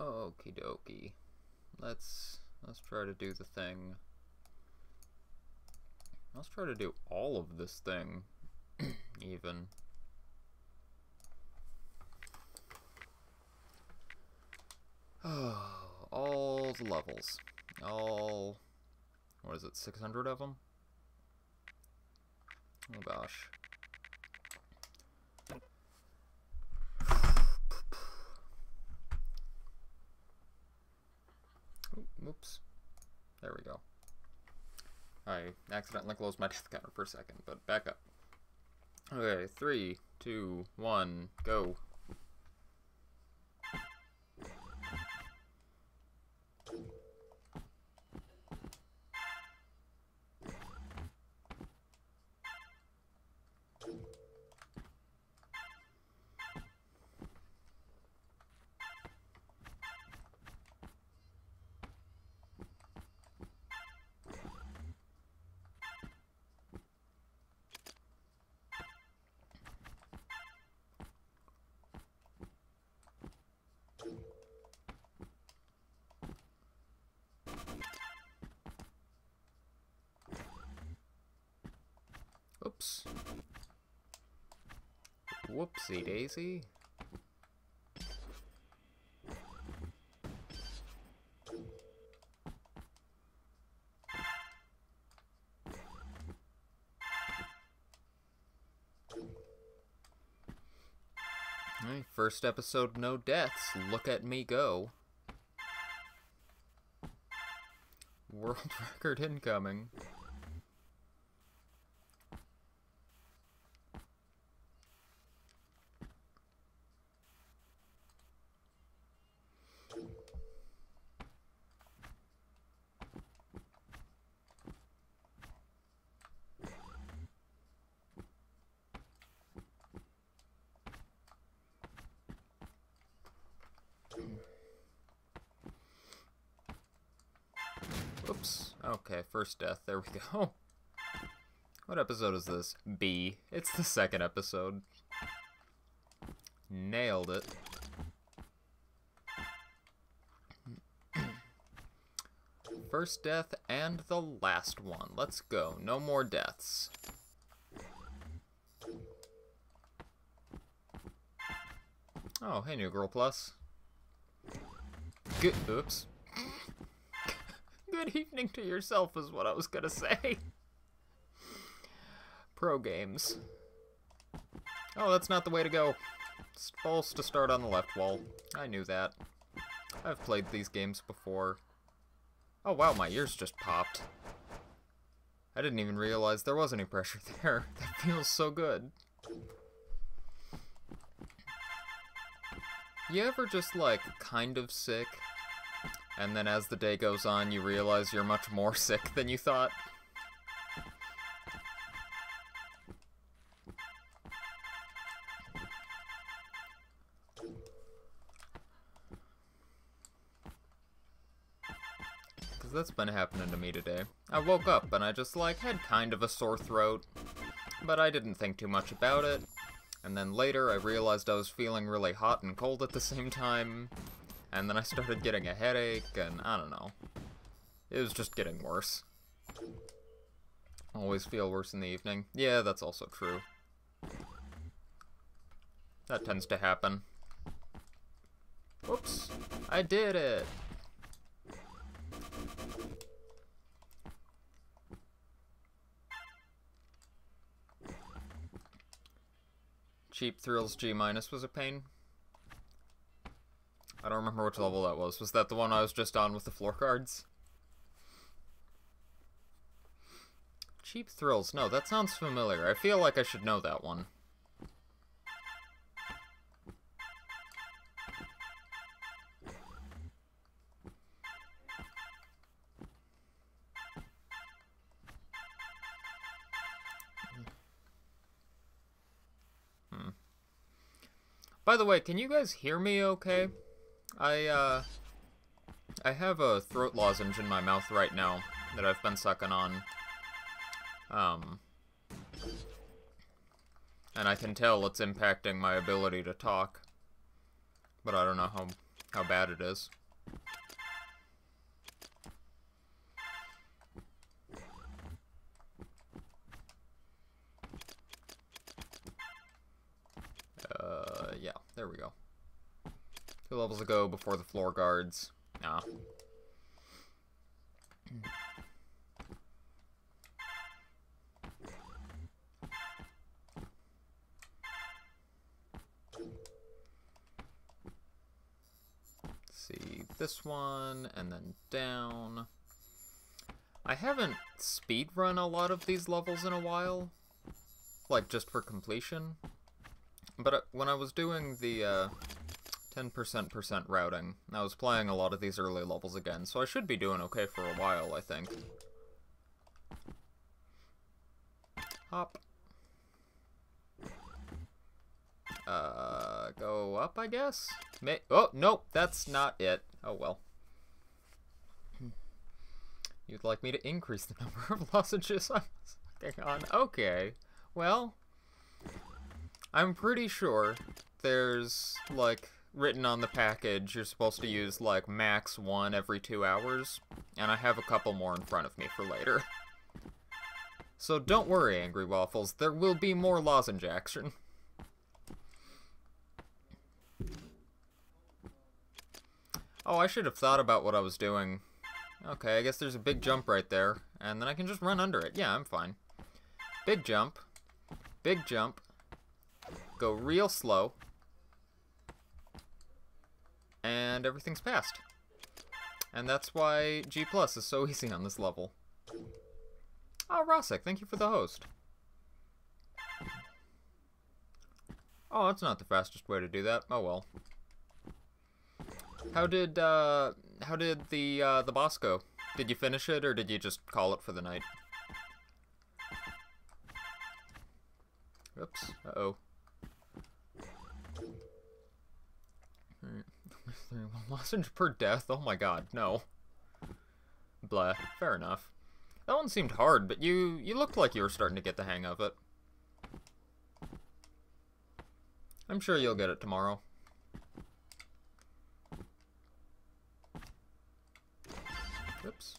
Okie dokie. Let's let's try to do the thing. Let's try to do all of this thing, even. All the levels. All, what is it, 600 of them? Oh gosh. Oops. There we go. I accidentally closed my death counter for a second, but back up. Okay, three, two, one, go. Daisy. Hey, first episode, no deaths. Look at me go. World record incoming. Oops. Okay, first death. There we go. What episode is this? B. It's the second episode. Nailed it. First death and the last one. Let's go. No more deaths. Oh, hey, New Girl Plus. Good. Oops. Evening to yourself is what I was gonna say. Pro games. Oh, that's not the way to go. It's supposed to start on the left wall. I knew that. I've played these games before. Oh wow, my ears just popped. I didn't even realize there was any pressure there. That feels so good. You ever just, like, kind of sick, and then as the day goes on, you realize you're much more sick than you thought? Because that's been happening to me today. I woke up and I just, like, had kind of a sore throat, but I didn't think too much about it. And then later I realized I was feeling really hot and cold at the same time, and then I started getting a headache, and I don't know. It was just getting worse. Always feel worse in the evening. Yeah, that's also true. That tends to happen. Whoops! I did it! Cheap Thrills G minus was a pain. I don't remember which level that was. Was that the one I was just on with the floor guards? Cheap Thrills. No, that sounds familiar. I feel like I should know that one. Hmm. By the way, can you guys hear me okay? I, uh... I have a throat lozenge in my mouth right now that I've been sucking on. Um... And I can tell it's impacting my ability to talk. But I don't know how how bad it is. Uh, yeah, there we go. Two levels ago before the floor guards. Nah. see this one, and then down. I haven't speedrun a lot of these levels in a while, like just for completion. But uh, when I was doing the 10% uh, percent routing, I was playing a lot of these early levels again, so I should be doing okay for a while, I think. Hop. Uh, go up, I guess? May oh, nope, that's not it. Oh, well. You'd like me to increase the number of lozenges I'm sucking on? Okay. Well, I'm pretty sure there's, like, written on the package you're supposed to use, like, max one every two hours, and I have a couple more in front of me for later. So don't worry, Angry Waffles, there will be more lozenge action. Oh, I should have thought about what I was doing. Okay, I guess there's a big jump right there, and then I can just run under it. Yeah, I'm fine. Big jump. Big jump. Go real slow. And everything's passed. And that's why G Plus is so easy on this level. Oh, Rosek, thank you for the host. Oh, that's not the fastest way to do that. Oh well. How did uh, how did the uh, the boss go? Did you finish it, or did you just call it for the night? Oops. Uh oh. One lozenge per death. Oh my god, no. Blah. Fair enough. That one seemed hard, but you you looked like you were starting to get the hang of it. I'm sure you'll get it tomorrow. Oops.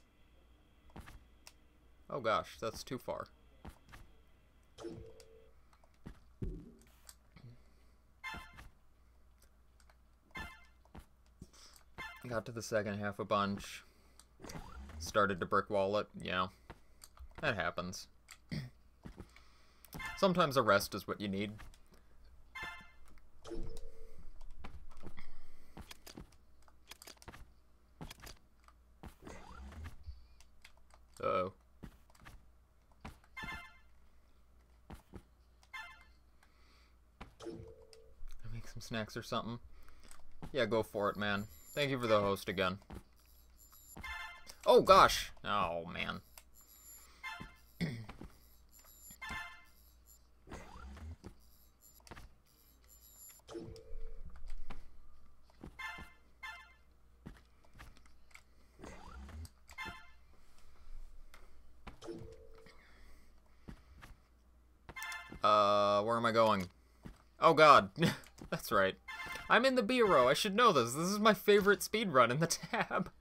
Oh gosh, that's too far. Got to the second half a bunch. Started to brick wall it. Yeah. That happens. Sometimes a rest is what you need. Uh oh Make some snacks or something. Yeah, go for it, man. Thank you for the host again. Oh, gosh! Oh, man. Uh, where am I going? Oh god, that's right. I'm in the B row, I should know this. This is my favorite speed run in the tab.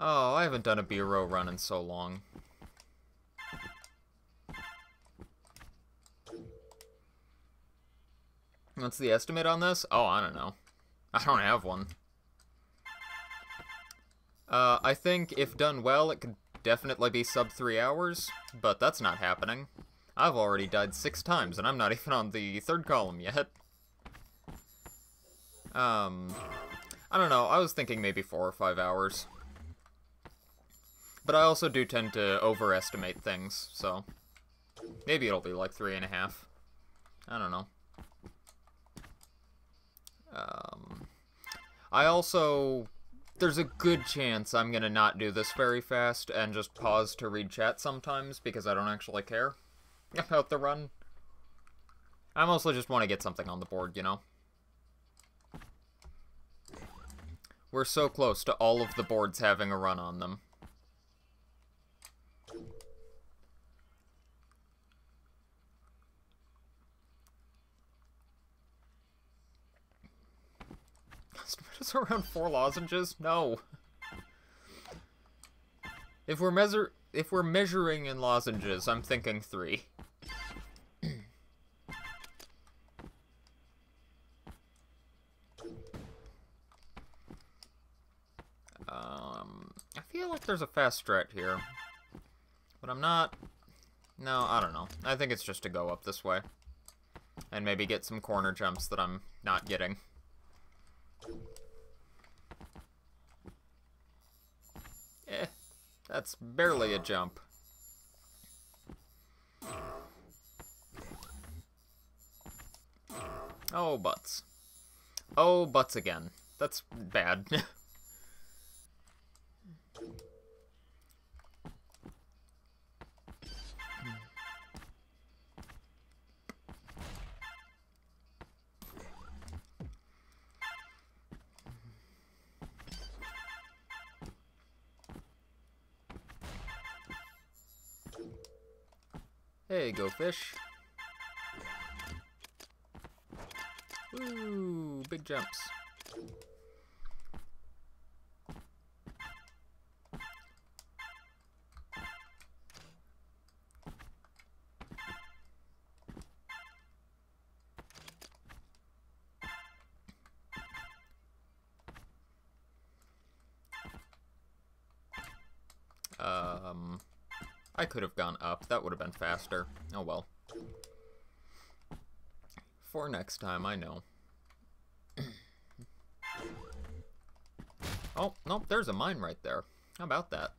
Oh, I haven't done a B row run in so long. What's the estimate on this? Oh, I don't know. I don't have one. Uh, I think if done well, it could definitely be sub three hours, but that's not happening. I've already died six times, and I'm not even on the third column yet. Um, I don't know, I was thinking maybe four or five hours. But I also do tend to overestimate things, so maybe it'll be like three and a half. I don't know. Um, I also there's a good chance I'm gonna not do this very fast and just pause to read chat sometimes because I don't actually care about the run. I mostly just want to get something on the board, you know? We're so close to all of the boards having a run on them. is around four lozenges? No. If we're measure if we're measuring in lozenges, I'm thinking three. Feel like there's a fast strat here, but I'm not. No, I don't know. I think it's just to go up this way. And maybe get some corner jumps that I'm not getting. Eh, that's barely a jump. Oh, butts. Oh, butts again. That's bad. Hey, go fish. Ooh, big jumps. Um... I could have gone up. That would have been faster. Oh well. For next time, I know. oh, nope, there's a mine right there. How about that?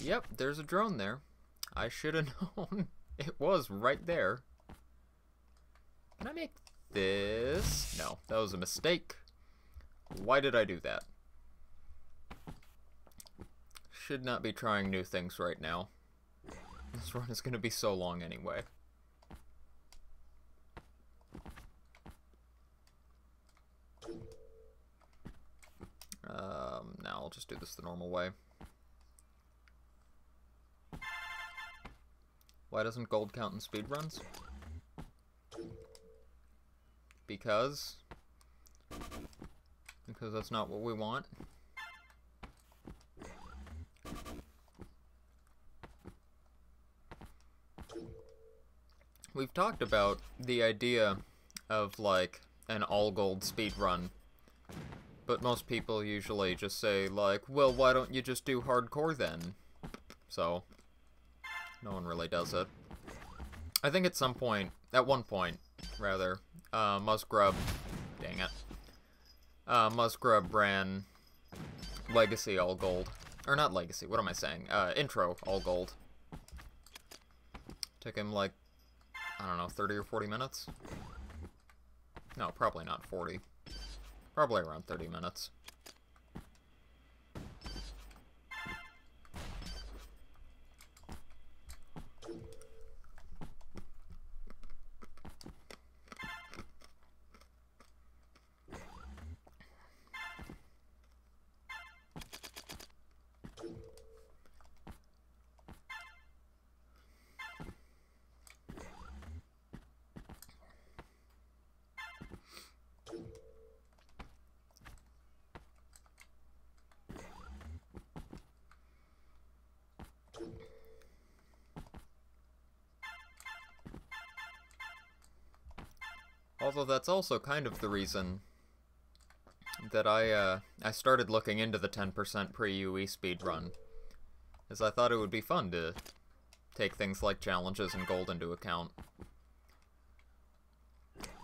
Yep, there's a drone there. I should have known. It was right there. Can I make this. No, that was a mistake. Why did I do that? Should not be trying new things right now. This run is going to be so long anyway. Um, now I'll just do this the normal way. Why doesn't gold count in speedruns? Because because that's not what we want. We've talked about the idea of like an all gold speed run, but most people usually just say like, well, why don't you just do hardcore then? So, no one really does it. I think at some point, at one point, rather, uh, Musgrub, dang it, uh, Musgrub ran Legacy all gold. Or not Legacy, what am I saying? Uh, intro all gold. Took him like, I don't know, 30 or 40 minutes? No, probably not 40. Probably around 30 minutes. Although that's also kind of the reason that I, uh, I started looking into the 10% pre-UE speedrun, is I thought it would be fun to take things like challenges and gold into account.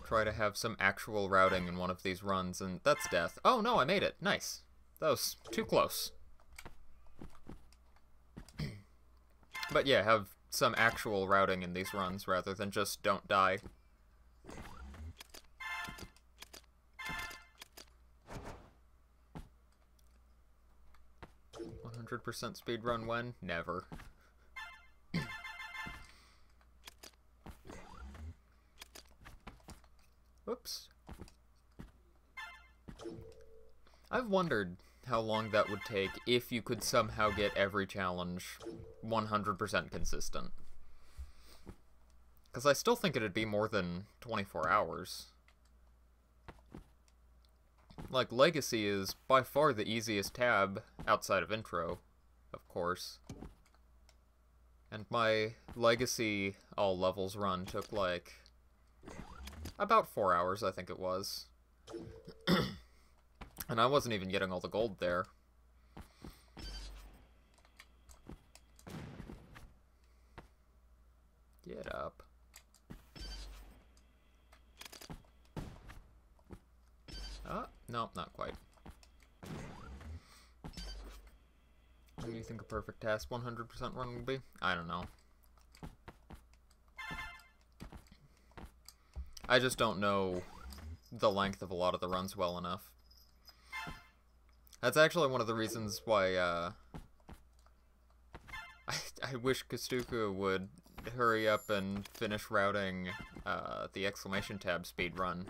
Try to have some actual routing in one of these runs, and that's death. Oh no, I made it! Nice! That was too close. but yeah, have some actual routing in these runs rather than just don't die. 100% speedrun when? Never. Whoops. I've wondered how long that would take if you could somehow get every challenge 100% consistent. Because I still think it'd be more than 24 hours. Like, Legacy is by far the easiest tab outside of intro, of course. And my Legacy all levels run took like about four hours, I think it was. and I wasn't even getting all the gold there. Get up. Oh, no, not quite. What do you think a perfect test 100% run would be? I don't know. I just don't know the length of a lot of the runs well enough. That's actually one of the reasons why, uh... I, I wish Kostuku would hurry up and finish routing uh, the exclamation tab speed run.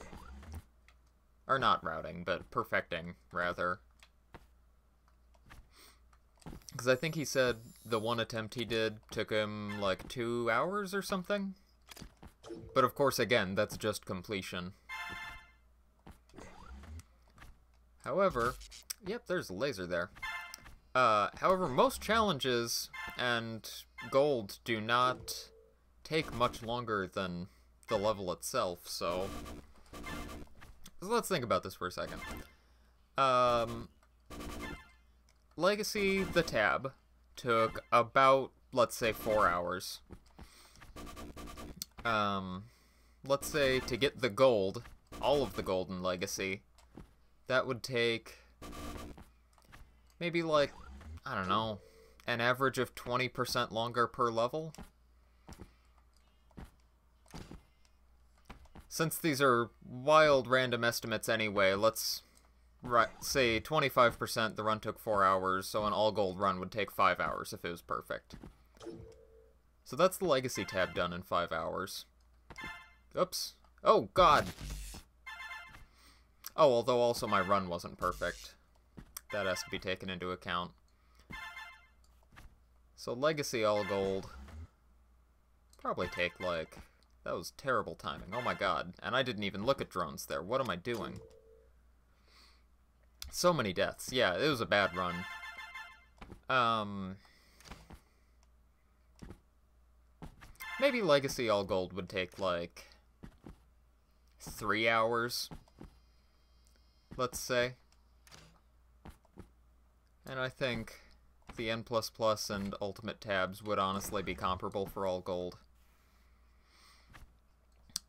Or not routing, but perfecting, rather. Because I think he said the one attempt he did took him like two hours or something. But of course, again, that's just completion. However, yep, there's a laser there. Uh, however, most challenges and gold do not take much longer than the level itself, so... so let's think about this for a second. Um, Legacy, the tab, took about, let's say, four hours. Um, let's say to get the gold, all of the golden Legacy, that would take maybe like, I don't know, an average of 20% longer per level? Since these are wild random estimates anyway, let's say 25% the run took 4 hours, so an all gold run would take 5 hours if it was perfect. So that's the Legacy tab done in 5 hours. Oops. Oh, God! Oh, although also my run wasn't perfect. That has to be taken into account. So Legacy all gold. Probably take like... That was terrible timing. Oh my god. And I didn't even look at drones there. What am I doing? So many deaths. Yeah, it was a bad run. Um... Maybe Legacy All Gold would take, like, three hours, let's say. And I think the N++ and Ultimate tabs would honestly be comparable for All Gold.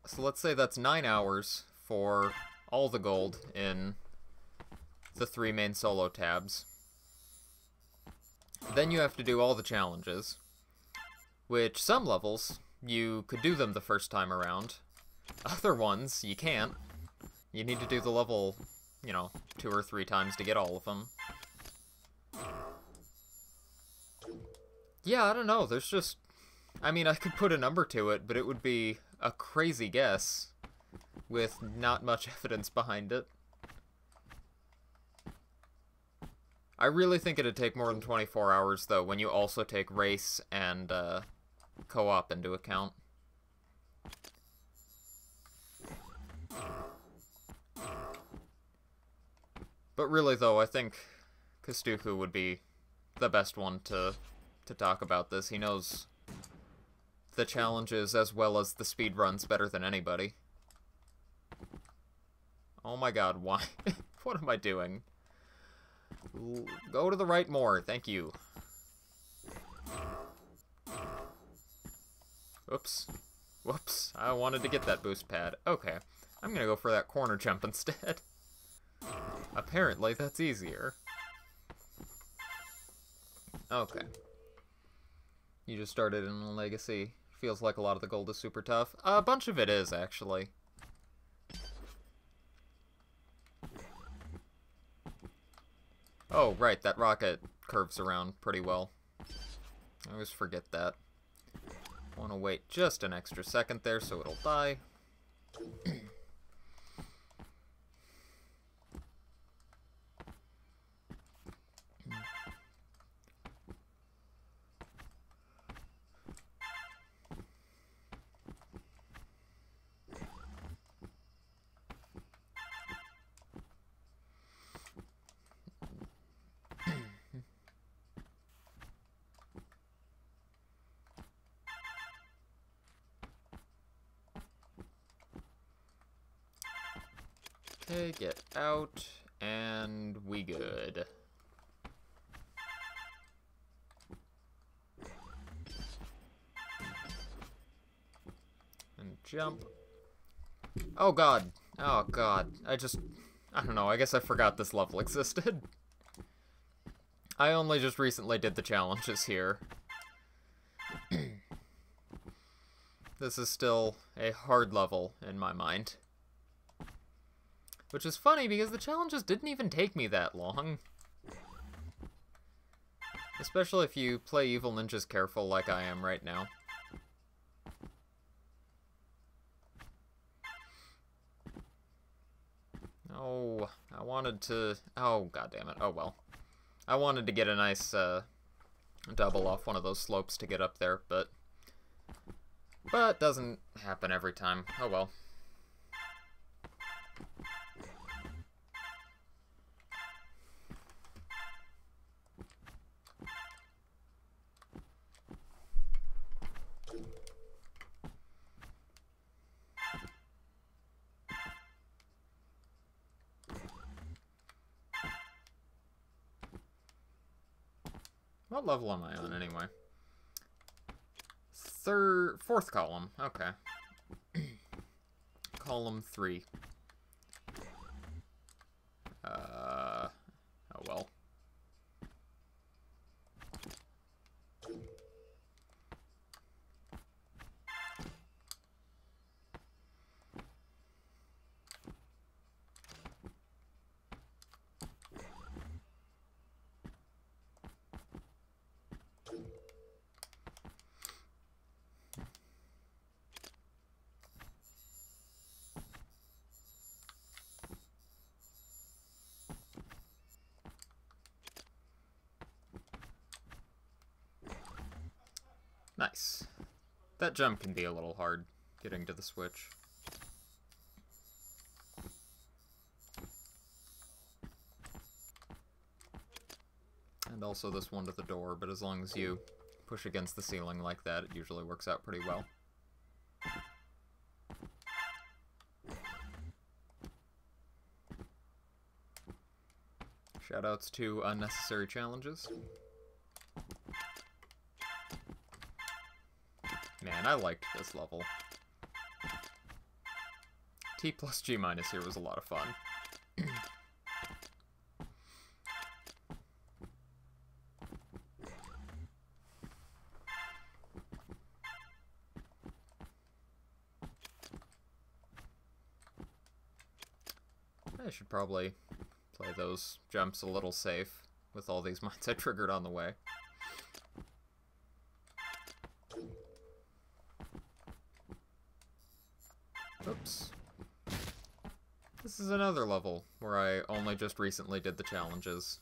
So let's say that's nine hours for all the gold in the three main solo tabs. Then you have to do all the challenges, which some levels, you could do them the first time around. Other ones, you can't. You need to do the level, you know, two or three times to get all of them. Yeah, I don't know, there's just... I mean, I could put a number to it, but it would be a crazy guess with not much evidence behind it. I really think it'd take more than 24 hours, though, when you also take race and uh, co-op into account. But really, though, I think Kostuku would be the best one to to talk about this. He knows the challenges as well as the speed runs better than anybody. Oh my god, why? what am I doing? Go to the right more, thank you. Oops. Whoops, I wanted to get that boost pad. Okay, I'm gonna go for that corner jump instead. Apparently, that's easier. Okay. You just started in a legacy. Feels like a lot of the gold is super tough. A bunch of it is, actually. Oh, right, that rocket curves around pretty well. I always forget that. Want to wait just an extra second there so it'll die. get out, and we good. And jump. Oh god. Oh god. I just... I don't know, I guess I forgot this level existed. I only just recently did the challenges here. this is still a hard level in my mind. Which is funny because the challenges didn't even take me that long. Especially if you play Evil Ninjas careful like I am right now. Oh, I wanted to... Oh, god damn it. Oh, well. I wanted to get a nice uh, double off one of those slopes to get up there, but... But doesn't happen every time. Oh, well. What level am I on anyway? Third, fourth column. Okay. column three. Uh, oh well. Nice. That jump can be a little hard, getting to the switch. And also this one to the door, but as long as you push against the ceiling like that, it usually works out pretty well. Shoutouts to unnecessary challenges. I liked this level. T plus G minus here was a lot of fun. I should probably play those jumps a little safe with all these mines I triggered on the way. Is another level where I only just recently did the challenges.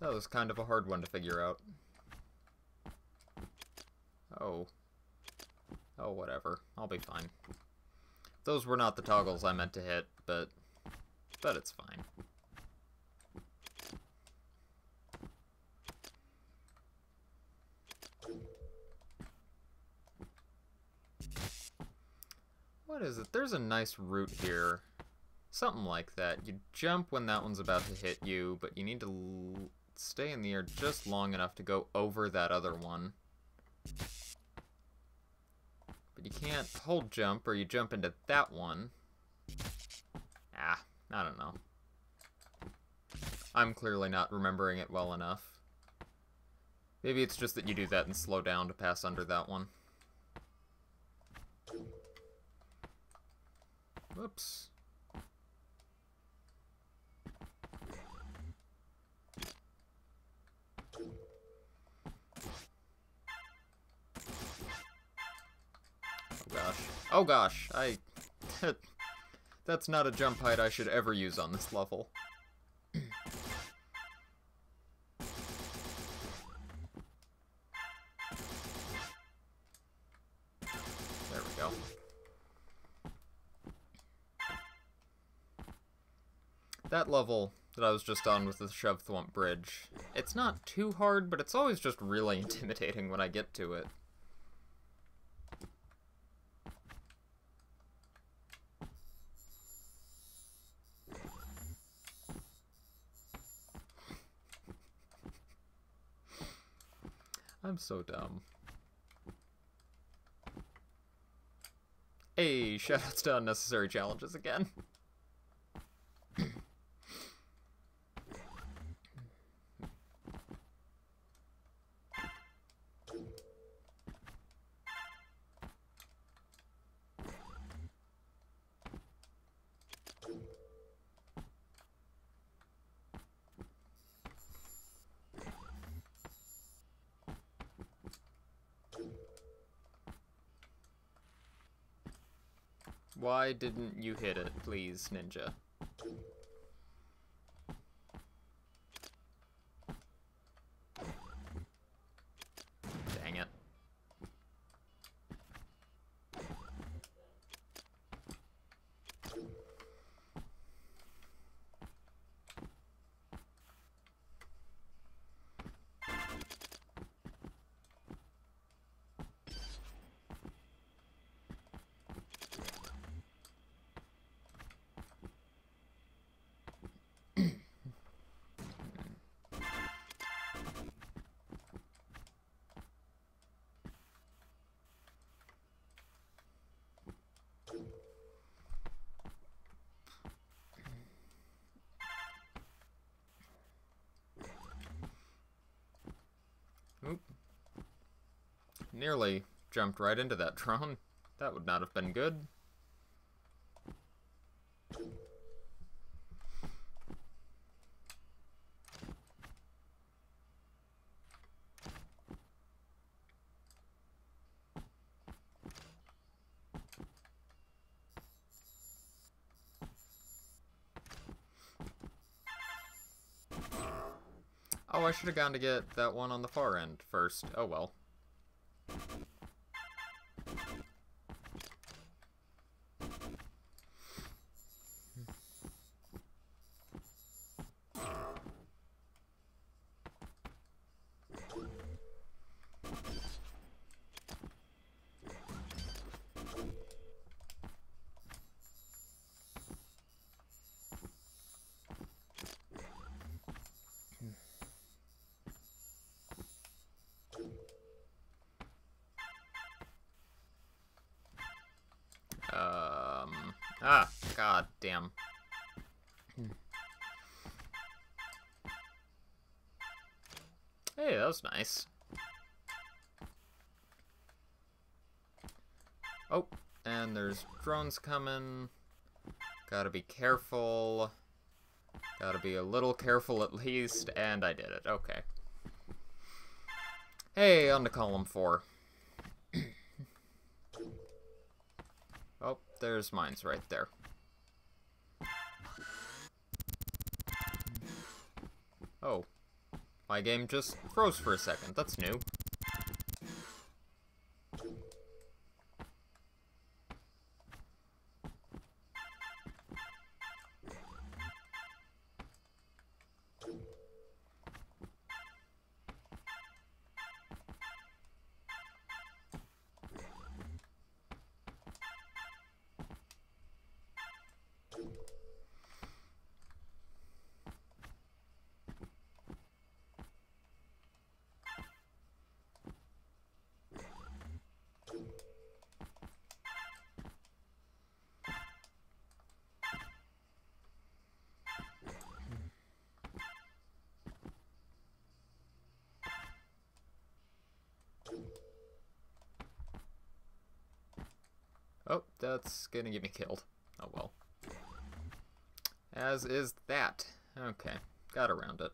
That was kind of a hard one to figure out. Oh. Oh, whatever. I'll be fine. Those were not the toggles I meant to hit, but... But it's fine. Is it? There's a nice route here. Something like that. You jump when that one's about to hit you, but you need to stay in the air just long enough to go over that other one. But you can't hold jump, or you jump into that one. Ah, I don't know. I'm clearly not remembering it well enough. Maybe it's just that you do that and slow down to pass under that one. Whoops. Oh gosh. Oh gosh, I... That's not a jump height I should ever use on this level. That level that I was just on with the Shevthwump Bridge, it's not too hard, but it's always just really intimidating when I get to it. I'm so dumb. Hey, shoutouts to unnecessary challenges again. Why didn't you hit it, please, Ninja? Nearly jumped right into that drone. That would not have been good. Oh, I should have gone to get that one on the far end first. Oh well. Was nice. Oh, and there's drones coming. Gotta be careful. Gotta be a little careful at least, and I did it. Okay. Hey, on to column four. oh, there's mines right there. My game just froze for a second. That's new. That's gonna get me killed. Oh well. As is that. Okay, got around it.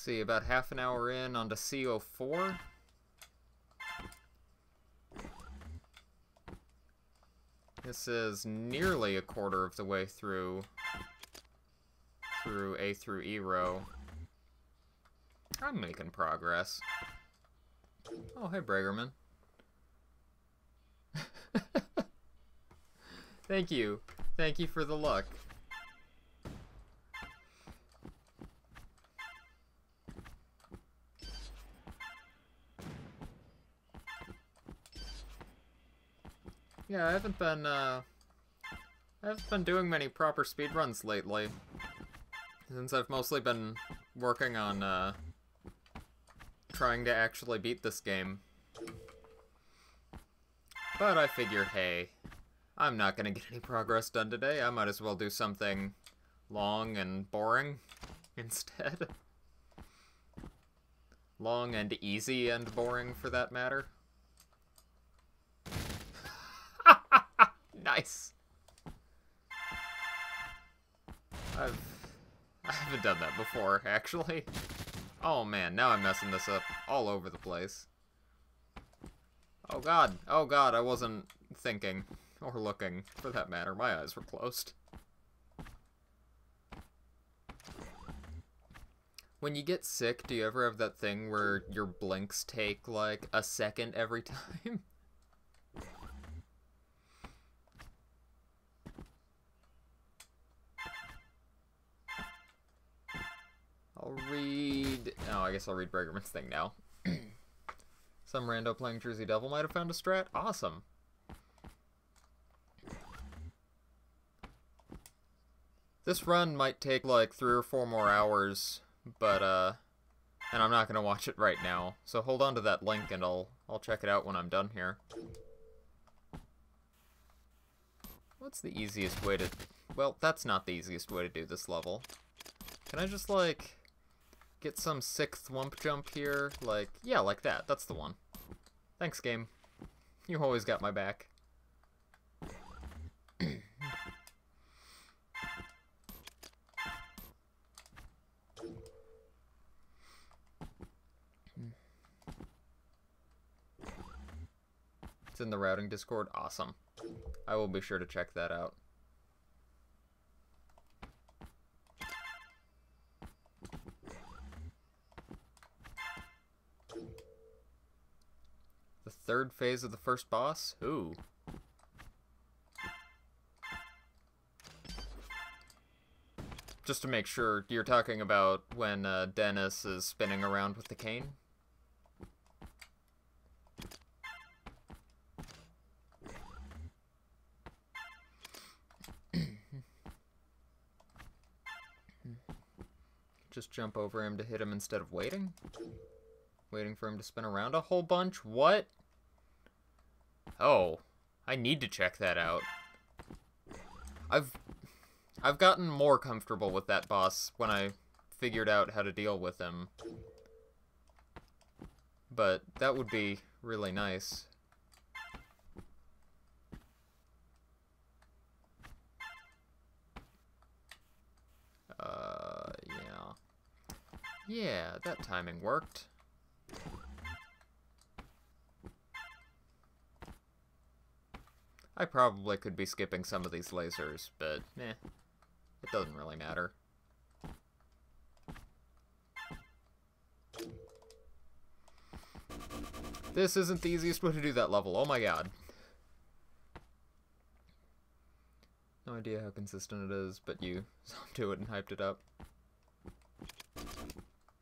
See, about half an hour in onto CO4. This is nearly a quarter of the way through through A through E row. I'm making progress. Oh, hey, Bragerman. Thank you. Thank you for the luck. Yeah, I haven't been, uh... I haven't been doing many proper speedruns lately. Since I've mostly been working on, uh... Trying to actually beat this game. But I figure, hey, I'm not gonna get any progress done today. I might as well do something long and boring instead. long and easy and boring, for that matter. Nice. I've... I haven't done that before, actually. Oh man, now I'm messing this up all over the place. Oh god, oh god, I wasn't thinking, or looking, for that matter. My eyes were closed. When you get sick, do you ever have that thing where your blinks take, like, a second every time? I'll read... Oh, I guess I'll read Bragerman's thing now. Some rando playing Jersey Devil might have found a strat? Awesome. This run might take like three or four more hours, but uh, and I'm not gonna watch it right now. So hold on to that link and I'll I'll check it out when I'm done here. What's the easiest way to... Well, that's not the easiest way to do this level. Can I just, like, get some sick thwump jump here? Like, yeah, like that. That's the one. Thanks, game. You always got my back. it's in the routing Discord. Awesome. I will be sure to check that out. Third phase of the first boss? Ooh. Just to make sure, you're talking about when uh, Dennis is spinning around with the cane? Just jump over him to hit him instead of waiting? Waiting for him to spin around a whole bunch? What? Oh, I need to check that out. I've I've gotten more comfortable with that boss when I figured out how to deal with him. But that would be really nice. Uh, yeah. Yeah, that timing worked. I probably could be skipping some of these lasers, but eh, it doesn't really matter. This isn't the easiest way to do that level, oh my god. No idea how consistent it is, but you saw to it and hyped it up.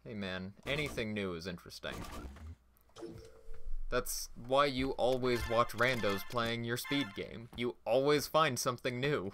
Hey man, anything new is interesting. That's why you always watch randos playing your speed game. You always find something new.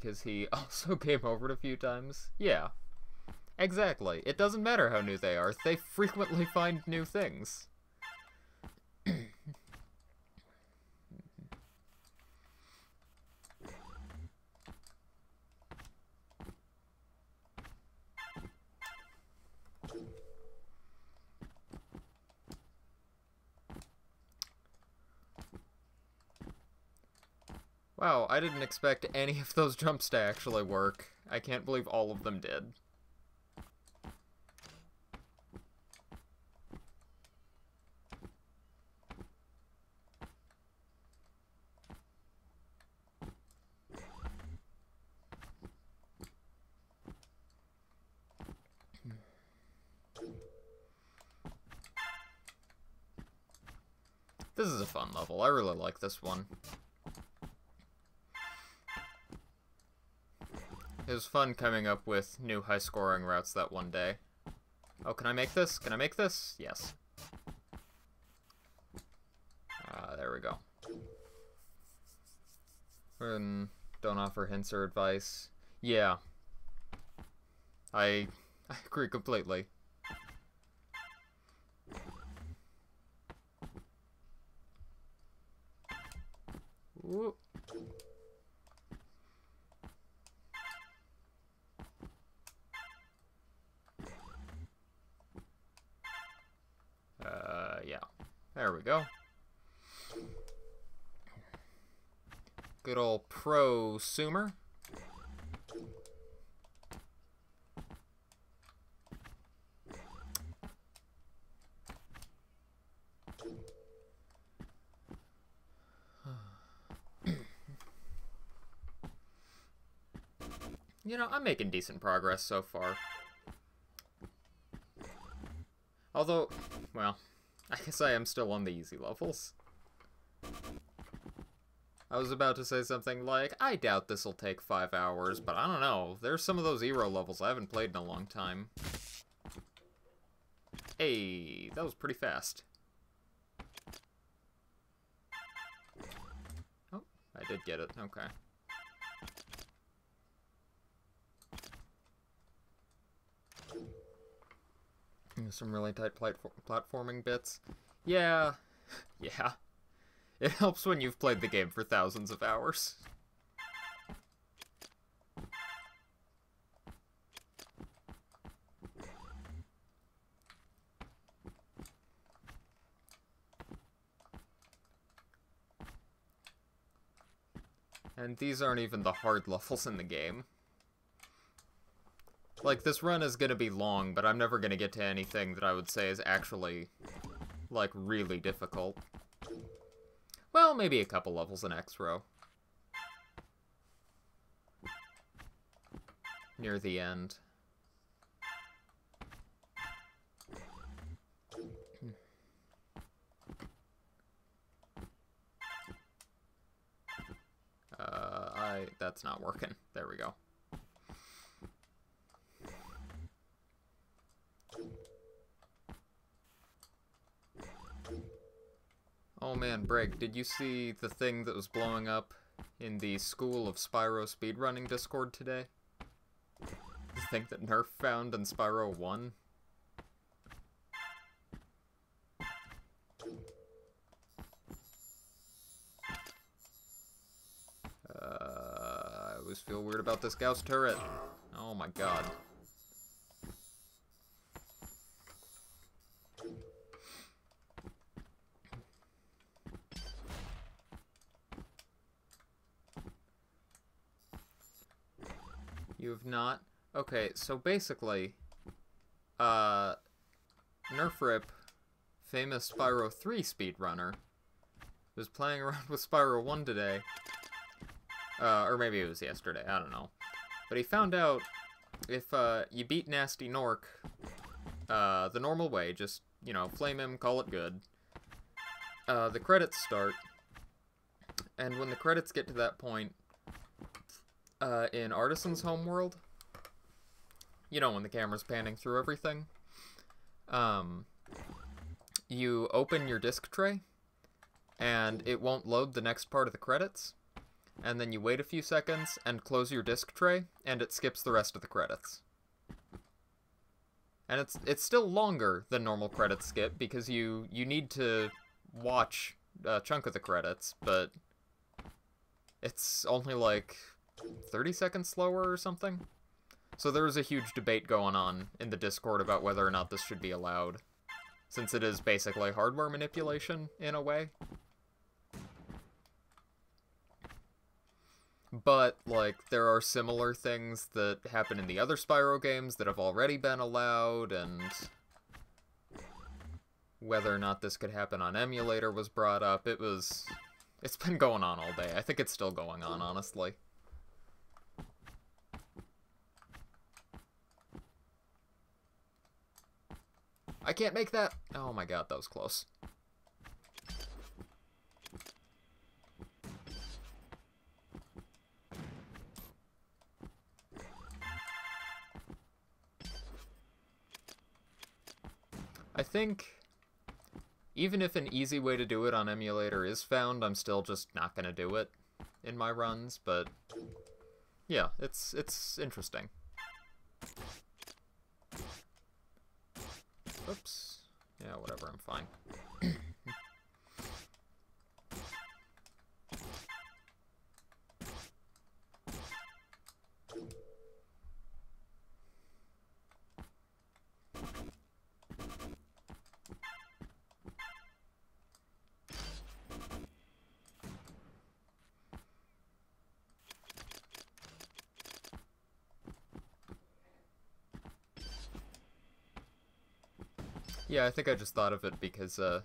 Because he also came over a few times. Yeah. Exactly. It doesn't matter how new they are, they frequently find new things. Wow, I didn't expect any of those jumps to actually work. I can't believe all of them did. This is a fun level. I really like this one. It was fun coming up with new high-scoring routes that one day. Oh, can I make this? Can I make this? Yes. Ah, uh, there we go. And don't offer hints or advice. Yeah. I, I agree completely. Prosumer. you know, I'm making decent progress so far. Although, well, I guess I am still on the easy levels. I was about to say something like, I doubt this will take five hours, but I don't know. There's some of those Ero levels I haven't played in a long time. Hey, that was pretty fast. Oh, I did get it. Okay. Some really tight platforming bits. Yeah, yeah. It helps when you've played the game for thousands of hours. And these aren't even the hard levels in the game. Like, this run is gonna be long, but I'm never gonna get to anything that I would say is actually, like, really difficult. Well, maybe a couple levels in X-Row. Near the end. Uh, I... that's not working. There we go. Oh man, Brig, did you see the thing that was blowing up in the School of Spyro speedrunning Discord today? The thing that Nerf found in Spyro 1? Uh, I always feel weird about this Gauss turret. Oh my god. You have not? Okay, so basically, uh, Nerfrip, famous Spyro 3 speedrunner, was playing around with Spyro 1 today. Uh, or maybe it was yesterday, I don't know. But he found out if, uh, you beat Gnasty Gnorc uh, the normal way, just, you know, flame him, call it good, uh, the credits start, and when the credits get to that point, uh, in Artisan's homeworld, you know, when the camera's panning through everything, um, you open your disk tray, and it won't load the next part of the credits, and then you wait a few seconds and close your disk tray, and it skips the rest of the credits. And it's it's still longer than normal credits skip because you you need to watch a chunk of the credits, but it's only like 30 seconds slower or something. So there was a huge debate going on in the Discord about whether or not this should be allowed, since it is basically hardware manipulation in a way. But, like, there are similar things that happen in the other Spyro games that have already been allowed, and whether or not this could happen on emulator was brought up. It was... It's been going on all day. I think it's still going on, honestly. I can't make that! Oh my god, that was close. I think even if an easy way to do it on emulator is found, I'm still just not going to do it in my runs, but yeah, it's it's interesting. Oops. Yeah, whatever, I'm fine. Yeah, I think I just thought of it because, uh,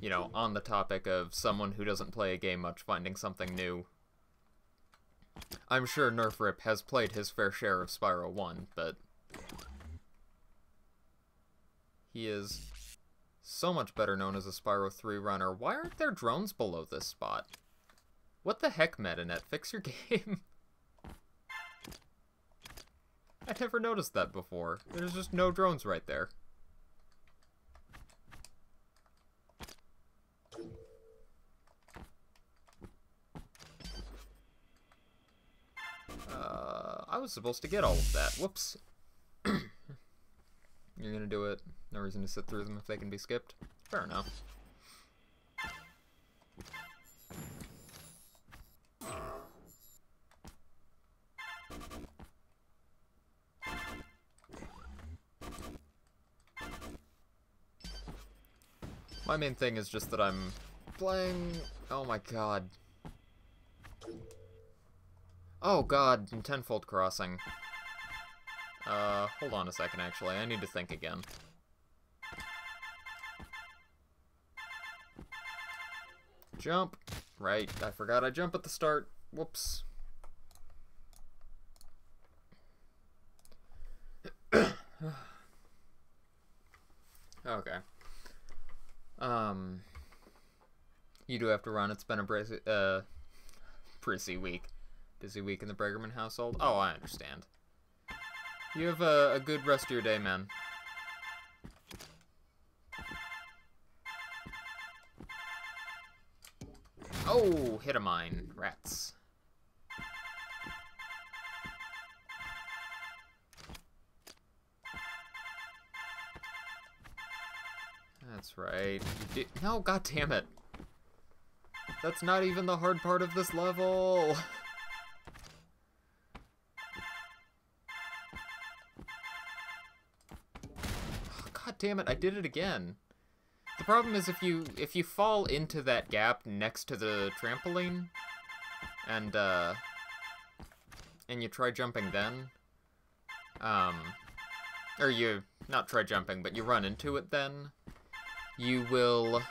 you know, on the topic of someone who doesn't play a game much finding something new. I'm sure Nerfrip has played his fair share of Spyro 1, but he is so much better known as a Spyro 3 runner. Why aren't there drones below this spot? What the heck, Metanet? Fix your game. I never noticed that before. There's just no drones right there. Was supposed to get all of that. Whoops. You're gonna do it. No reason to sit through them if they can be skipped. Fair enough. My main thing is just that I'm playing... Oh my god. Oh god, Tenfold Crossing. Uh, hold on a second, actually. I need to think again. Jump. Right, I forgot I jump at the start. Whoops. okay. Um, you do have to run. It's been a busy, uh, busy week. Busy week in the Bregerman household? Oh, I understand. You have a, a good rest of your day, man. Oh, hit a mine. Rats. That's right. No, god damn it. That's not even the hard part of this level. damn it, I did it again. The problem is if you if you fall into that gap next to the trampoline and uh and you try jumping then um or you not try jumping, but you run into it then, you will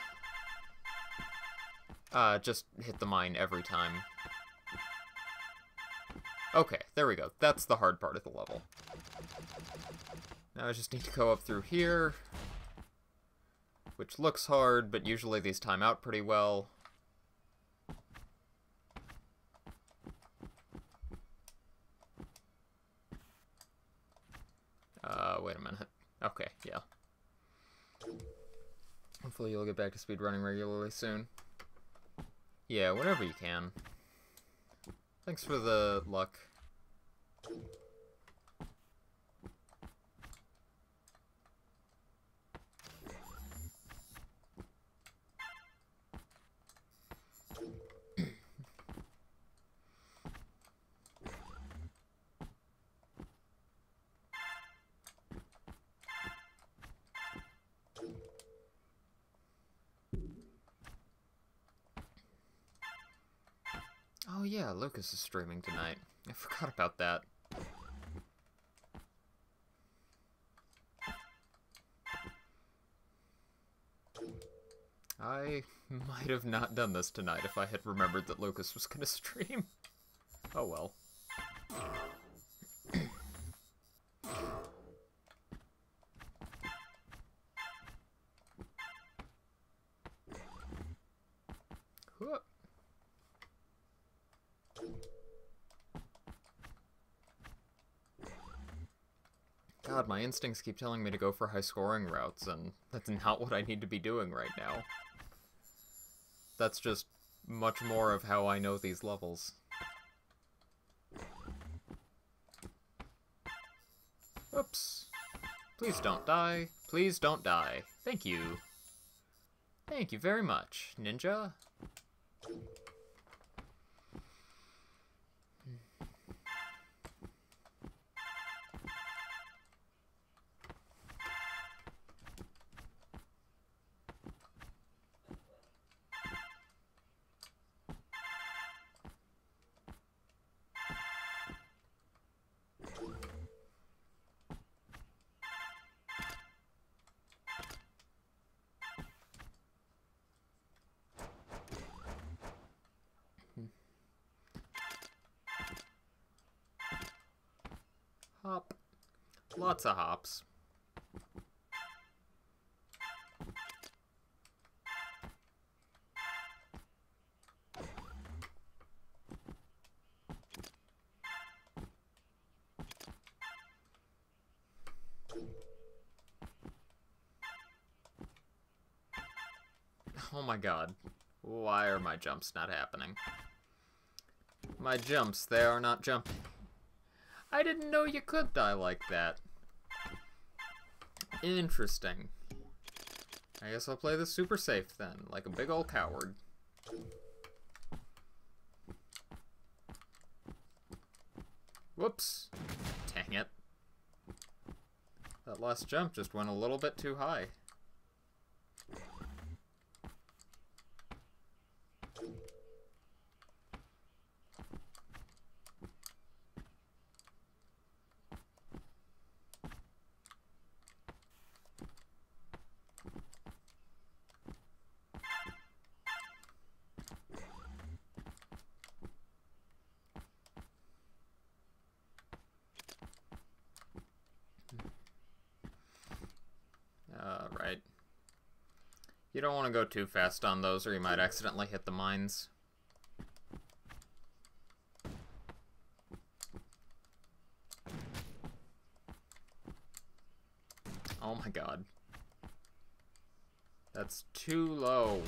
uh just hit the mine every time. Okay, there we go. That's the hard part of the level. Now I just need to go up through here, which looks hard, but usually these time out pretty well. Uh, wait a minute. Okay, yeah. Hopefully you'll get back to speed running regularly soon. Yeah, whenever you can. Thanks for the luck. Yeah, Lucas is streaming tonight. I forgot about that. I might have not done this tonight if I had remembered that Lucas was gonna stream. Oh well. Instincts keep telling me to go for high scoring routes, and that's not what I need to be doing right now. That's just much more of how I know these levels. Oops. Please don't die. Please don't die. Thank you. Thank you very much, Ninja. My god. Why are my jumps not happening? My jumps, they are not jumping. I didn't know you could die like that. Interesting. I guess I'll play this super safe then, like a big old coward. Whoops. Dang it. That last jump just went a little bit too high. You don't want to go too fast on those or you might accidentally hit the mines. Oh my god. That's too low.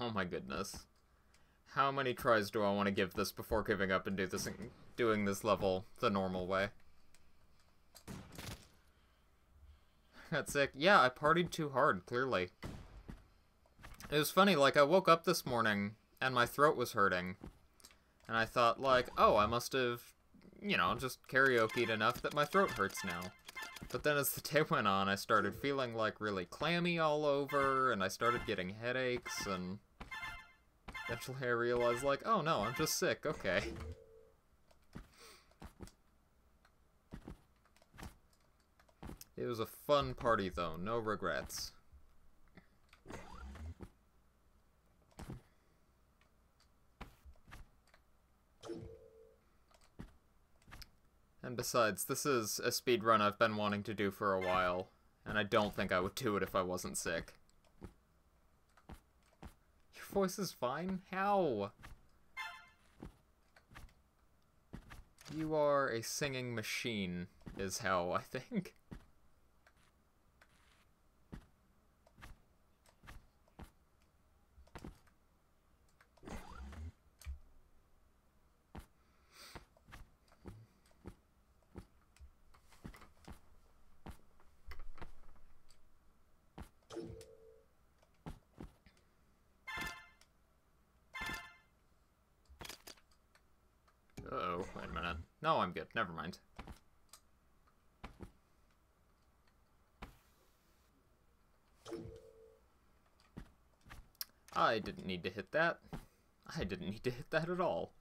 Oh my goodness. How many tries do I want to give this before giving up and do this doing this level the normal way? Got sick. Yeah, I partied too hard, clearly. It was funny, like, I woke up this morning, and my throat was hurting. And I thought, like, oh, I must have, you know, just karaokeed enough that my throat hurts now. But then as the day went on, I started feeling, like, really clammy all over, and I started getting headaches, and... Eventually I realized, like, oh no, I'm just sick, okay. It was a fun party, though. No regrets. And besides, this is a speed run I've been wanting to do for a while, and I don't think I would do it if I wasn't sick. Your voice is fine? How? You are a singing machine, is how I think. No, I'm good. Never mind. I didn't need to hit that. I didn't need to hit that at all.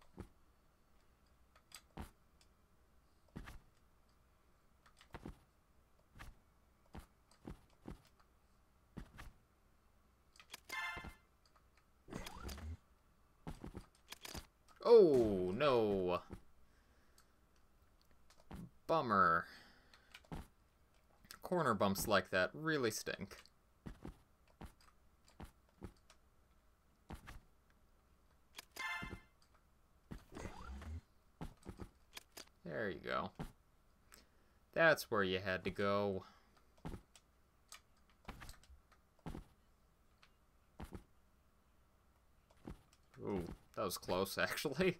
Oh, no. Bummer. Corner bumps like that really stink. There you go. That's where you had to go. Ooh, that was close, actually.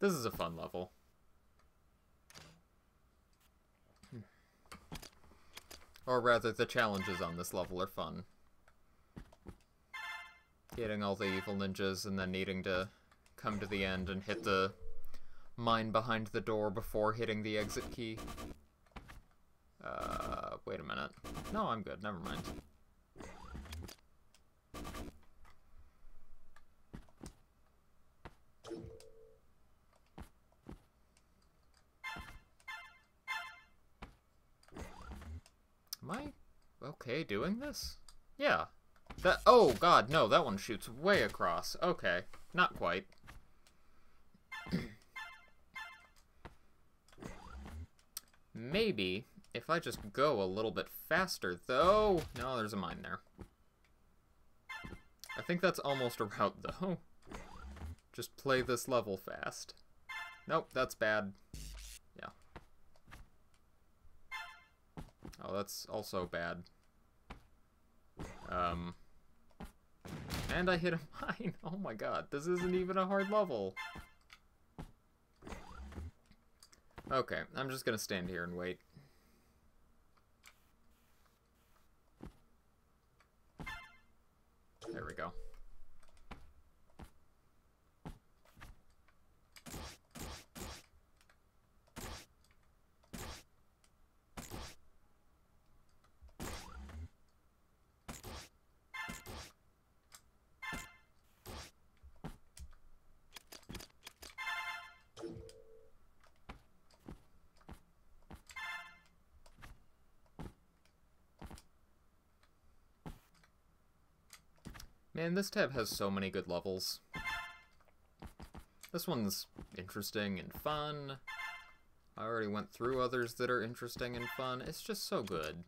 This is a fun level. Or rather, the challenges on this level are fun. Getting all the evil ninjas and then needing to come to the end and hit the mine behind the door before hitting the exit key. Uh, wait a minute. No, I'm good. Never mind. Okay doing this? Yeah. That- oh god, no, that one shoots way across. Okay, not quite. Maybe, if I just go a little bit faster, though... No, there's a mine there. I think that's almost a route, though. Just play this level fast. Nope, that's bad. Yeah. Oh, that's also bad. Um... And I hit a mine! Oh my god, this isn't even a hard level! Okay, I'm just gonna stand here and wait. There we go. Man, this tab has so many good levels. This one's interesting and fun. I already went through others that are interesting and fun. It's just so good.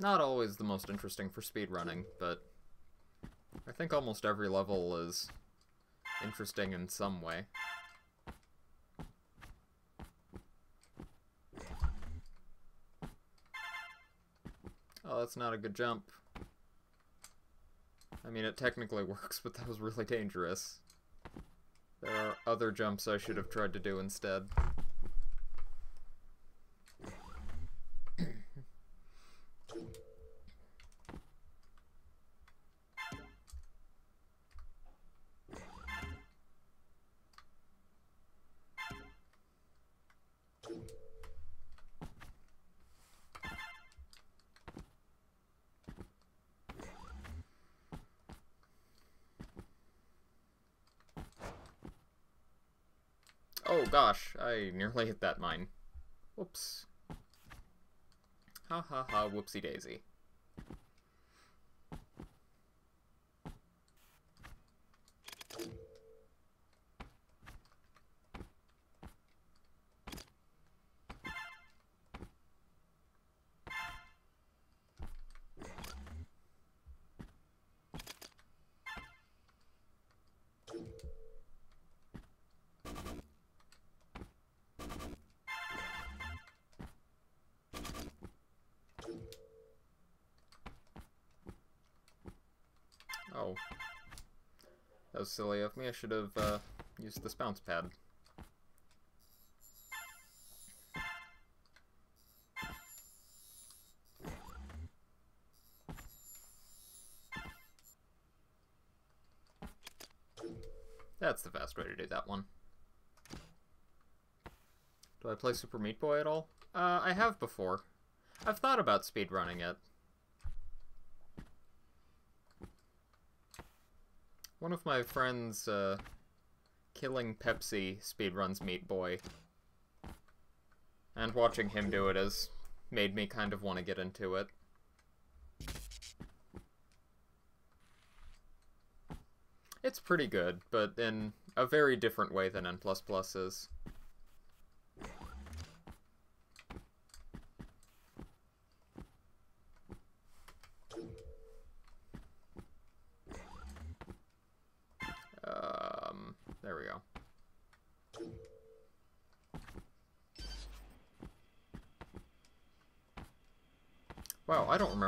Not always the most interesting for speedrunning, but I think almost every level is interesting in some way. Oh, that's not a good jump. I mean, it technically works, but that was really dangerous. There are other jumps I should have tried to do instead. I nearly hit that mine. Whoops. Ha ha ha, whoopsie daisy. silly of me. I should have uh, used this bounce pad. That's the fast way to do that one. Do I play Super Meat Boy at all? Uh, I have before. I've thought about speedrunning it. One of my friends, uh, Killing Pepsi speedruns Meat Boy. And watching him do it has made me kind of want to get into it. It's pretty good, but in a very different way than N++ plus is.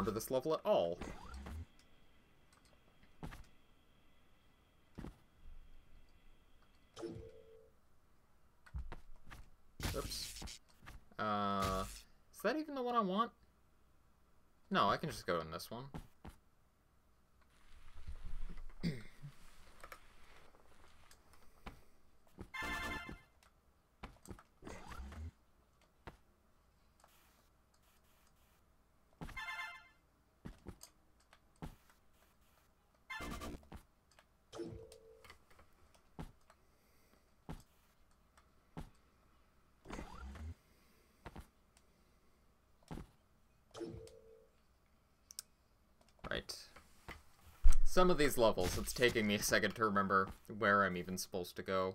Remember this level at all. Oops. Uh, is that even the one I want? No, I can just go in this one. Some of these levels, it's taking me a second to remember where I'm even supposed to go.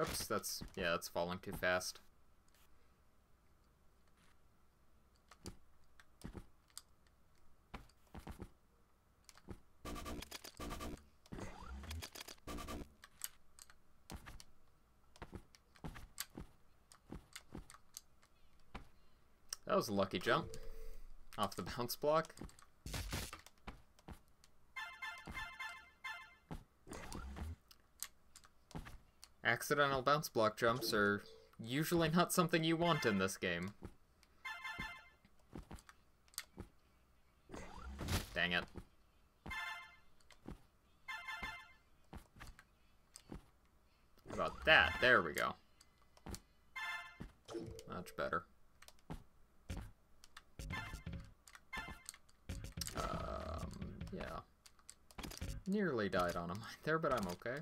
Oops, that's... yeah, that's falling too fast. That was a lucky jump. Off the bounce block. Accidental bounce block jumps are usually not something you want in this game. Dang it. About that? There we go. Much better. Um, yeah. Nearly died on a mine there, but I'm okay.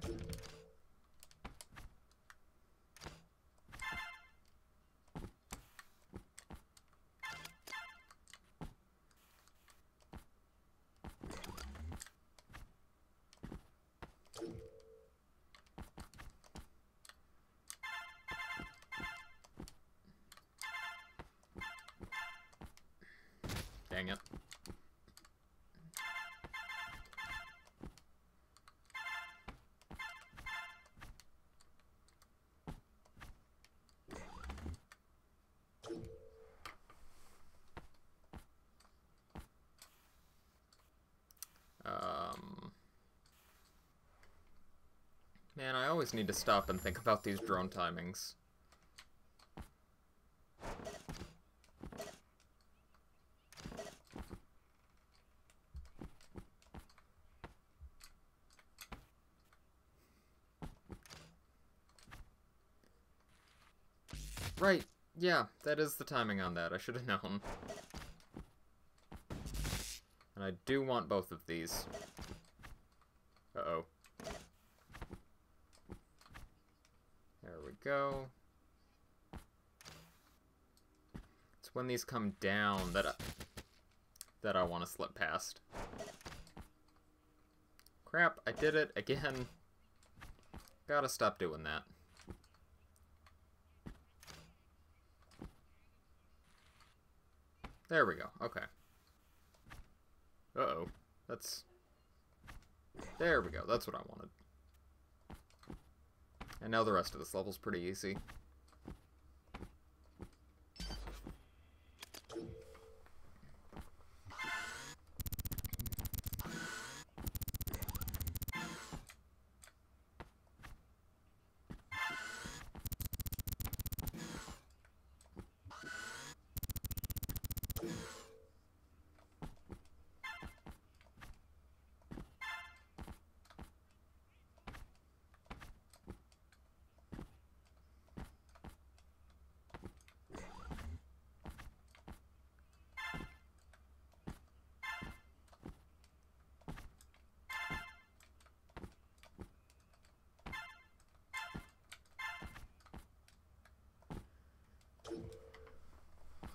Always need to stop and think about these drone timings. Right, yeah, that is the timing on that. I should have known. And I do want both of these. Uh-oh. There we go. It's when these come down that I, that I want to slip past. Crap, I did it again. Gotta stop doing that. There we go. Okay. Uh-oh. That's... There we go. That's what I wanted. And now the rest of this level's pretty easy.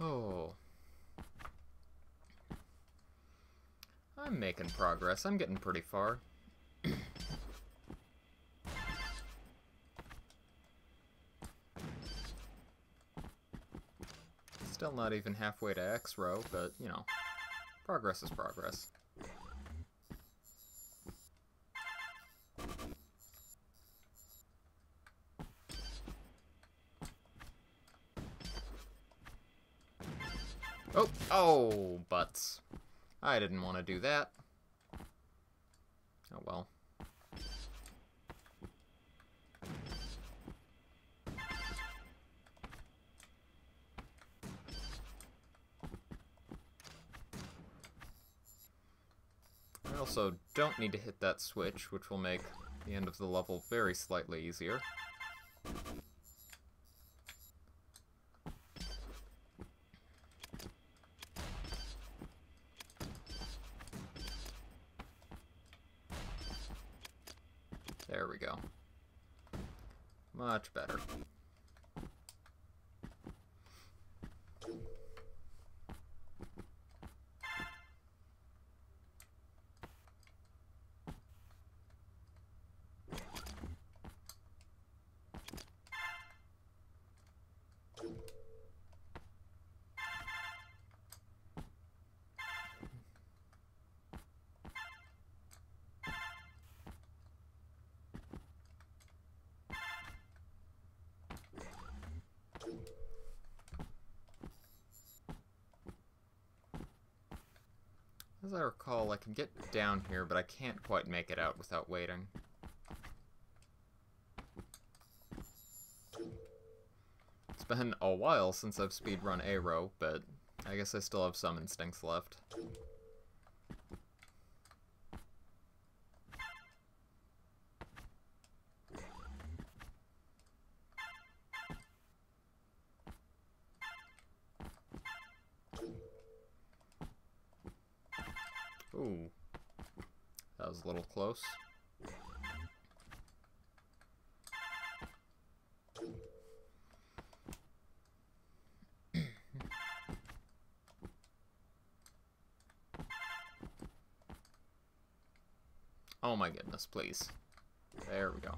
Oh. I'm making progress. I'm getting pretty far. Still not even halfway to X row, but, you know, progress is progress. Didn't want to do that. Oh well. I also don't need to hit that switch, which will make the end of the level very slightly easier. Down here, but I can't quite make it out without waiting. It's been a while since I've speedrun A row, but I guess I still have some instincts left. Please. There we go.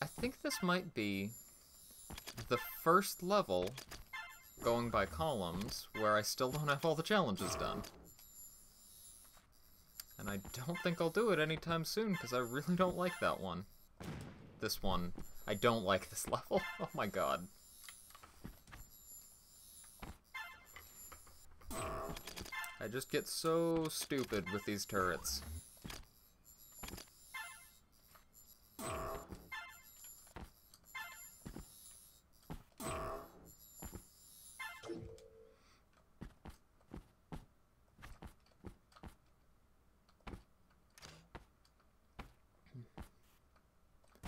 I think this might be the first level going by columns where I still don't have all the challenges done. I don't think I'll do it anytime soon because I really don't like that one. This one. I don't like this level. Oh my god. I just get so stupid with these turrets.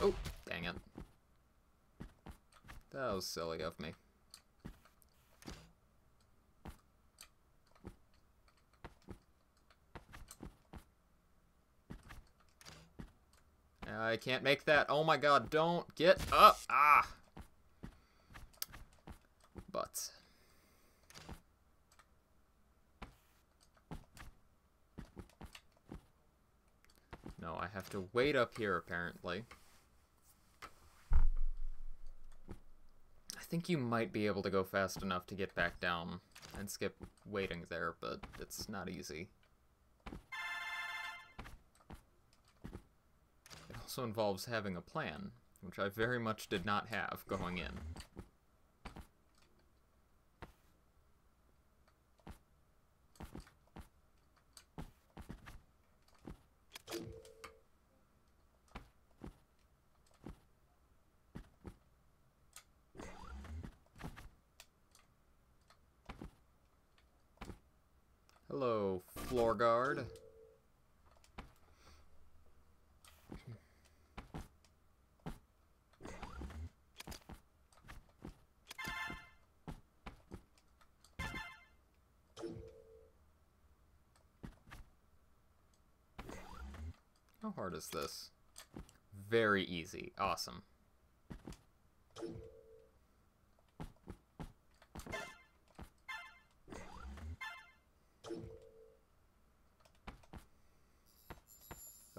Oh, dang it. That was silly of me. I can't make that. Oh my god, don't get up. Ah. But. No, I have to wait up here, apparently. Think you might be able to go fast enough to get back down and skip waiting there, but it's not easy. It also involves having a plan, which I very much did not have going in. Hello, floor guard. How hard is this? Very easy. Awesome.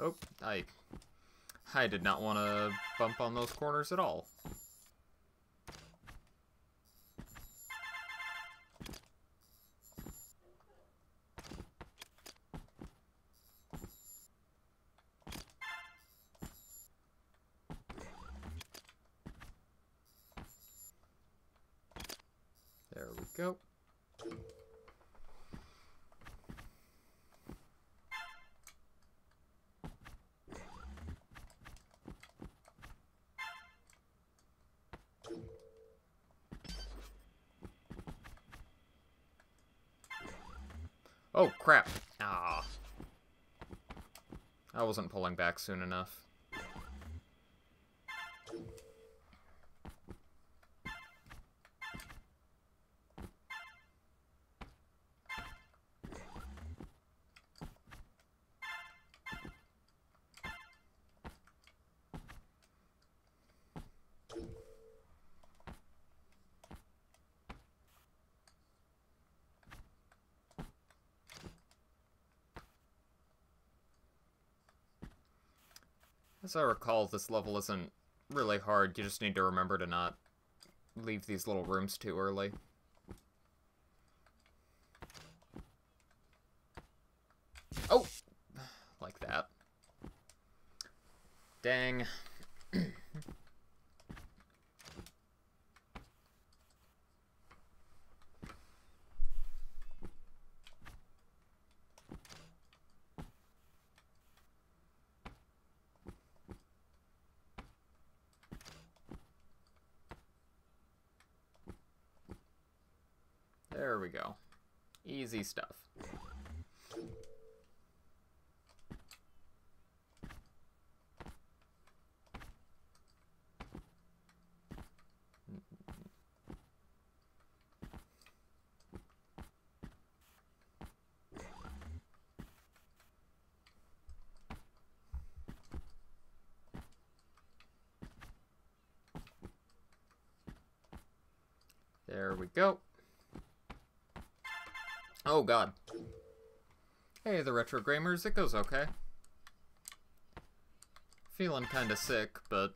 Oh, I... I did not want to bump on those corners at all. Soon enough. As I recall, this level isn't really hard. You just need to remember to not leave these little rooms too early. Oh! Like that. Dang. There we go. Easy stuff. There we go. Oh god. Hey, the Retro Gamers, it goes okay. Feeling kinda sick, but...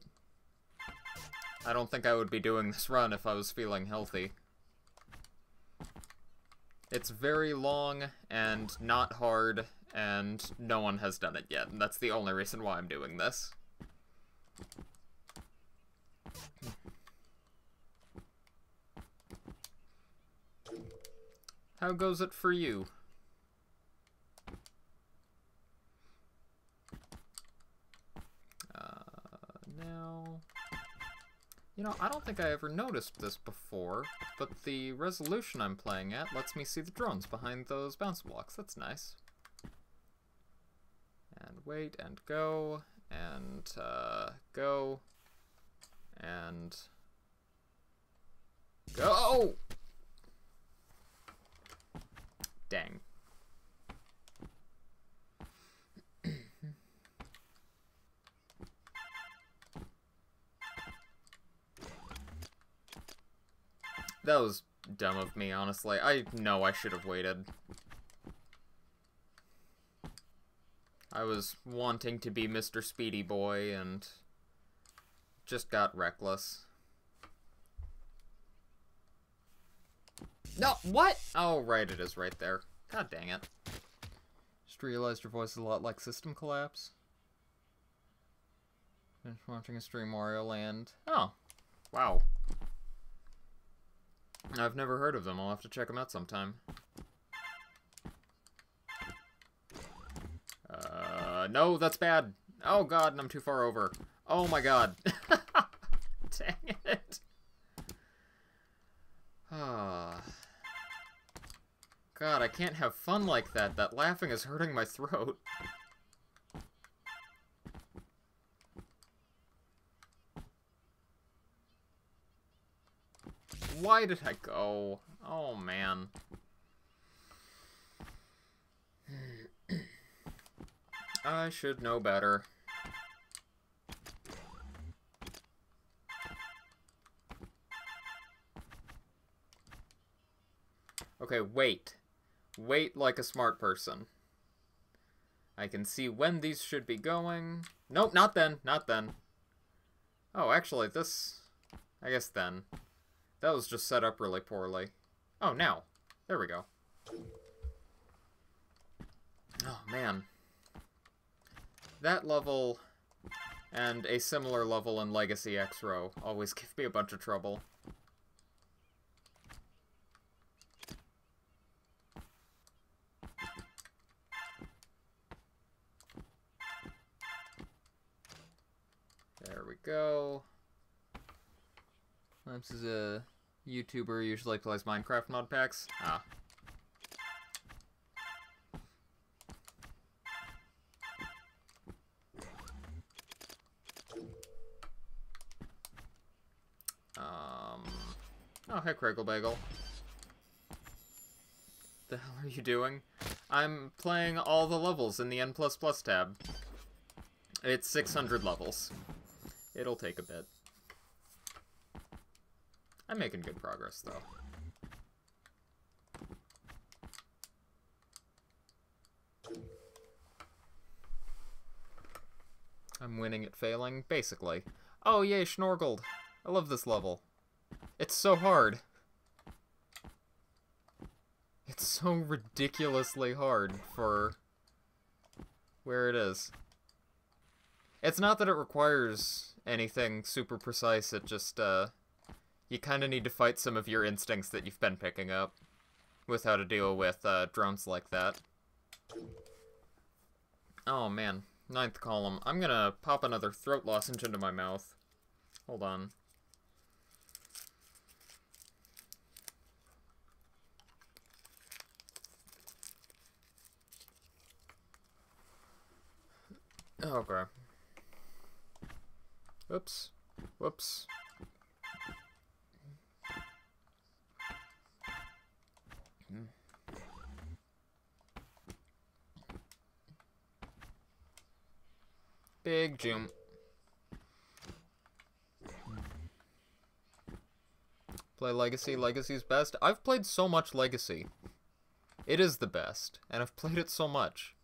I don't think I would be doing this run if I was feeling healthy. It's very long, and not hard, and no one has done it yet, and that's the only reason why I'm doing this. How goes it for you? Uh, now... You know, I don't think I ever noticed this before, but the resolution I'm playing at lets me see the drones behind those bounce blocks. That's nice. And wait, and go, and uh, go, and go! Dang. that was dumb of me, honestly. I know I should have waited. I was wanting to be Mr. Speedy Boy and just got reckless. No, what? Oh, right, it is right there. God dang it. Just realized your voice is a lot like System Collapse. Finished watching a stream Wario Land. Oh, wow. I've never heard of them. I'll have to check them out sometime. Uh, no, that's bad. Oh god, and I'm too far over. Oh my god. Dang it. Ah. God, I can't have fun like that. That laughing is hurting my throat. Why did I go? Oh, man. I should know better. Okay, wait. Wait like a smart person. I can see when these should be going. Nope, not then, not then. Oh, actually, this... I guess then. That was just set up really poorly. Oh, now. There we go. Oh, man. That level and a similar level in Legacy X-Row always give me a bunch of trouble. Go. This is a YouTuber usually plays Minecraft mod packs. Ah. Um. Oh, heck, Craggle Bagel. The hell are you doing? I'm playing all the levels in the N++ plus tab. It's 600 levels. It'll take a bit. I'm making good progress, though. I'm winning at failing, basically. Oh, yay, Schnorgled. I love this level. It's so hard. It's so ridiculously hard for where it is. It's not that it requires anything super precise, it just, uh, you kind of need to fight some of your instincts that you've been picking up with how to deal with, uh, drones like that. Oh, man. Ninth column. I'm gonna pop another throat lozenge into my mouth. Hold on. Okay. Oops. Whoops. Big jump. Play Legacy. Legacy's best. I've played so much Legacy. It is the best, and I've played it so much.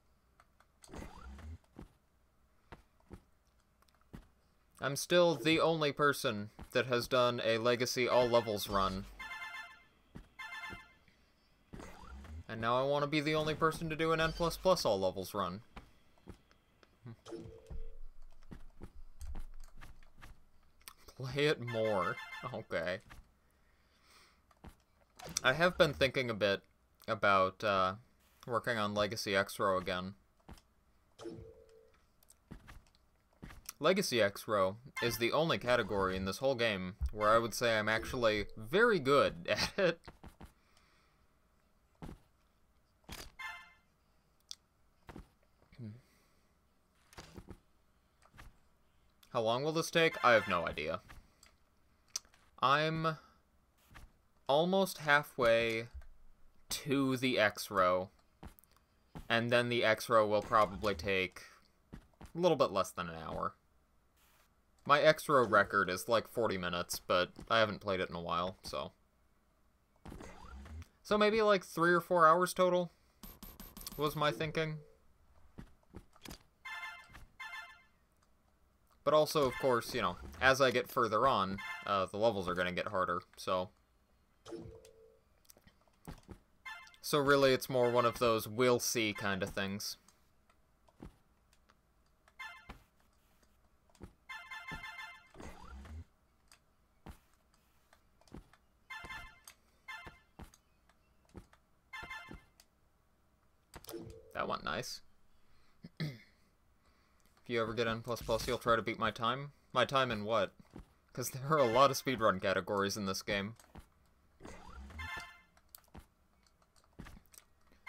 I'm still the only person that has done a Legacy all levels run. And now I want to be the only person to do an N++ plus all levels run. Play it more. Okay. I have been thinking a bit about uh, working on Legacy X-Row again. Legacy X-Row is the only category in this whole game where I would say I'm actually very good at it. Hmm. How long will this take? I have no idea. I'm almost halfway to the X-Row, and then the X-Row will probably take a little bit less than an hour. My X-Row record is like 40 minutes, but I haven't played it in a while, so... So maybe like three or four hours total was my thinking. But also, of course, you know, as I get further on, uh, the levels are going to get harder, so... So really, it's more one of those we'll see kind of things. That went nice. if you ever get N++, plus you'll try to beat my time? My time in what? Because there are a lot of speedrun categories in this game.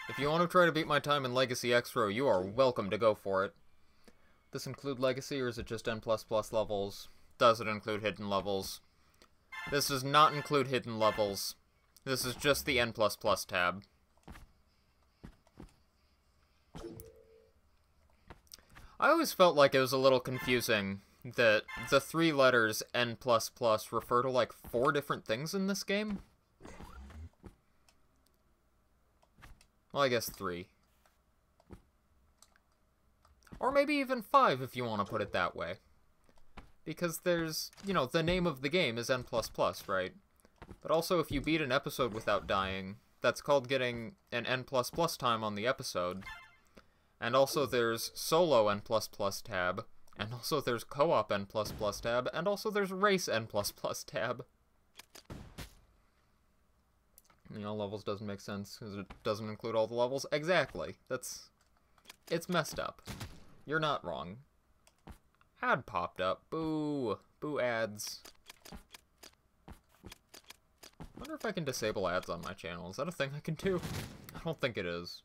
If you want to try to beat my time in Legacy X-Row, you are welcome to go for it. This include Legacy, or is it just N++ levels? Does it include hidden levels? This does not include hidden levels. This is just the N++ tab. I always felt like it was a little confusing that the three letters N++ plus refer to like four different things in this game. Well, I guess three. Or maybe even five if you want to put it that way. Because there's, you know, the name of the game is N++, plus right? But also, if you beat an episode without dying, that's called getting an N++ plus time on the episode. And also there's solo N++ tab, and also there's co-op N++ tab, and also there's race N++ tab. You know, levels doesn't make sense because it doesn't include all the levels. Exactly. That's... It's messed up. You're not wrong. Ad popped up. Boo. Boo ads. wonder if I can disable ads on my channel. Is that a thing I can do? I don't think it is.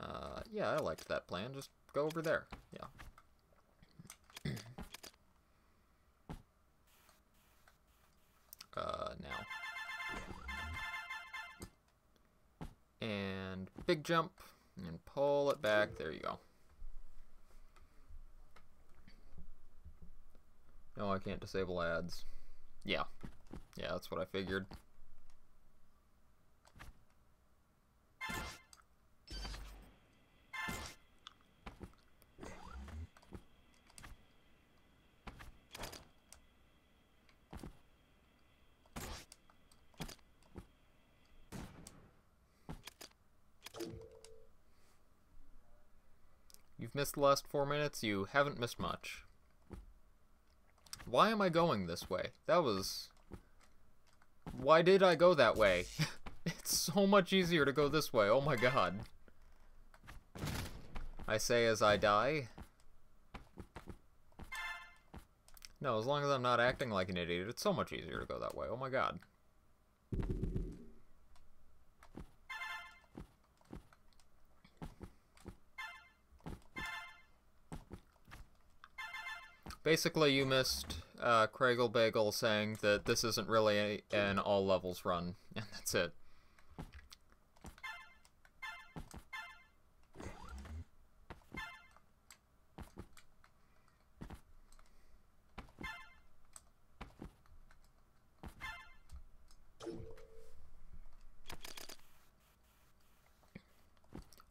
Uh, yeah, I liked that plan. Just go over there. Yeah. uh, now. And big jump, and pull it back. There you go. No, I can't disable ads. Yeah. Yeah, that's what I figured. Missed the last four minutes, you haven't missed much. Why am I going this way? That was... Why did I go that way? it's so much easier to go this way, oh my god. I say as I die. No, as long as I'm not acting like an idiot, it's so much easier to go that way, oh my god. Basically, you missed uh, Craigle Bagel saying that this isn't really a, an all levels run, and that's it.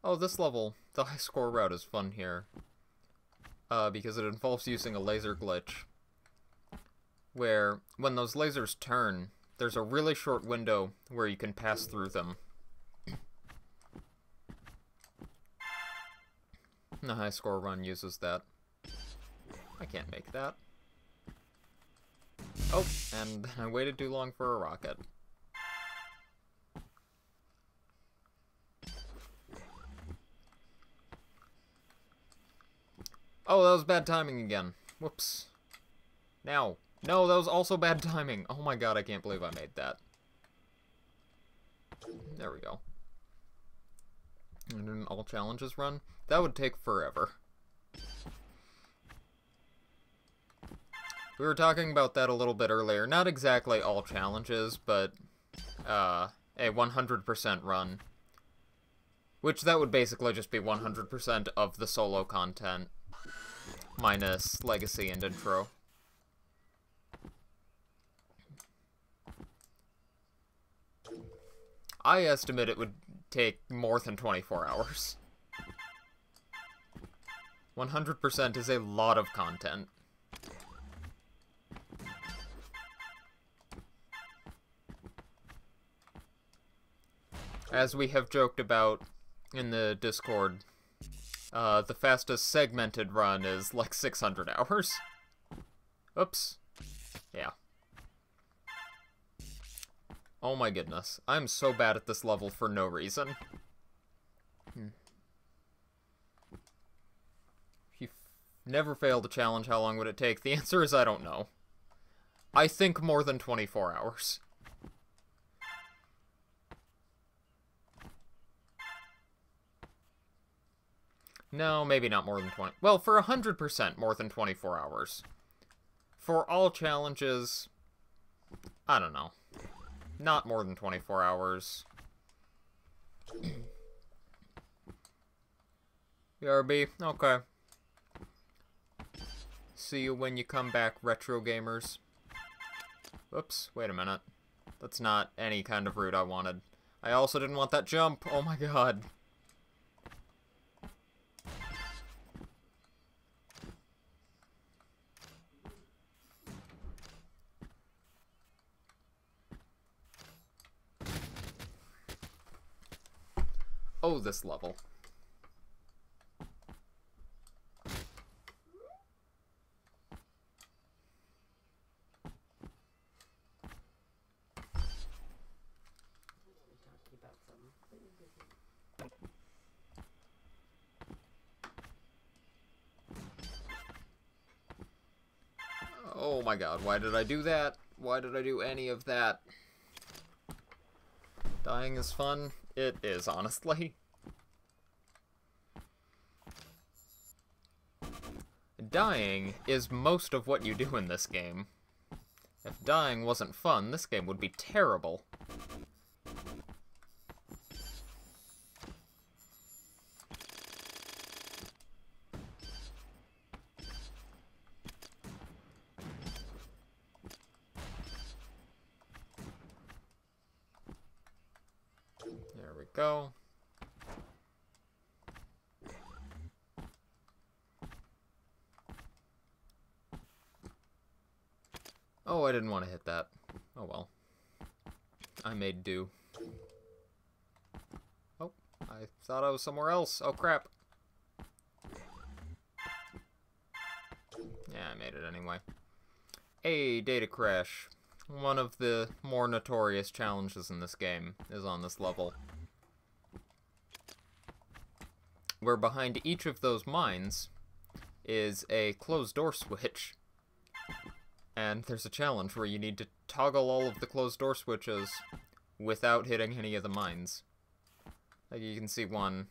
Oh, this level, the high score route is fun here uh, because it involves using a laser glitch, where when those lasers turn, there's a really short window where you can pass through them. the high score run uses that. I can't make that. Oh, and I waited too long for a rocket. Oh, that was bad timing again. Whoops. Now. No, that was also bad timing. Oh my god, I can't believe I made that. There we go. And an all challenges run? That would take forever. We were talking about that a little bit earlier. Not exactly all challenges, but uh, a 100% run. Which that would basically just be 100% of the solo content minus legacy and intro. I estimate it would take more than 24 hours. 100% is a lot of content. As we have joked about in the Discord uh, the fastest segmented run is like 600 hours. Oops. Yeah. Oh my goodness. I'm so bad at this level for no reason. Hmm. You never failed a challenge, how long would it take? The answer is I don't know. I think more than 24 hours. No, maybe not more than 20. Well, for 100% more than 24 hours. For all challenges, I don't know. Not more than 24 hours. BRB, okay. See you when you come back, retro gamers. Oops, wait a minute. That's not any kind of route I wanted. I also didn't want that jump. Oh my god. Oh, this level. Oh my god, why did I do that? Why did I do any of that? Dying is fun? It is, honestly. Dying is most of what you do in this game. If dying wasn't fun, this game would be terrible. go. Oh, I didn't want to hit that. Oh well. I made do. Oh, I thought I was somewhere else. Oh crap. Yeah, I made it anyway. A data crash. One of the more notorious challenges in this game is on this level. where behind each of those mines is a closed door switch. And there's a challenge where you need to toggle all of the closed door switches without hitting any of the mines. Like you can see one,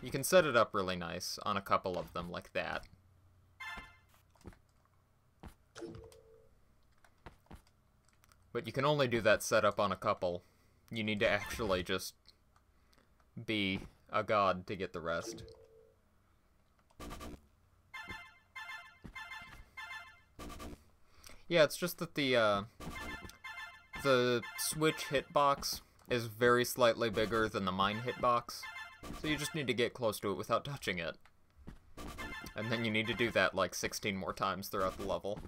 you can set it up really nice on a couple of them like that. But you can only do that setup on a couple. You need to actually just be a god to get the rest. Yeah, it's just that the, uh, the Switch hitbox is very slightly bigger than the mine hitbox, so you just need to get close to it without touching it. And then you need to do that like 16 more times throughout the level.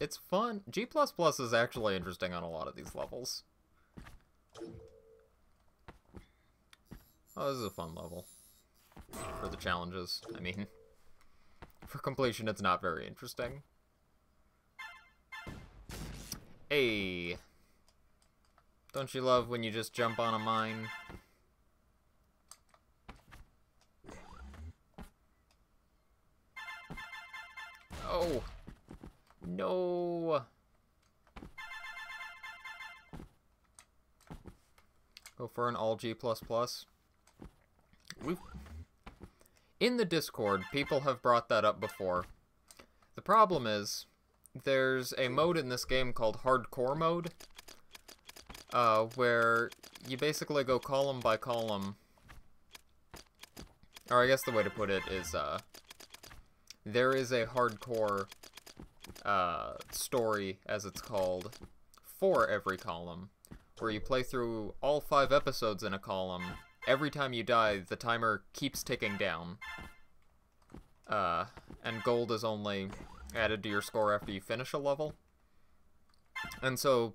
It's fun. G++ is actually interesting on a lot of these levels. Oh, this is a fun level. For the challenges, I mean. For completion, it's not very interesting. Hey! Don't you love when you just jump on a mine? No. Go for an all G++. We've... In the Discord, people have brought that up before. The problem is, there's a mode in this game called Hardcore Mode, uh, where you basically go column by column. Or I guess the way to put it is, uh, there is a hardcore uh, story, as it's called, for every column, where you play through all five episodes in a column. Every time you die, the timer keeps ticking down. Uh, and gold is only added to your score after you finish a level. And so,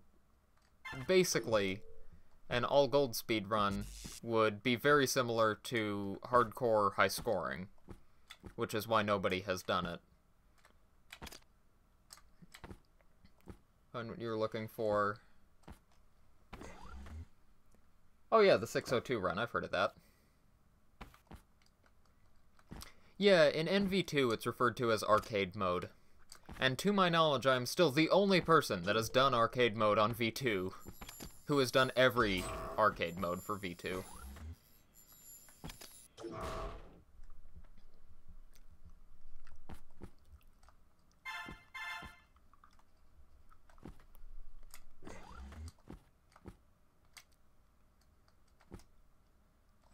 basically, an all gold speed run would be very similar to hardcore high scoring, which is why nobody has done it. On what you were looking for. Oh yeah, the 602 run. I've heard of that. Yeah, in NV2 it's referred to as arcade mode. And to my knowledge, I'm still the only person that has done arcade mode on V2 who has done every arcade mode for V2.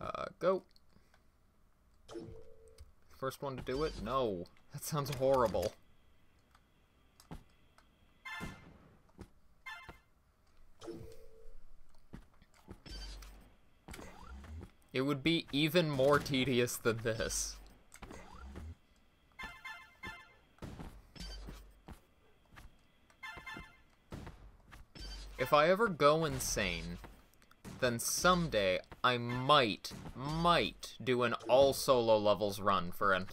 Uh, go. First one to do it? No. That sounds horrible. It would be even more tedious than this. If I ever go insane, then someday I might, might do an all solo levels run for N++.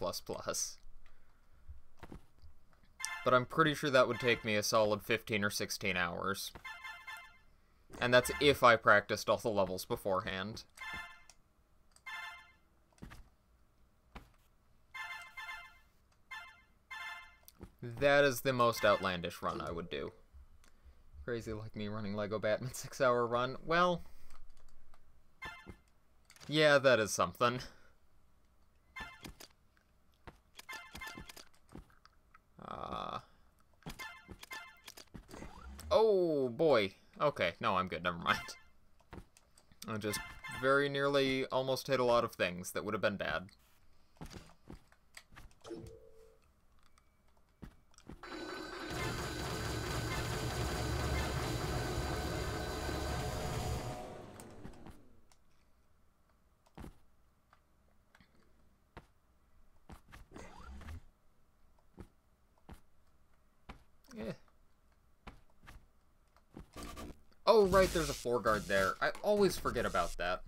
But I'm pretty sure that would take me a solid 15 or 16 hours. And that's if I practiced all the levels beforehand. That is the most outlandish run I would do. Crazy like me running Lego Batman 6 hour run. Well, yeah, that is something. Uh, oh, boy. Okay, no, I'm good. Never mind. I just very nearly almost hit a lot of things that would have been bad. Oh, right, there's a floor guard there. I always forget about that.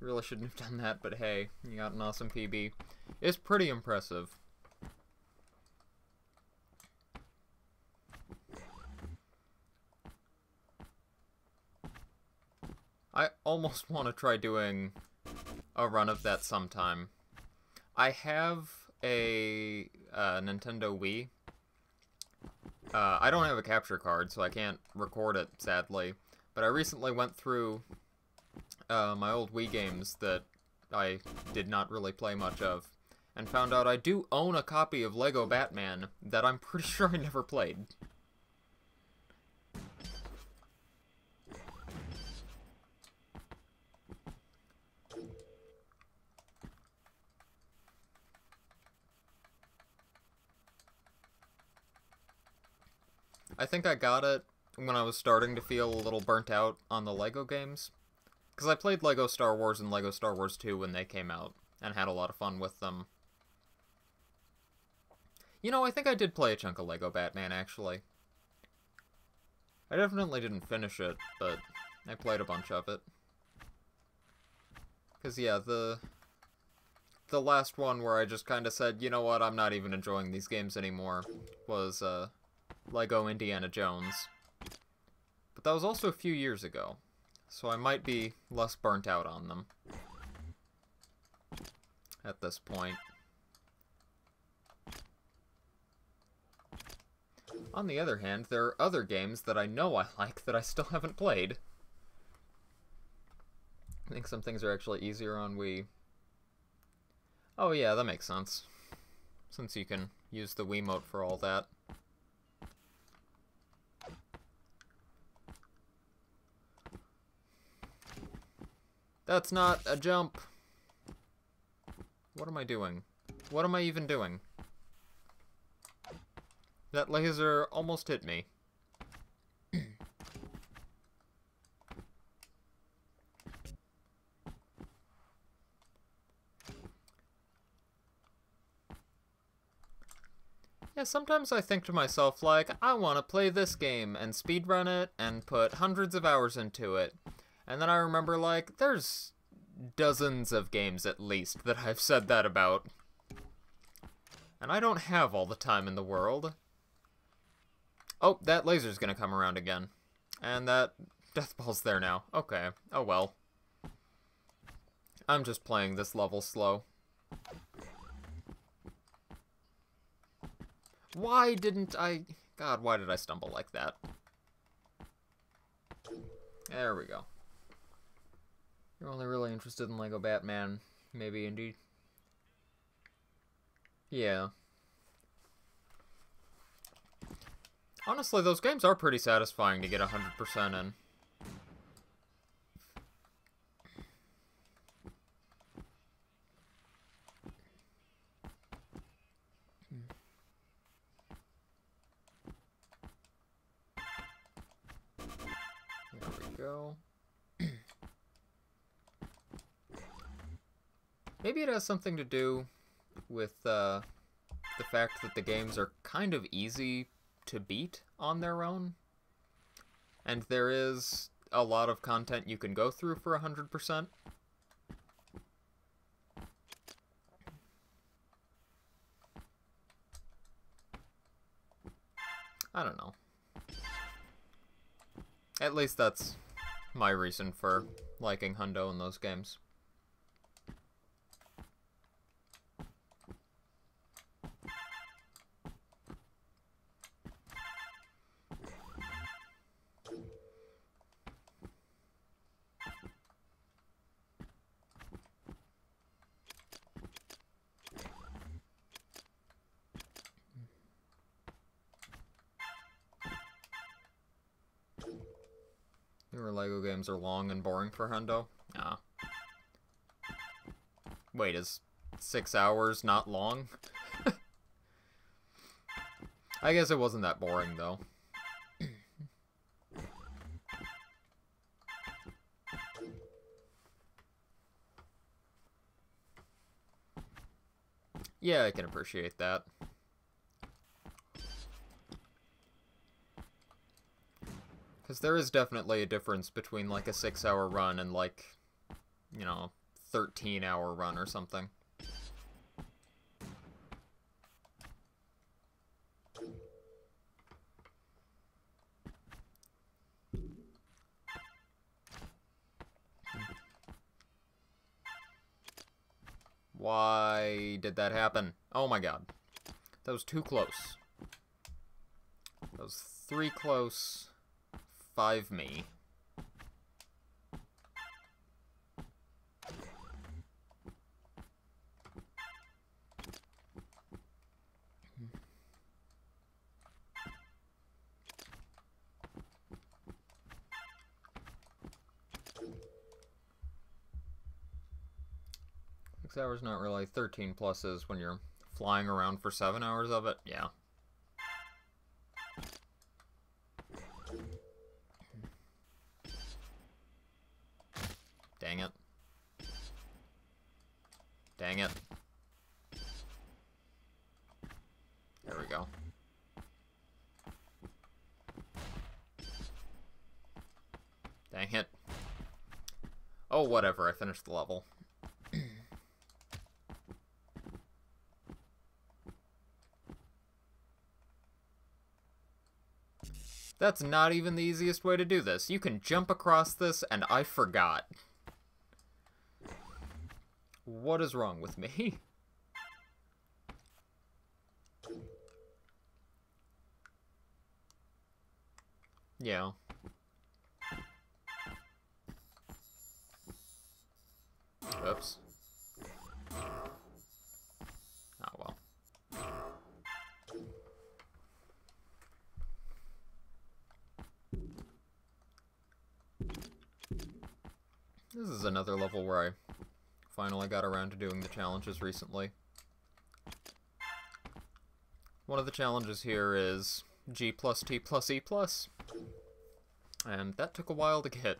Really shouldn't have done that, but hey, you got an awesome PB. It's pretty impressive. I almost want to try doing a run of that sometime. I have a uh, Nintendo Wii, uh, I don't have a capture card, so I can't record it, sadly. But I recently went through uh, my old Wii games that I did not really play much of, and found out I do own a copy of Lego Batman that I'm pretty sure I never played. I think I got it when I was starting to feel a little burnt out on the LEGO games. Because I played LEGO Star Wars and LEGO Star Wars 2 when they came out, and had a lot of fun with them. You know, I think I did play a chunk of LEGO Batman, actually. I definitely didn't finish it, but I played a bunch of it. Because, yeah, the... The last one where I just kind of said, you know what, I'm not even enjoying these games anymore, was, uh, Lego Indiana Jones. But that was also a few years ago, so I might be less burnt out on them at this point. On the other hand, there are other games that I know I like that I still haven't played. I think some things are actually easier on Wii. Oh yeah, that makes sense. Since you can use the Wiimote for all that. That's not a jump. What am I doing? What am I even doing? That laser almost hit me. Yeah, sometimes I think to myself, like, I want to play this game and speedrun it and put hundreds of hours into it. And then I remember, like, there's dozens of games at least that I've said that about. And I don't have all the time in the world. Oh, that laser's gonna come around again. And that death ball's there now. Okay. Oh well. I'm just playing this level slow. Why didn't I... God, why did I stumble like that? There we go. You're only really interested in Lego Batman, maybe indeed. Yeah. Honestly, those games are pretty satisfying to get 100% in. There we go. Maybe it has something to do with uh, the fact that the games are kind of easy to beat on their own. And there is a lot of content you can go through for 100%. I don't know. At least that's my reason for liking Hundo in those games. Games are long and boring for Hundo. Ah. Wait, is six hours not long? I guess it wasn't that boring, though. yeah, I can appreciate that. Because there is definitely a difference between, like, a six-hour run and, like, you know, 13-hour run or something. Why did that happen? Oh my god. That was too close. That was three close, five me. Six hours not really. 13 pluses when you're flying around for seven hours of it. Yeah. Dang it. Dang it. There we go. Dang it. Oh, whatever. I finished the level. That's not even the easiest way to do this. You can jump across this, and I forgot. What is wrong with me? yeah. Another level where I finally got around to doing the challenges recently. One of the challenges here is G plus T plus E plus, and that took a while to get.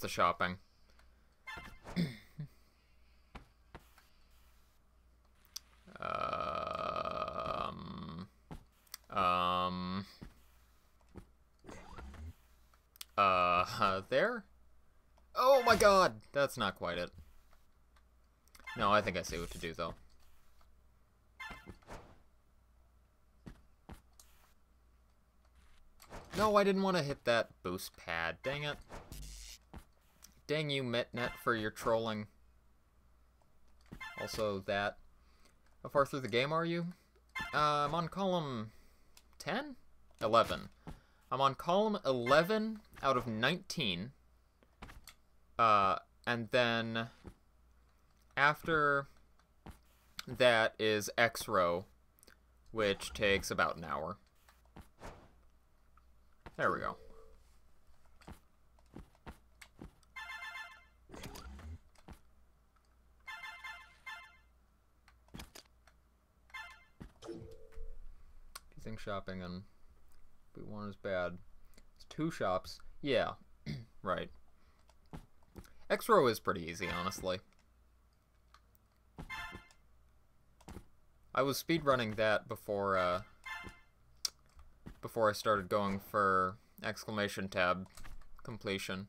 The shopping. um, um, uh, there? Oh my god! That's not quite it. No, I think I see what to do, though. No, I didn't want to hit that boost pad. Dang it. Dang you, Metanet, for your trolling. Also, that. How far through the game are you? Uh, I'm on column 10? 11. I'm on column 11 out of 19. Uh, and then after that is X row, which takes about an hour. There we go. Think shopping on Boot 1 is bad? It's two shops. Yeah, right. X-Row is pretty easy, honestly. I was speedrunning that before, uh, before I started going for exclamation tab completion.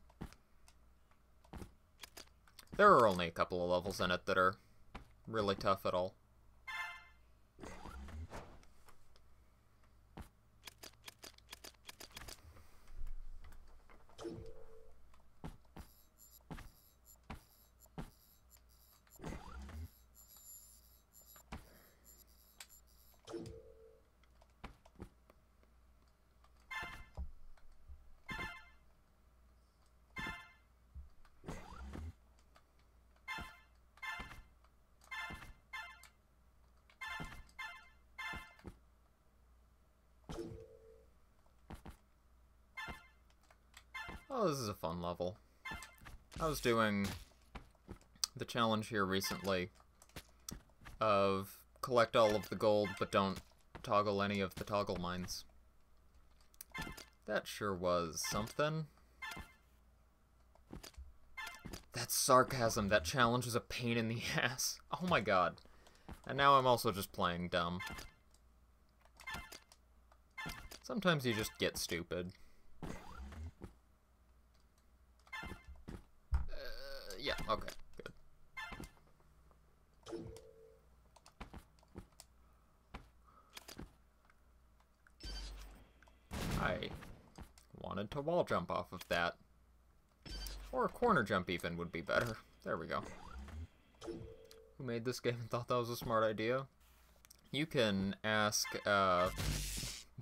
There are only a couple of levels in it that are really tough at all. Was doing the challenge here recently of collect all of the gold, but don't toggle any of the toggle mines. That sure was something. That's sarcasm. That challenge is a pain in the ass. Oh my god. And now I'm also just playing dumb. Sometimes you just get stupid. yeah, okay, good. I wanted to wall jump off of that. Or a corner jump even would be better. There we go. Who made this game and thought that was a smart idea? You can ask uh,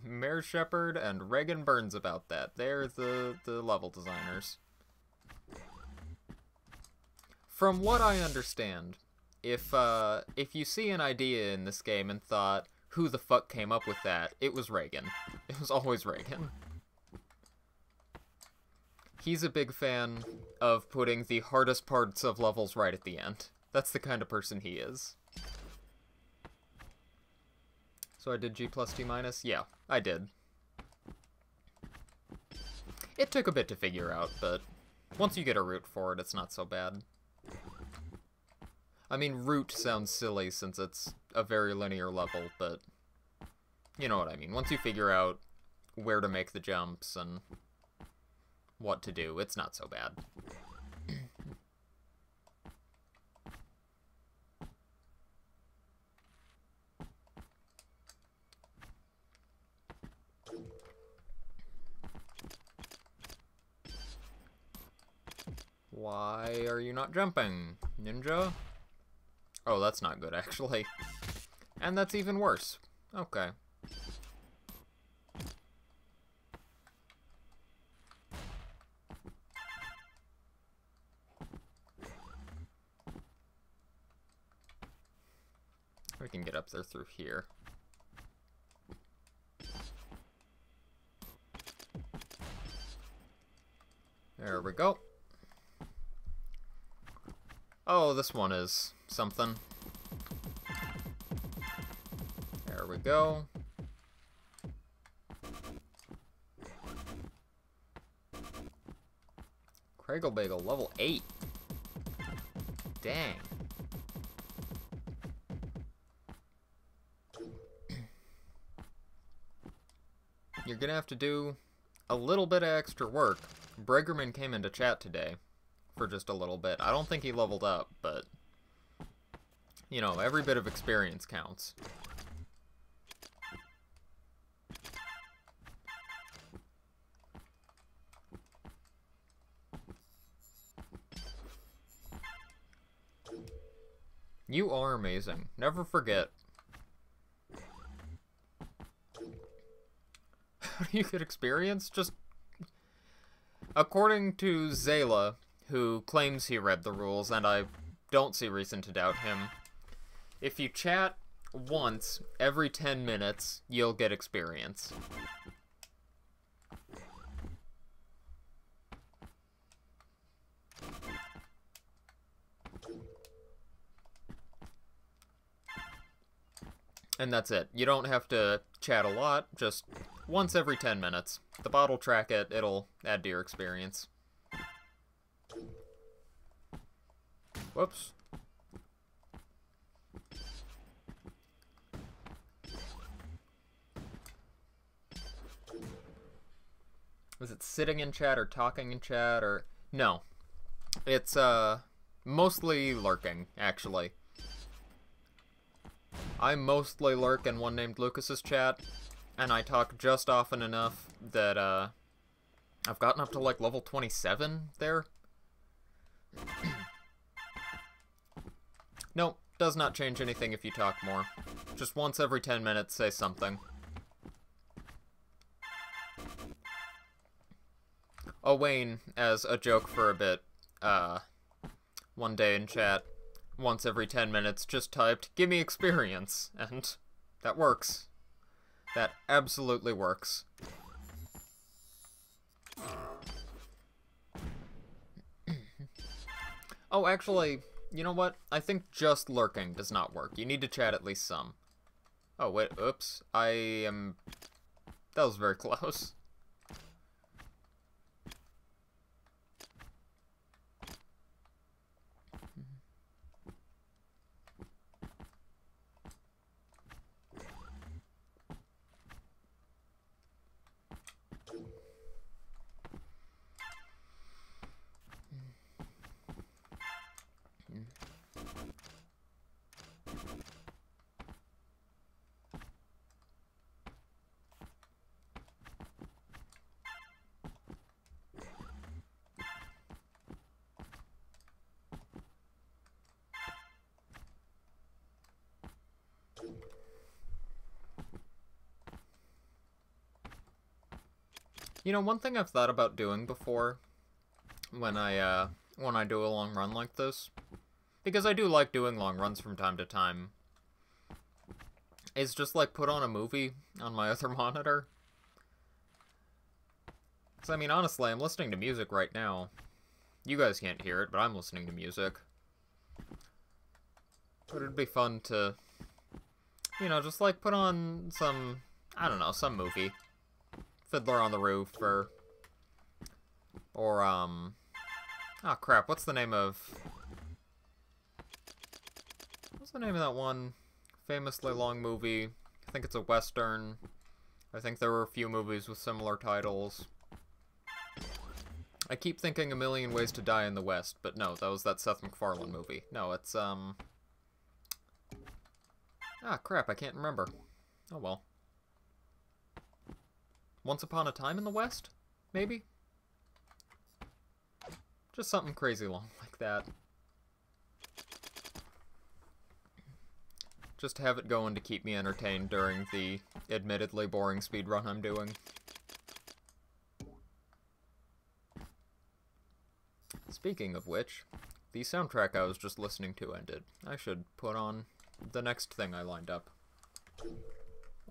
Mare Sheppard and Raigan Burns about that. They're the, the level designers. From what I understand, if uh, if you see an idea in this game and thought, who the fuck came up with that, it was Raigan. It was always Raigan. He's a big fan of putting the hardest parts of levels right at the end. That's the kind of person he is. So I did G plus T minus? Yeah, I did. It took a bit to figure out, but once you get a root for it, it's not so bad. I mean, root sounds silly since it's a very linear level, but you know what I mean. Once you figure out where to make the jumps and what to do, it's not so bad. Why are you not jumping, ninja? Oh, that's not good, actually. And that's even worse. Okay. We can get up there through here. There we go. Oh, this one is something. There we go. Craggle Bagel, level 8. Dang. You're gonna have to do a little bit of extra work. Bregerman came into chat today for just a little bit. I don't think he leveled up, but... You know, every bit of experience counts. You are amazing. Never forget. How do you get experience? Just... According to Zayla, who claims he read the rules, and I don't see reason to doubt him, if you chat once every 10 minutes, you'll get experience. And that's it. You don't have to chat a lot, just once every 10 minutes. The bottle track it, it'll add to your experience. Whoops. Was it sitting in chat or talking in chat or... No. It's, uh, mostly lurking, actually. I mostly lurk in one named Lucas's chat, and I talk just often enough that, uh, I've gotten up to, like, level 27 there. Nope, does not change anything if you talk more. Just once every 10 minutes, say something. Wayne, as a joke for a bit, uh, one day in chat, once every 10 minutes, just typed, give me experience, and that works. That absolutely works. oh, actually, you know what? I think just lurking does not work. You need to chat at least some. Oh, wait, oops. I am... That was very close. You know, one thing I've thought about doing before when I uh when I do a long run like this because I do like doing long runs from time to time is just like put on a movie on my other monitor. Cuz I mean honestly, I'm listening to music right now. You guys can't hear it, but I'm listening to music. But it'd be fun to you know, just like put on some I don't know, some movie. Fiddler on the Roof or or um oh crap, what's the name of What's the name of that one famously long movie? I think it's a western. I think there were a few movies with similar titles. I keep thinking A Million Ways to Die in the West, but no, that was that Seth MacFarlane movie. No, it's, um... Ah, crap, I can't remember. Oh well. Once Upon a Time in the West? Maybe? Just something crazy long like that. Just have it going to keep me entertained during the admittedly boring speedrun I'm doing. Speaking of which, the soundtrack I was just listening to ended. I should put on the next thing I lined up.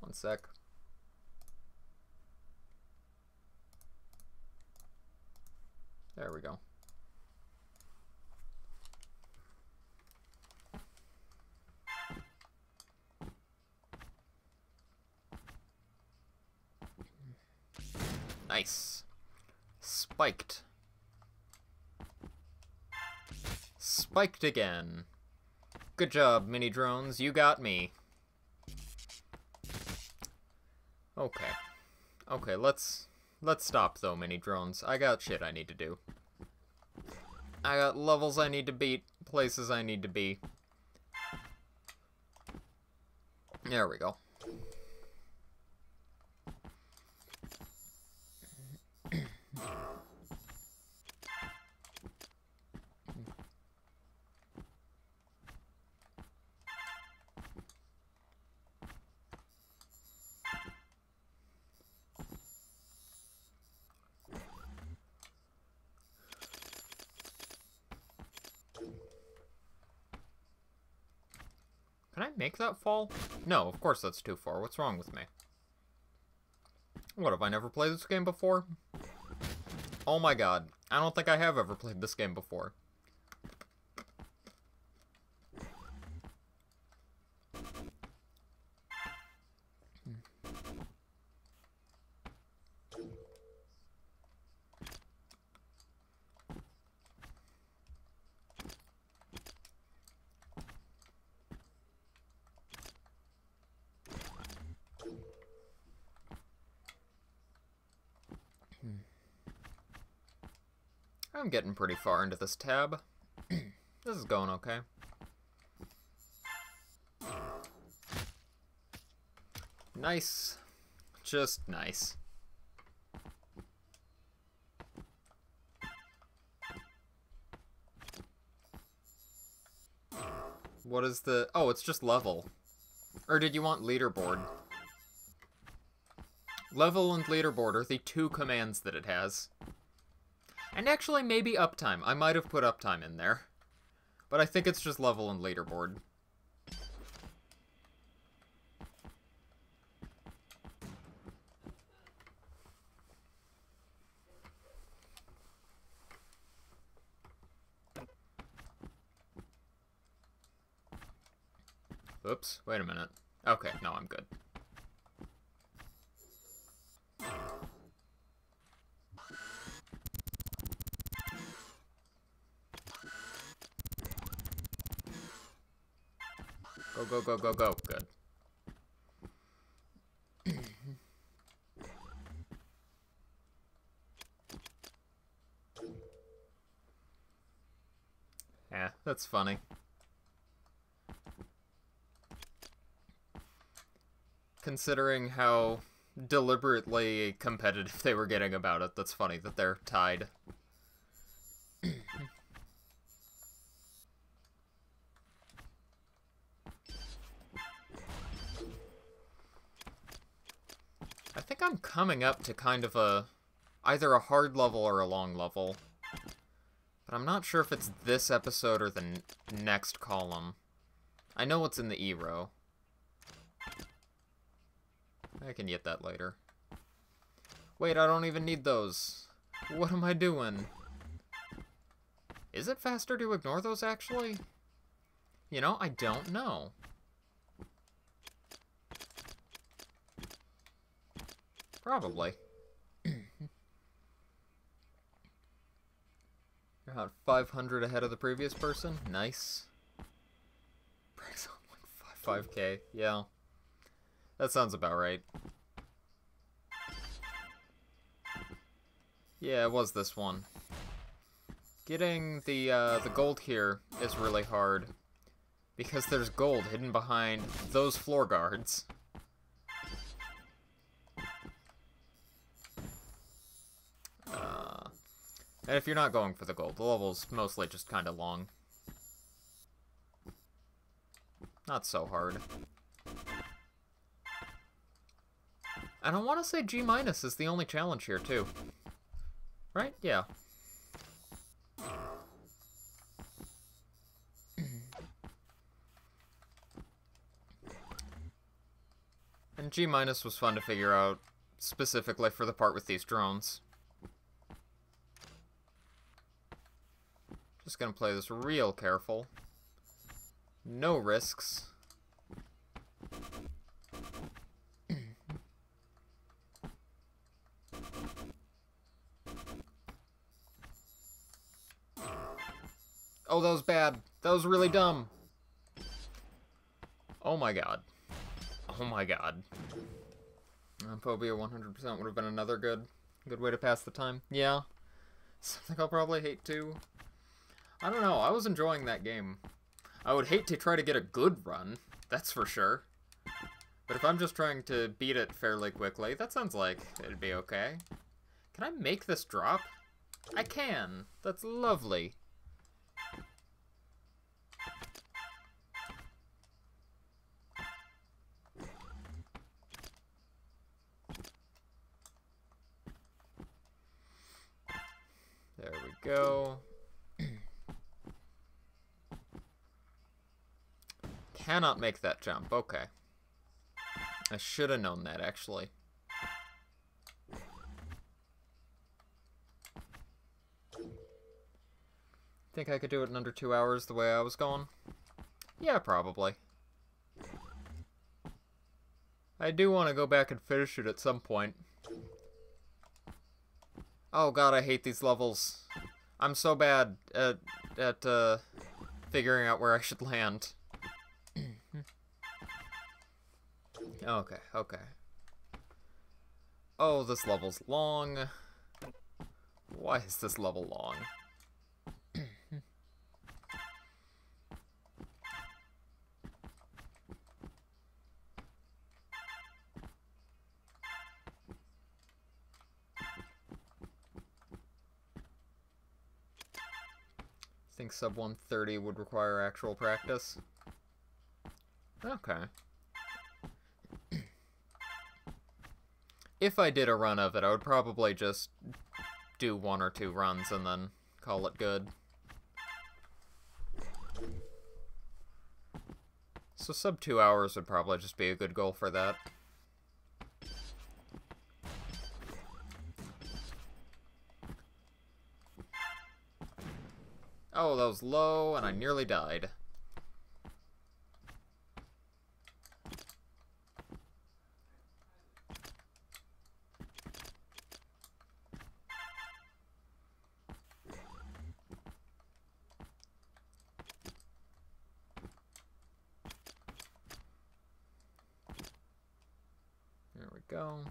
One sec. There we go. Nice. Spiked. Spiked again. Good job, mini drones. You got me. Okay. Okay, let's let's stop though, mini drones. I got shit I need to do. I got levels I need to beat, places I need to be. There we go. Make that fall? No, of course that's too far. What's wrong with me? What, have I never played this game before? Oh my god. I don't think I have ever played this game before. I'm getting pretty far into this tab. this is going okay. Nice. Just nice. What is the... Oh, it's just level. Or did you want leaderboard? Level and leaderboard are the two commands that it has. And actually, maybe uptime. I might have put uptime in there. But I think it's just level and leaderboard. Oops, wait a minute. Okay, no, I'm good. Go, go, go, go, go. Good. yeah, that's funny. Considering how deliberately competitive they were getting about it, that's funny that they're tied. Coming up to kind of a... either a hard level or a long level. But I'm not sure if it's this episode or the next column. I know what's in the E row. I can get that later. Wait, I don't even need those. What am I doing? Is it faster to ignore those, actually? You know, I don't know. Probably. You're about 500 ahead of the previous person. Nice. Breaks on like 5, 5k. Yeah. That sounds about right. Yeah, it was this one. Getting the, uh, the gold here is really hard. Because there's gold hidden behind those floor guards. And if you're not going for the gold, the level's mostly just kind of long. Not so hard. And I want to say G minus is the only challenge here, too. Right? Yeah. and G minus was fun to figure out, specifically for the part with these drones. Just gonna play this real careful. No risks. oh, that was bad. That was really dumb. Oh my god. Oh my god. Phobia 100% would have been another good good way to pass the time. Yeah. Something I'll probably hate too. I don't know, I was enjoying that game. I would hate to try to get a good run, that's for sure. But if I'm just trying to beat it fairly quickly, that sounds like it'd be okay. Can I make this drop? I can. That's lovely. There we go. Cannot make that jump. Okay. I should have known that, actually. Think I could do it in under two hours the way I was going? Yeah, probably. I do want to go back and finish it at some point. Oh god, I hate these levels. I'm so bad at, at uh, figuring out where I should land. Okay, okay. Oh, this level's long. Why is this level long? think sub 130 would require actual practice. Okay. If I did a run of it, I would probably just do one or two runs and then call it good. So sub two hours would probably just be a good goal for that. Oh, that was low, and I nearly died. There we go.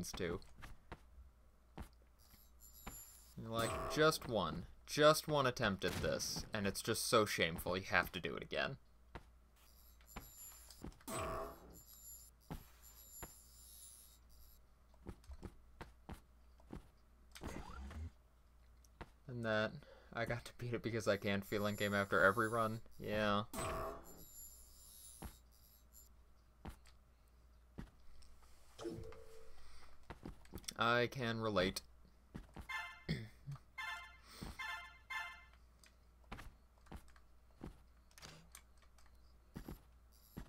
Happens too. like, just one. Just one attempt at this, and it's just so shameful you have to do it again. And that, I got to beat it because I can feeling game after every run. Yeah. I can relate.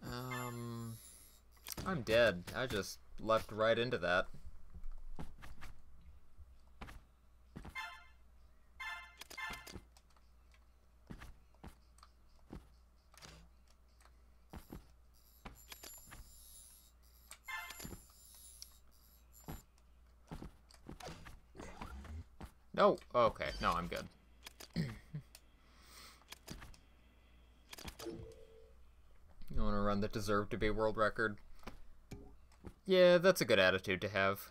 Um, I'm dead. I just left right into that. No. okay. No, I'm good. you want to run that deserved to be world record? Yeah, that's a good attitude to have.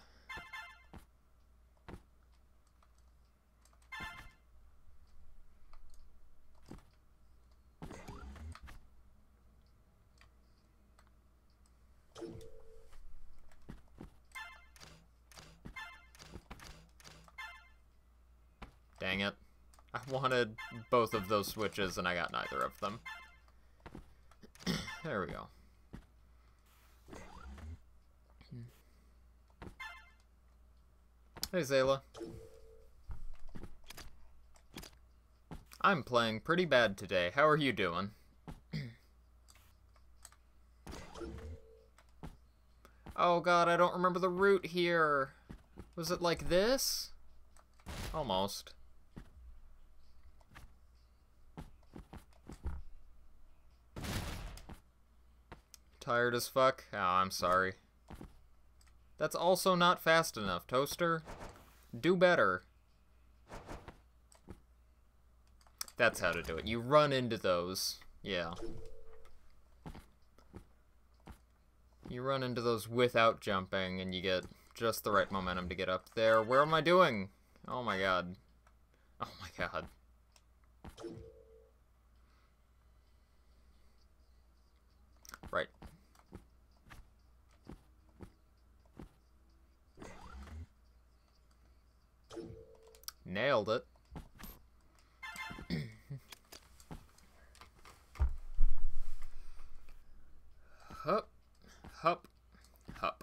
Switches and I got neither of them. there we go. Hey, Zayla. I'm playing pretty bad today. How are you doing? oh god, I don't remember the route here. Was it like this? Almost. Tired as fuck? Oh, I'm sorry. That's also not fast enough, Toaster. Do better. That's how to do it. You run into those. Yeah. You run into those without jumping, and you get just the right momentum to get up there. Where am I doing? Oh my god. Oh my god. Right. Nailed it. hup, hup, hup.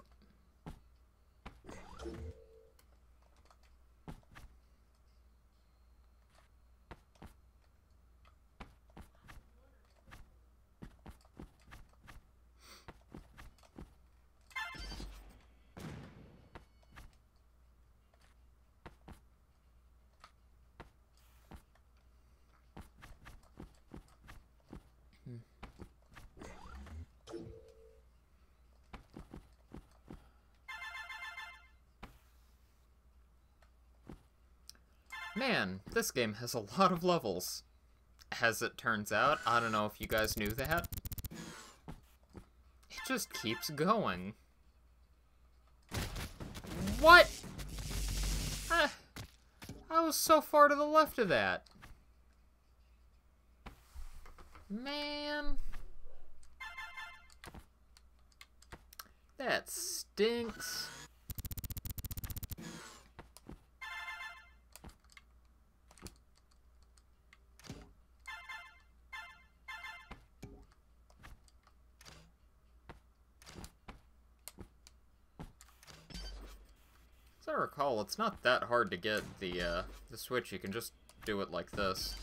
Man, this game has a lot of levels. As it turns out, I don't know if you guys knew that. It just keeps going. What? Ah, I was so far to the left of that. Man. That stinks. Recall, it's not that hard to get the, uh, the Switch. You can just do it like this.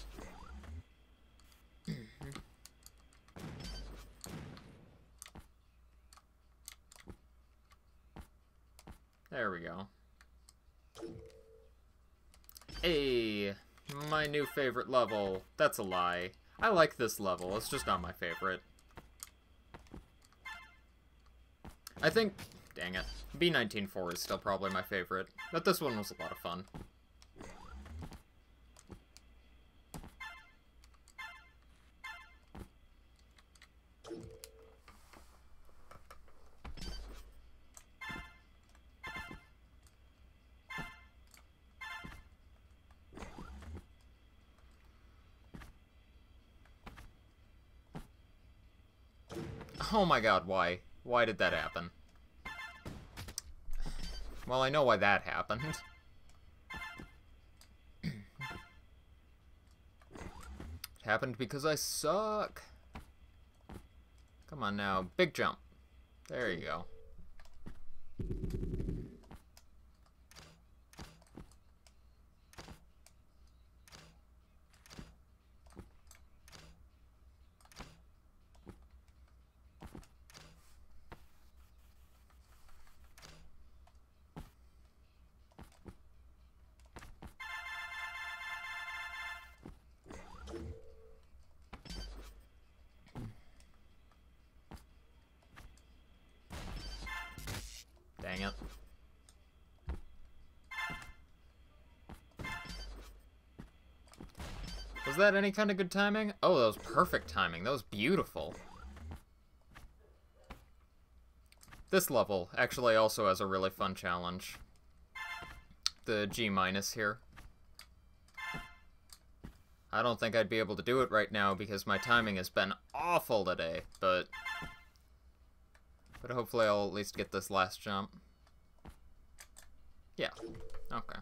there we go. Hey, my new favorite level. That's a lie. I like this level, it's just not my favorite. I think Dang it. B194 is still probably my favorite, but this one was a lot of fun. Oh my god, why? Why did that happen? Well, I know why that happened. it happened because I suck. Come on now, big jump. There you go. Was that any kind of good timing? Oh, that was perfect timing. That was beautiful. This level actually also has a really fun challenge. The G minus here. I don't think I'd be able to do it right now because my timing has been awful today, but but hopefully I'll at least get this last jump. Yeah. Okay.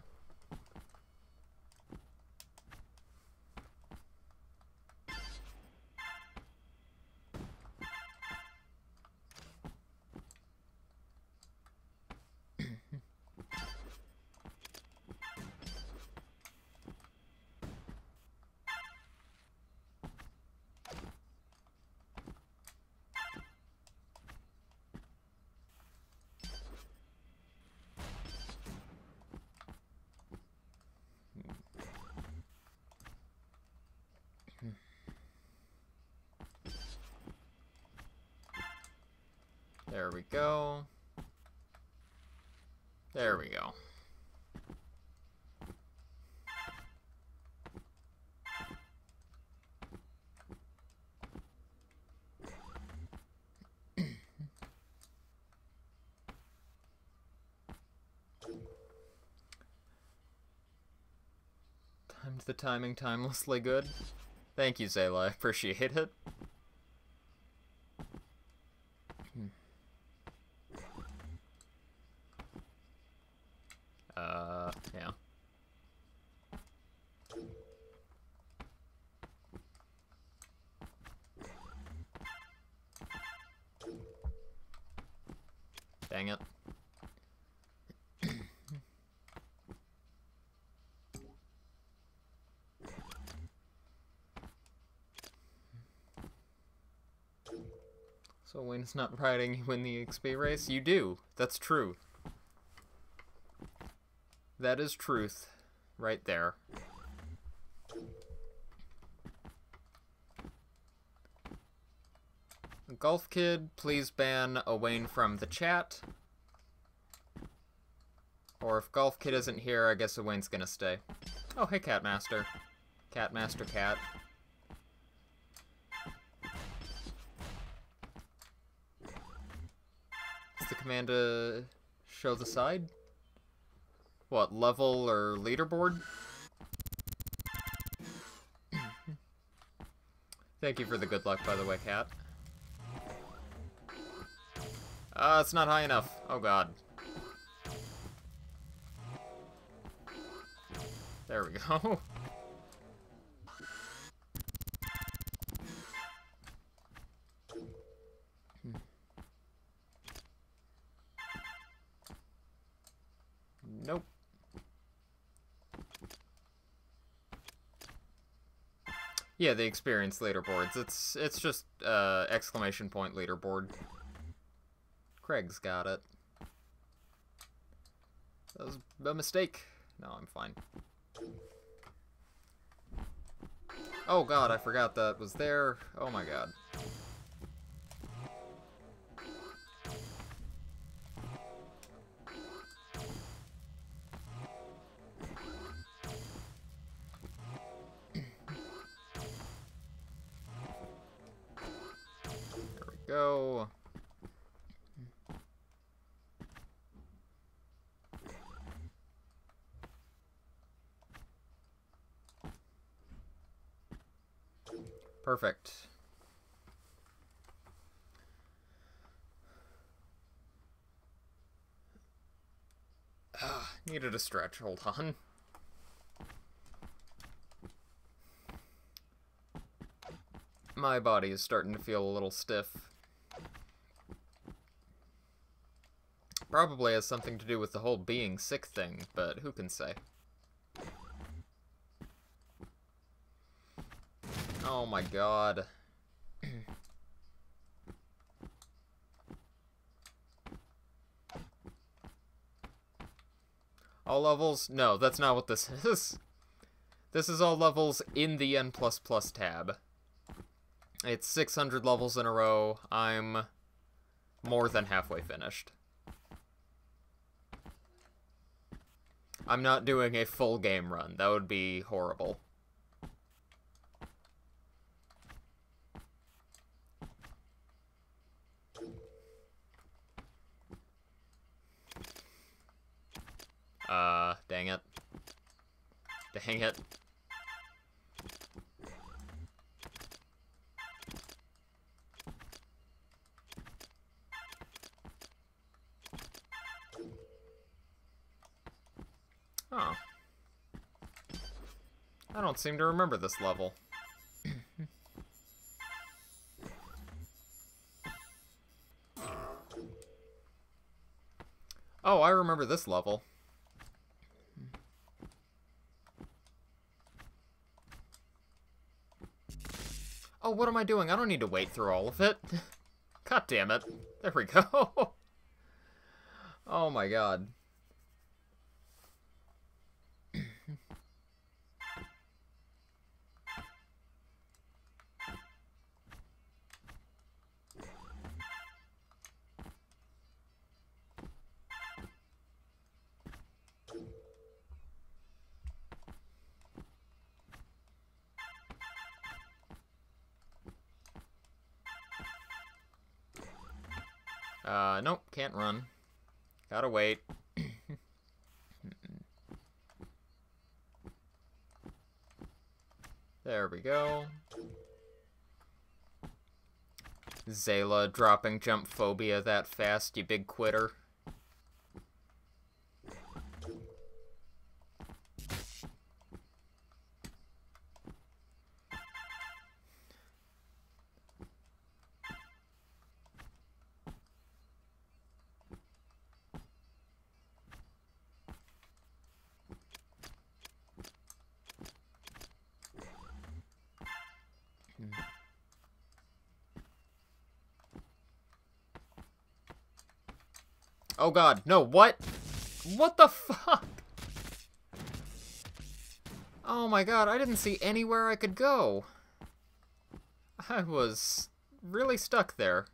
The timing timelessly good. Thank you, Zayla. I appreciate it. Hmm. Uh, yeah. Dang it. So Wayne's not riding you win the XP race? You do. That's true. That is truth. Right there. Golf Kid, please ban Wayne from the chat. Or if Golf Kid isn't here, I guess Wayne's gonna stay. Oh, hey, Catmaster. Catmaster Cat. Is the command to show the side? What, level or leaderboard? Thank you for the good luck, by the way, Cat. Uh, it's not high enough. Oh god. There we go. Yeah, the experience leaderboards. It's it's just uh, exclamation point leaderboard. Craig's got it. That was a mistake. No, I'm fine. Oh god, I forgot that was there. Oh my god. Perfect. Ah, needed a stretch. Hold on. My body is starting to feel a little stiff. Probably has something to do with the whole being sick thing, but who can say? Oh my god. all levels? No, that's not what this is. This is all levels in the N++ tab. It's 600 levels in a row. I'm more than halfway finished. I'm not doing a full game run. That would be horrible. Uh, dang it. Dang it. Oh. I don't seem to remember this level. oh, I remember this level. What am I doing? I don't need to wait through all of it. God damn it. There we go. oh my god. Zayla dropping jump phobia that fast, you big quitter. Oh god, no, what? What the fuck? Oh my god, I didn't see anywhere I could go. I was really stuck there.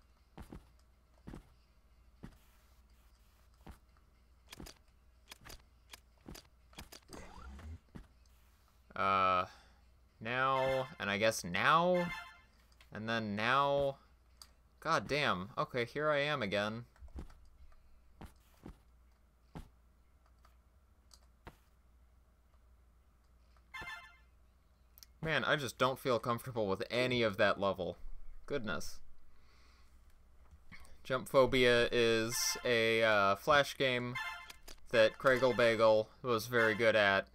Uh, now, and I guess now, and then now. God damn. Okay, here I am again. Man, I just don't feel comfortable with any of that level. Goodness. Jump Phobia is a uh, flash game that Craigle Bagel was very good at,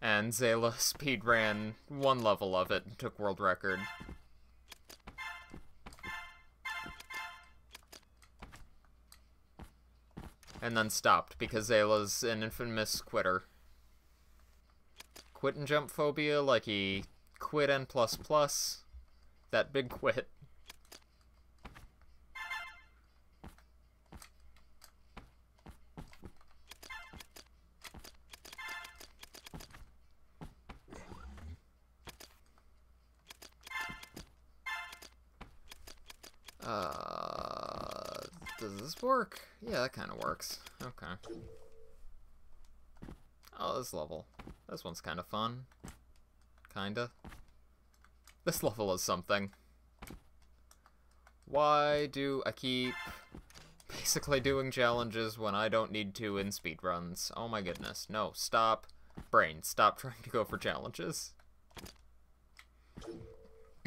and Zayla speedran one level of it and took world record. And then stopped because Zayla's an infamous quitter quit and jump phobia like he quit N++, plus that big quit. Uh, does this work? Yeah, that kind of works. Okay. Oh, this level. This one's kind of fun. Kinda. This level is something. Why do I keep basically doing challenges when I don't need to in speedruns? Oh my goodness. No, stop. Brain, stop trying to go for challenges.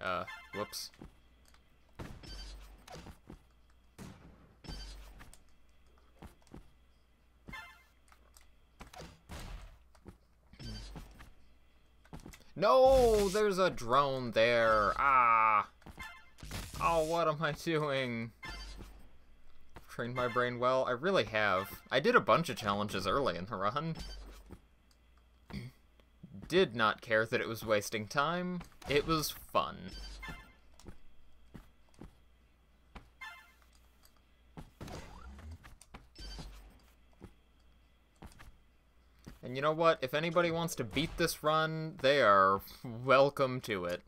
uh, whoops. No, there's a drone there. Ah. Oh, what am I doing? Trained my brain well. I really have. I did a bunch of challenges early in the run. Did not care that it was wasting time. It was fun. And you know what? If anybody wants to beat this run, they are welcome to it.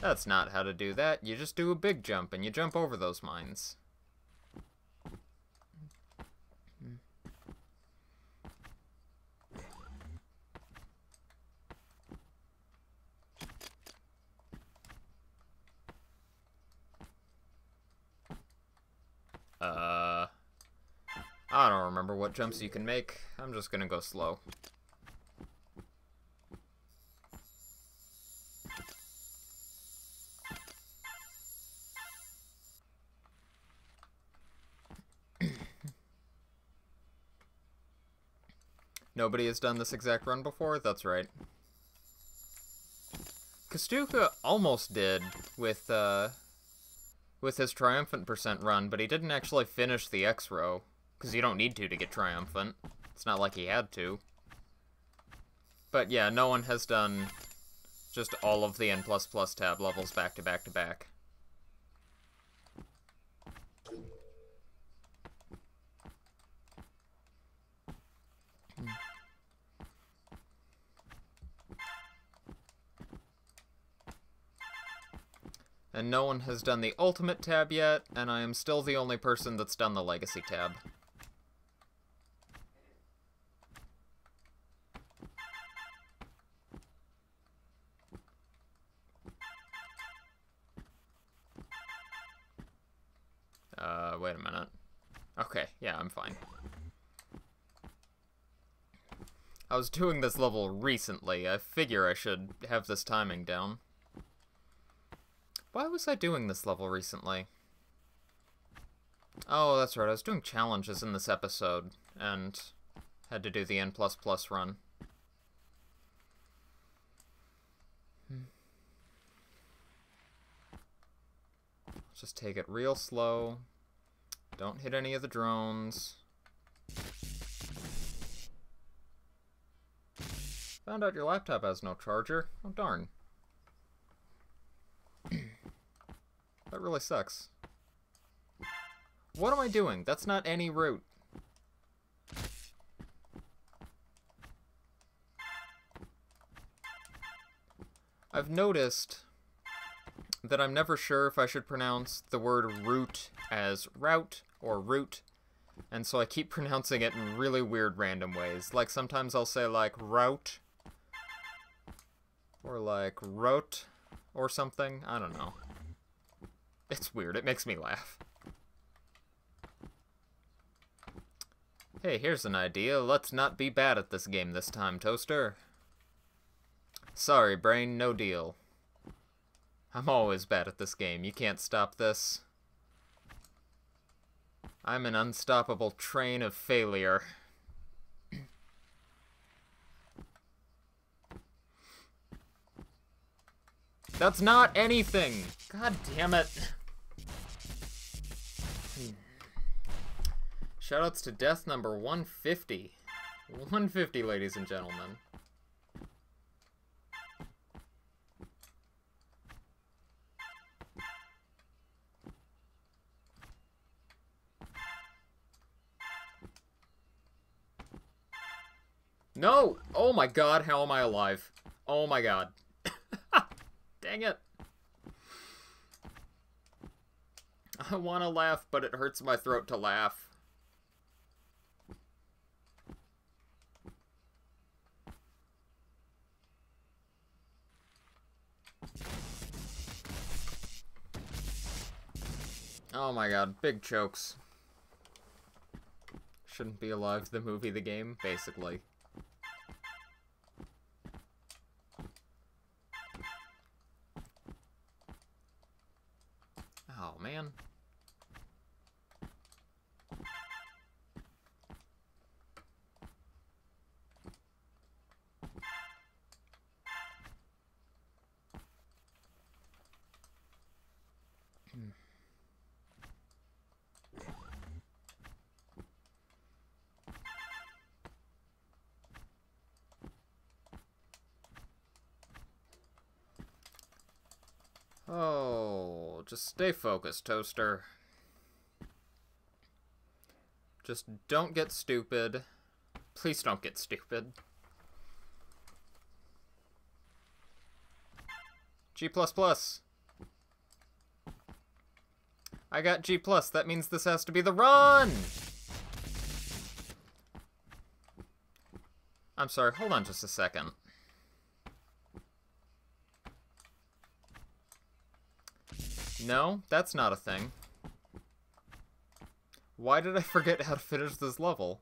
That's not how to do that. You just do a big jump and you jump over those mines. Uh... I don't remember what jumps you can make. I'm just gonna go slow. Nobody has done this exact run before? That's right. Kastuka almost did with, uh, with his Triumphant Percent run, but he didn't actually finish the X row. Because you don't need to to get Triumphant. It's not like he had to. But yeah, no one has done just all of the N++ plus tab levels back to back to back. And no one has done the Ultimate tab yet, and I am still the only person that's done the Legacy tab. Uh, wait a minute. Okay, yeah, I'm fine. I was doing this level recently. I figure I should have this timing down. Why was I doing this level recently? Oh, that's right. I was doing challenges in this episode, and had to do the N++ plus run. Just take it real slow. Don't hit any of the drones. Found out your laptop has no charger. Oh, darn. that really sucks. What am I doing? That's not any route. I've noticed that I'm never sure if I should pronounce the word root as route or root, and so I keep pronouncing it in really weird random ways. Like sometimes I'll say like route, or like rote, or something. I don't know. It's weird. It makes me laugh. Hey, here's an idea. Let's not be bad at this game this time, Toaster. Sorry, Brain, no deal. I'm always bad at this game. You can't stop this. I'm an unstoppable train of failure. That's not anything! God damn it. Shoutouts to death number 150. 150, ladies and gentlemen. No! Oh my god, how am I alive? Oh my god. Dang it. I want to laugh, but it hurts my throat to laugh. Oh my god, big chokes. Shouldn't be alive, the movie, the game, basically. Oh, man. Oh, just stay focused, Toaster. Just don't get stupid. Please don't get stupid. G++. Plus I got G+, that means this has to be the run! I'm sorry, hold on just a second. No, that's not a thing. Why did I forget how to finish this level?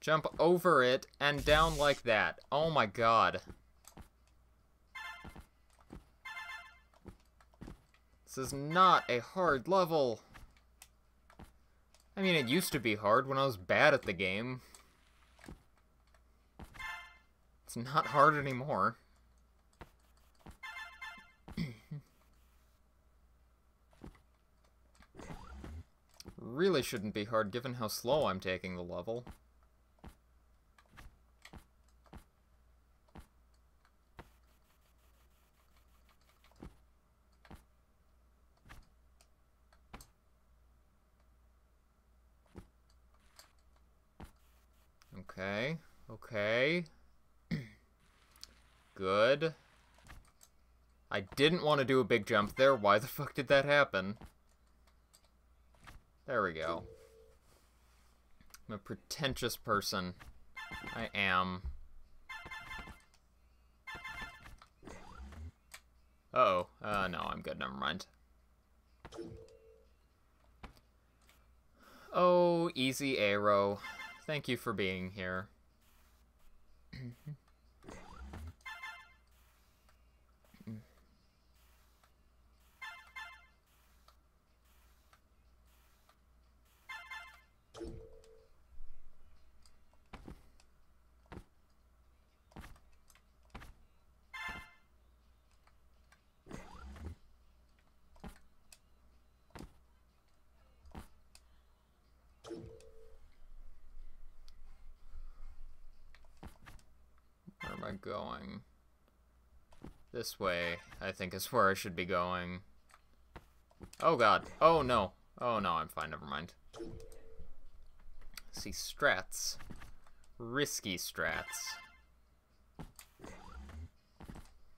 Jump over it and down like that. Oh my god. This is not a hard level. I mean, it used to be hard when I was bad at the game. It's not hard anymore. Really shouldn't be hard given how slow I'm taking the level. Okay, okay. Good. I didn't want to do a big jump there. Why the fuck did that happen? There we go. I'm a pretentious person. I am. Uh oh Uh, no, I'm good. Never mind. Oh, easy arrow. Thank you for being here. I going? This way, I think, is where I should be going. Oh god. Oh no. Oh no, I'm fine, never mind. See, strats. Risky strats.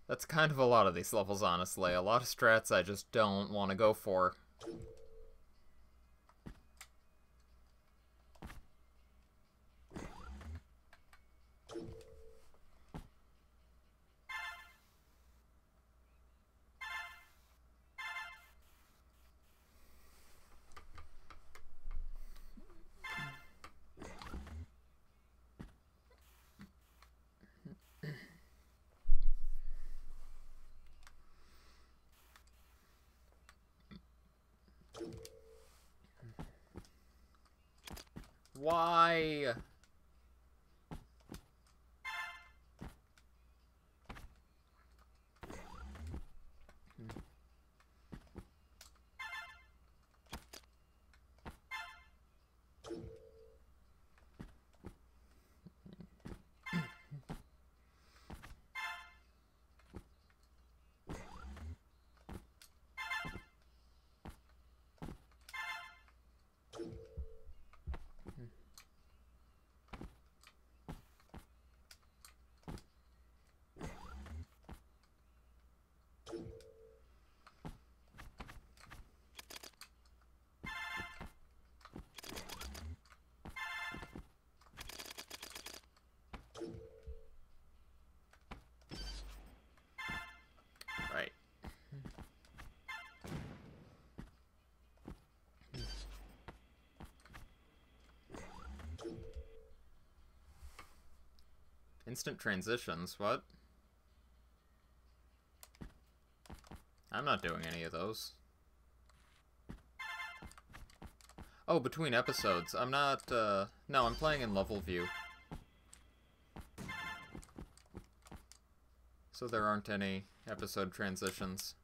That's kind of a lot of these levels, honestly. A lot of strats I just don't want to go for. Instant transitions, what? I'm not doing any of those. Oh, between episodes. I'm not, uh... No, I'm playing in level view. So there aren't any episode transitions.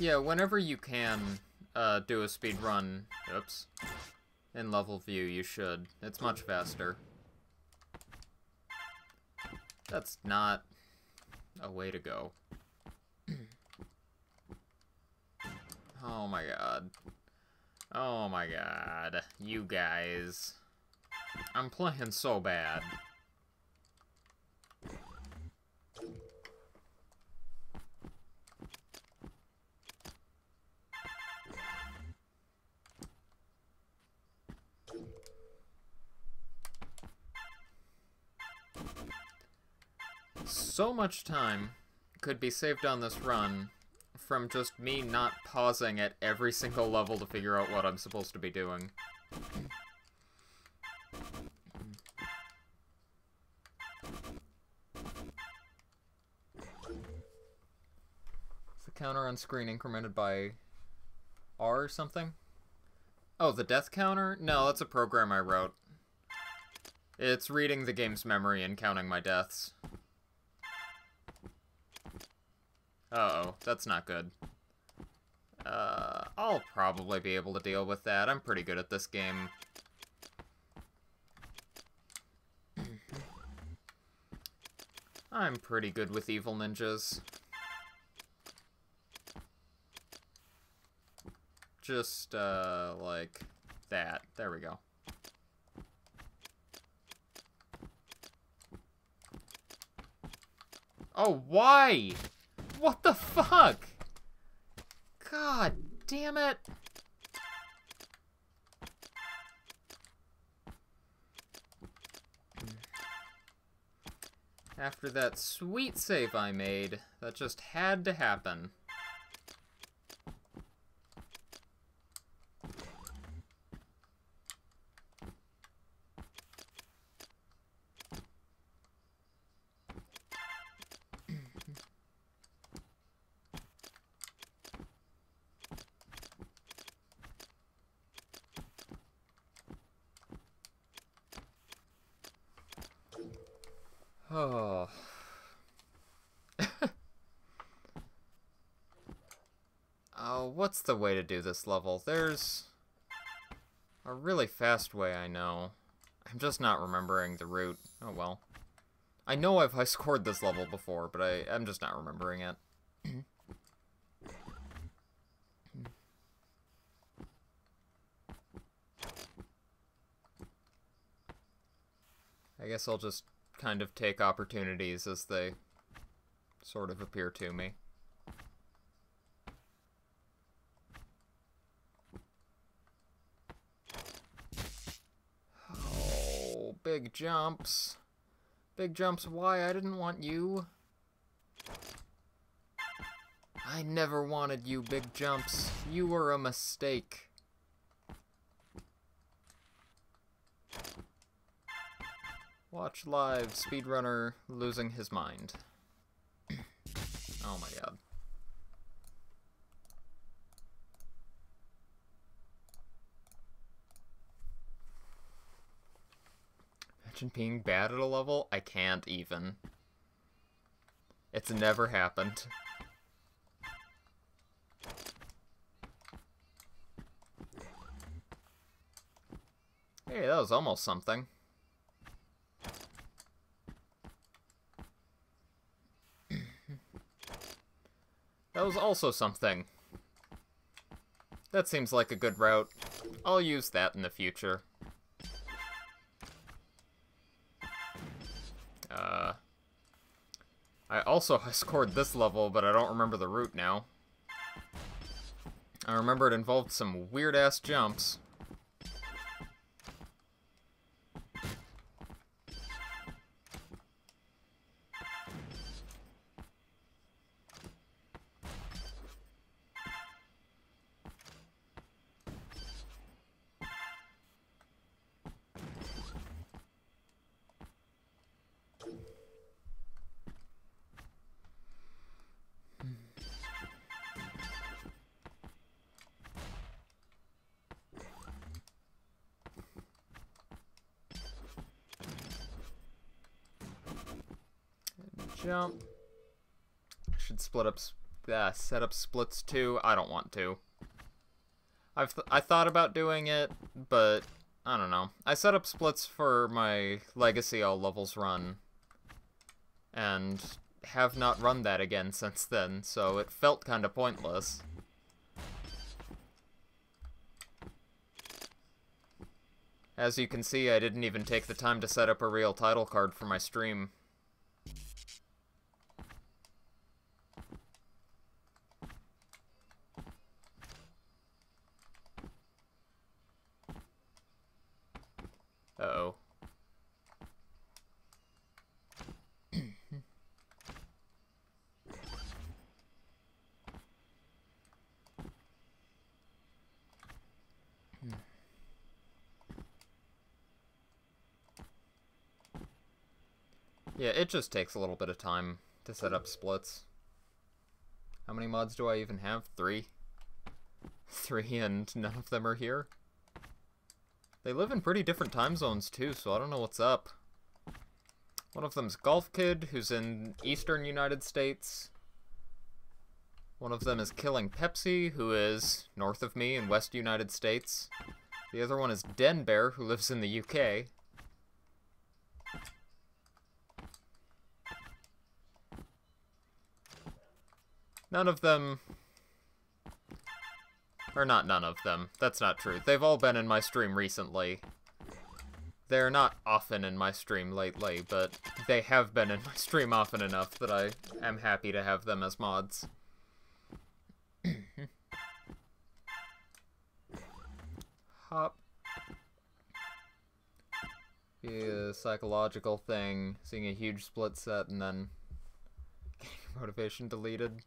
Yeah, whenever you can uh, do a speed run, oops, in level view, you should. It's much faster. That's not a way to go. oh my god. Oh my god. You guys. I'm playing so bad. So much time could be saved on this run from just me not pausing at every single level to figure out what I'm supposed to be doing. Is the counter on screen incremented by R or something? Oh, the death counter? No, that's a program I wrote. It's reading the game's memory and counting my deaths. Uh-oh, that's not good. Uh, I'll probably be able to deal with that. I'm pretty good at this game. I'm pretty good with evil ninjas. Just, uh, like that. There we go. Oh, why? What the fuck? God damn it! After that sweet save I made, that just had to happen. Oh. oh, the way to do this level? There's a really fast way, I know. I'm just not remembering the route. Oh well. I know I've high scored this level before, but I, I'm just not remembering it. I guess I'll just kind of take opportunities as they sort of appear to me. Oh, big jumps. Big jumps, why? I didn't want you. I never wanted you, big jumps. You were a mistake. Watch live, speedrunner losing his mind. oh my god. Imagine being bad at a level? I can't even. It's never happened. Hey, that was almost something. That was also something. That seems like a good route. I'll use that in the future. I also scored this level, but I don't remember the route now. I remember it involved some weird-ass jumps. Jump. Should split up, uh, set up splits too. I don't want to. I've th I thought about doing it, but I don't know. I set up splits for my Legacy All Levels run, and have not run that again since then, so it felt kind of pointless. As you can see, I didn't even take the time to set up a real title card for my stream. Uh-oh. Yeah, it just takes a little bit of time to set up splits. How many mods do I even have? Three? Three and none of them are here? They live in pretty different time zones too, so I don't know what's up. One of them's Golf Kid, who's in eastern United States. One of them is Killing Pepsi, who is north of me in west United States. The other one is Den Bear, who lives in the UK. None of them or not none of them. That's not true. They've all been in my stream recently. They're not often in my stream lately, but they have been in my stream often enough that I am happy to have them as mods. hop. Be a psychological thing, seeing a huge split set and then getting motivation deleted.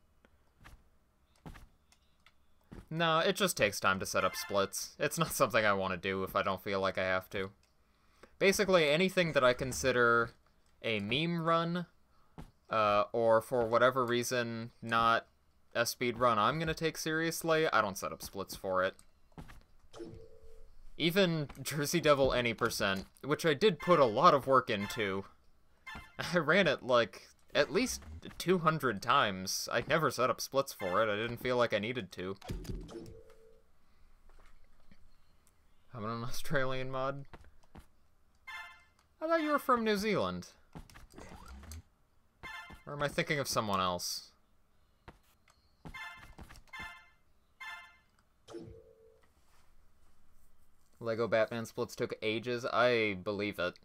No, it just takes time to set up splits. It's not something I want to do if I don't feel like I have to. Basically, anything that I consider a meme run, uh, or for whatever reason, not a speed run I'm gonna take seriously, I don't set up splits for it. Even Jersey Devil any percent, which I did put a lot of work into, I ran it like at least 200 times. I never set up splits for it. I didn't feel like I needed to. I'm an Australian mod? I thought you were from New Zealand. Or am I thinking of someone else? Lego Batman splits took ages. I believe it.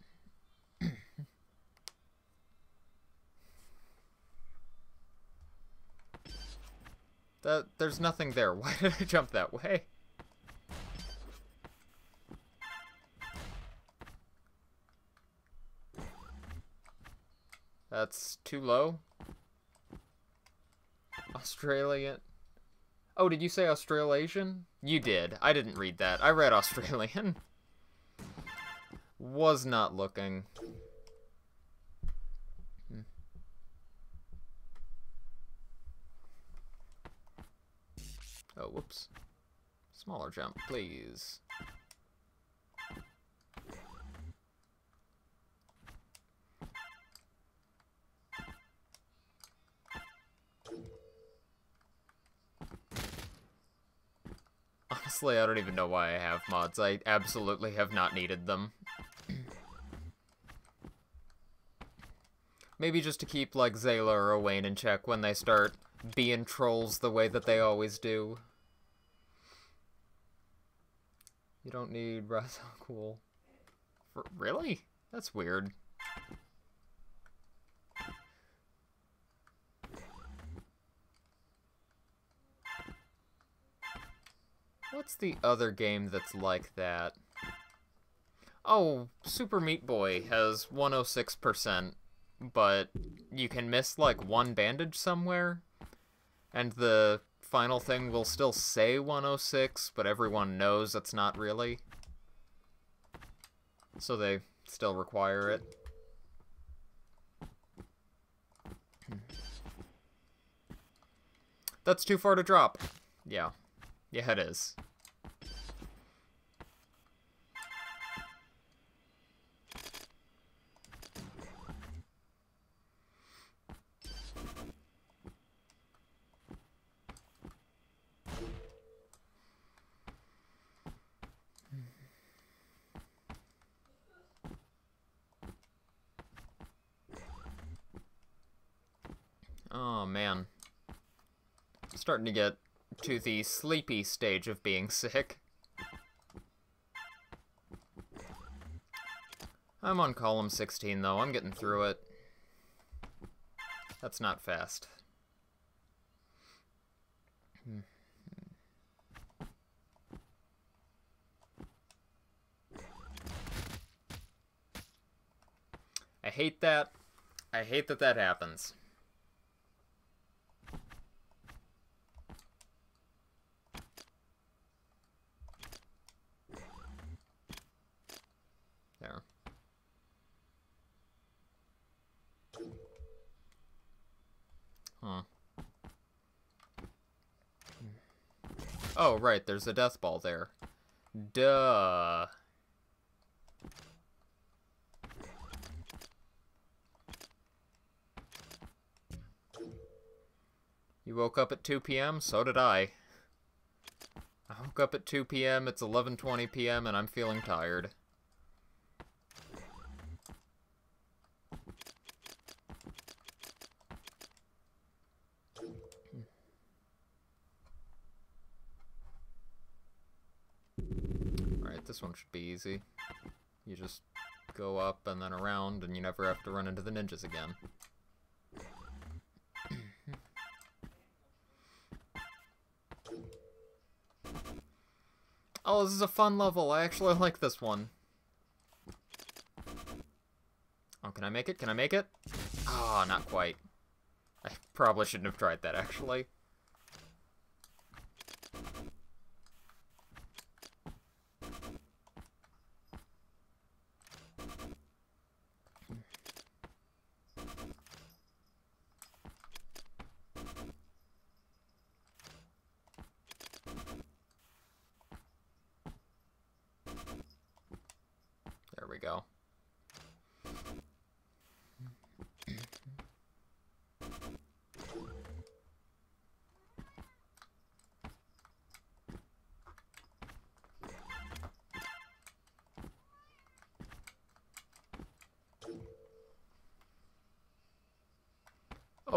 That there's nothing there. Why did I jump that way? That's too low. Australian. Oh, did you say Australasian? You did. I didn't read that. I read Australian. Was not looking. Oh, whoops. Smaller jump, please. Honestly, I don't even know why I have mods. I absolutely have not needed them. Maybe just to keep, like, Zayla or Wayne in check when they start being trolls the way that they always do. You don't need al Ghul. For, really? That's weird. What's the other game that's like that? Oh, Super Meat Boy has 106%, but you can miss, like, one bandage somewhere, and the final thing will still say 106, but everyone knows it's not really. So they still require it. That's too far to drop. Yeah. Yeah, it is. Oh, man. starting to get to the sleepy stage of being sick. I'm on column 16, though. I'm getting through it. That's not fast. I hate that. I hate that that happens. Huh. Oh, right, there's a death ball there. Duh. You woke up at 2 p.m.? So did I. I woke up at 2 p.m., it's 11.20 p.m., and I'm feeling tired. This one should be easy. You just go up and then around, and you never have to run into the ninjas again. Oh, this is a fun level. I actually like this one. Oh, can I make it? Can I make it? Ah, oh, not quite. I probably shouldn't have tried that, actually.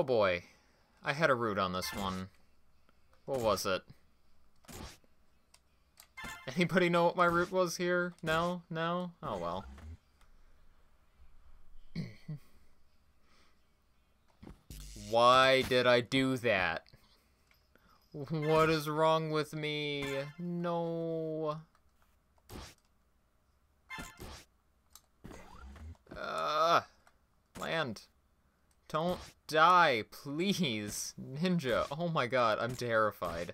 Oh boy. I had a route on this one. What was it? Anybody know what my route was here? No? No? Oh well. Why did I do that? What is wrong with me? No. Uh, land. Don't die, please. Ninja, oh my god, I'm terrified.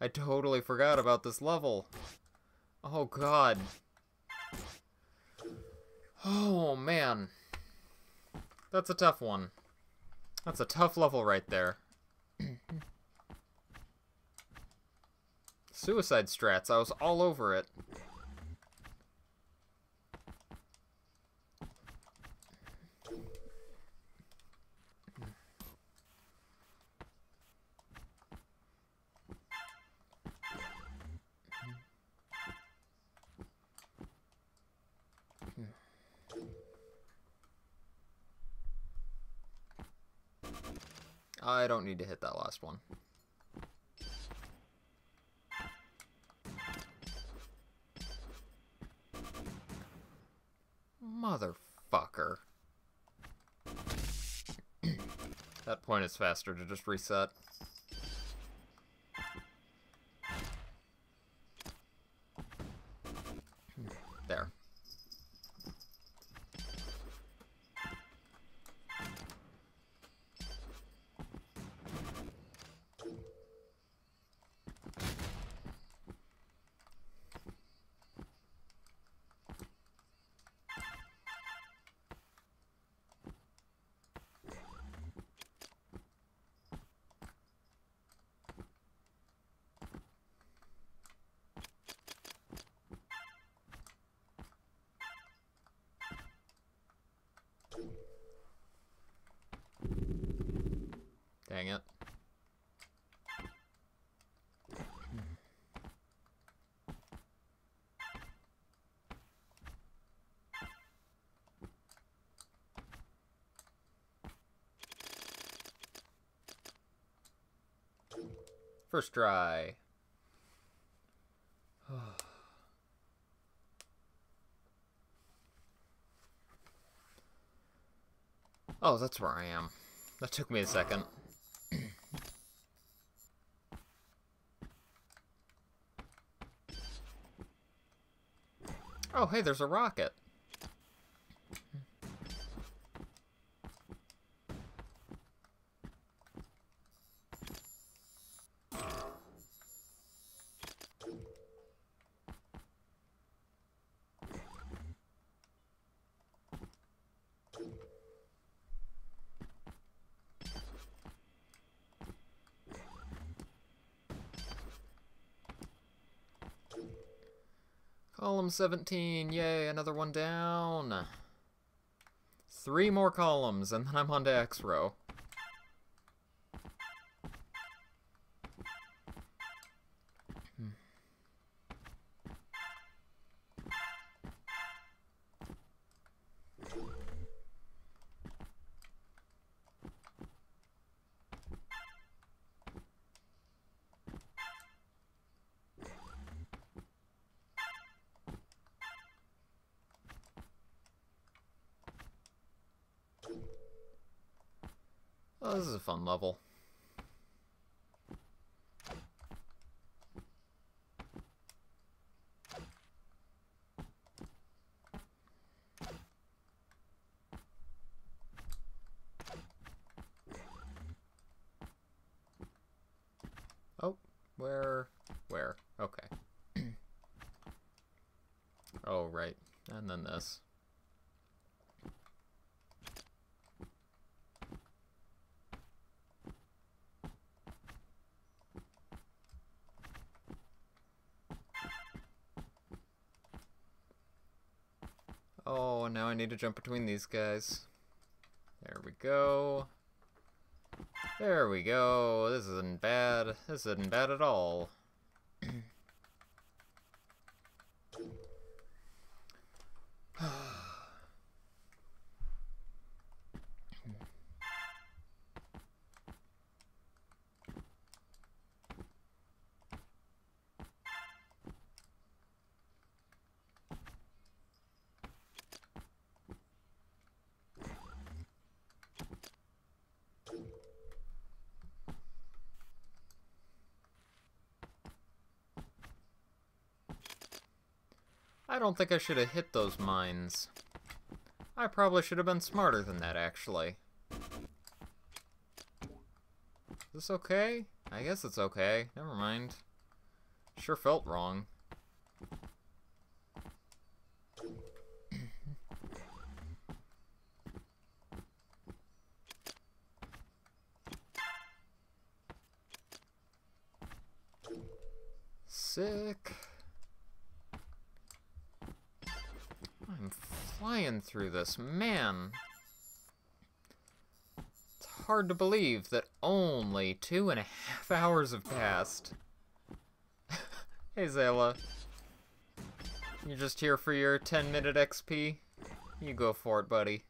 I totally forgot about this level. Oh god. Oh man. That's a tough one. That's a tough level right there. Suicide strats, I was all over it. I don't need to hit that last one. Motherfucker. that point is faster to just reset. Dang First try. oh, that's where I am. That took me a second. Oh, hey, there's a rocket. Column 17, yay, another one down. Three more columns, and then I'm on to X row. Oh, this is a fun level. Where? Where? Okay. oh, right. And then this. Oh, now I need to jump between these guys. There we go. There we go. This isn't bad. This isn't bad at all. Don't think I should have hit those mines. I probably should have been smarter than that, actually. Is this okay? I guess it's okay. Never mind. Sure felt wrong. Sick. I'm flying through this. Man. It's hard to believe that only two and a half hours have passed. hey, Zayla. You're just here for your 10 minute XP? You go for it, buddy.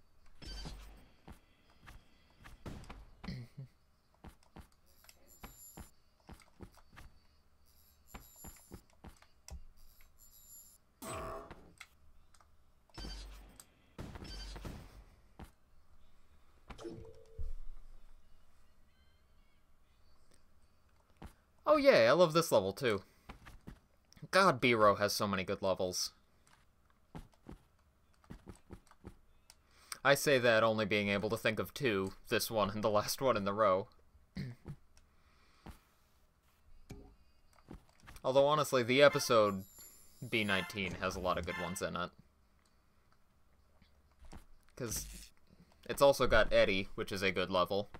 Oh yeah, I love this level too. God, B-Row has so many good levels. I say that only being able to think of two, this one and the last one in the row. Although honestly, the episode B19 has a lot of good ones in it. Because it's also got Eddie, which is a good level.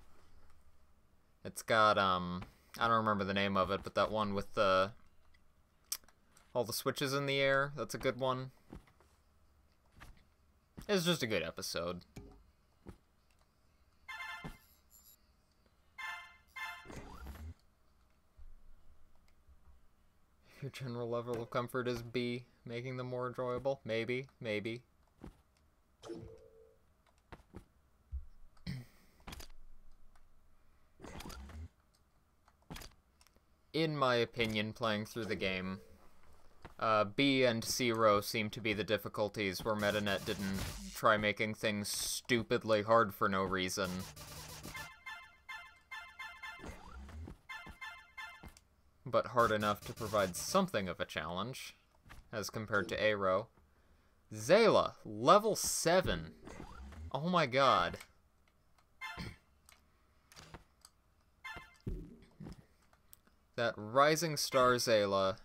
It's got, um, I don't remember the name of it, but that one with the all the switches in the air, that's a good one. It's just a good episode. Your general level of comfort is B, making them more enjoyable? Maybe, maybe. In my opinion, playing through the game, uh, B and C row seem to be the difficulties where Metanet didn't try making things stupidly hard for no reason. But hard enough to provide something of a challenge, as compared to A row. Zayla, level 7. Oh my god. That rising star Zayla.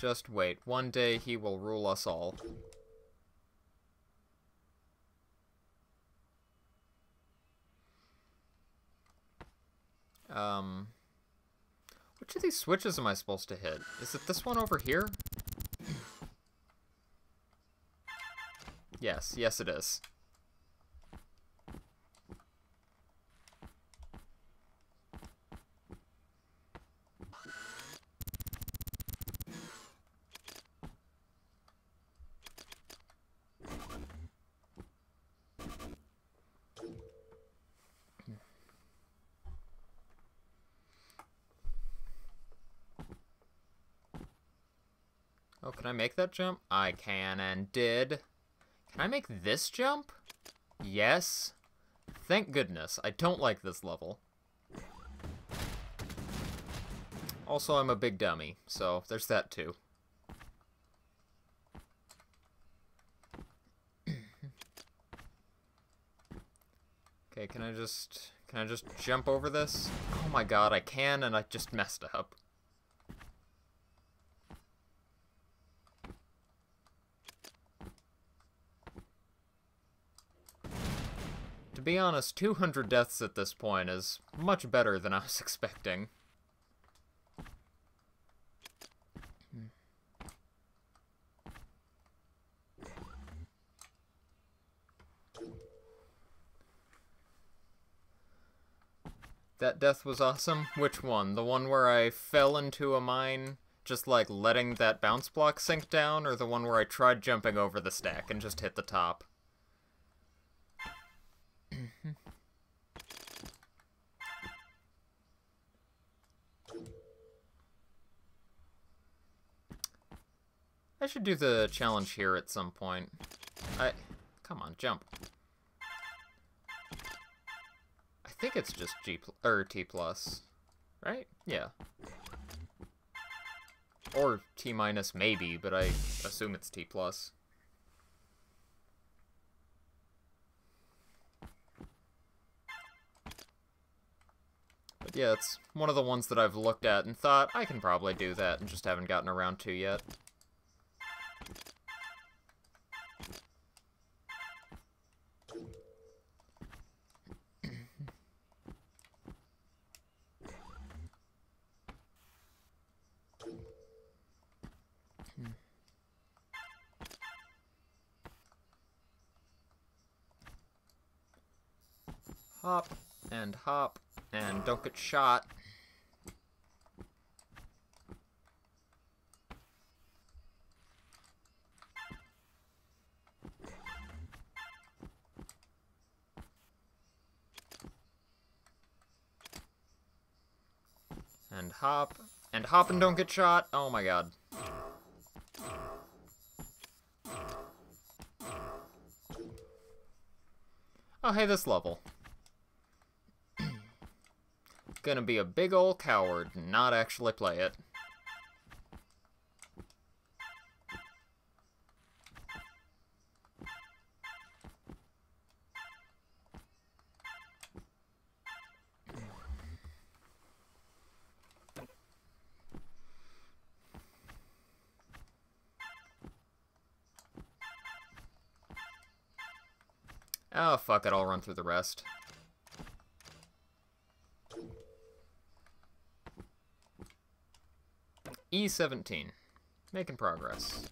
Just wait. One day he will rule us all. Um... Which of these switches am I supposed to hit? Is it this one over here? yes, yes it is. I make that jump? I can and did. Can I make this jump? Yes. Thank goodness. I don't like this level. Also, I'm a big dummy, so there's that too. okay, can I just Can I just jump over this? Oh my god, I can, and I just messed up. To be honest, 200 deaths at this point is much better than I was expecting. That death was awesome. Which one? The one where I fell into a mine, just like letting that bounce block sink down, or the one where I tried jumping over the stack and just hit the top? I should do the challenge here at some point. I... Come on, jump. I think it's just G or T plus, right? Yeah. Or T minus maybe, but I assume it's T plus. But yeah, it's one of the ones that I've looked at and thought, I can probably do that, and just haven't gotten around to yet. Hop, and hop, and don't get shot. And hop, and hop and don't get shot. Oh my god. Oh, hey, this level gonna be a big old coward and not actually play it. Oh, fuck it, I'll run through the rest. E17. Making progress.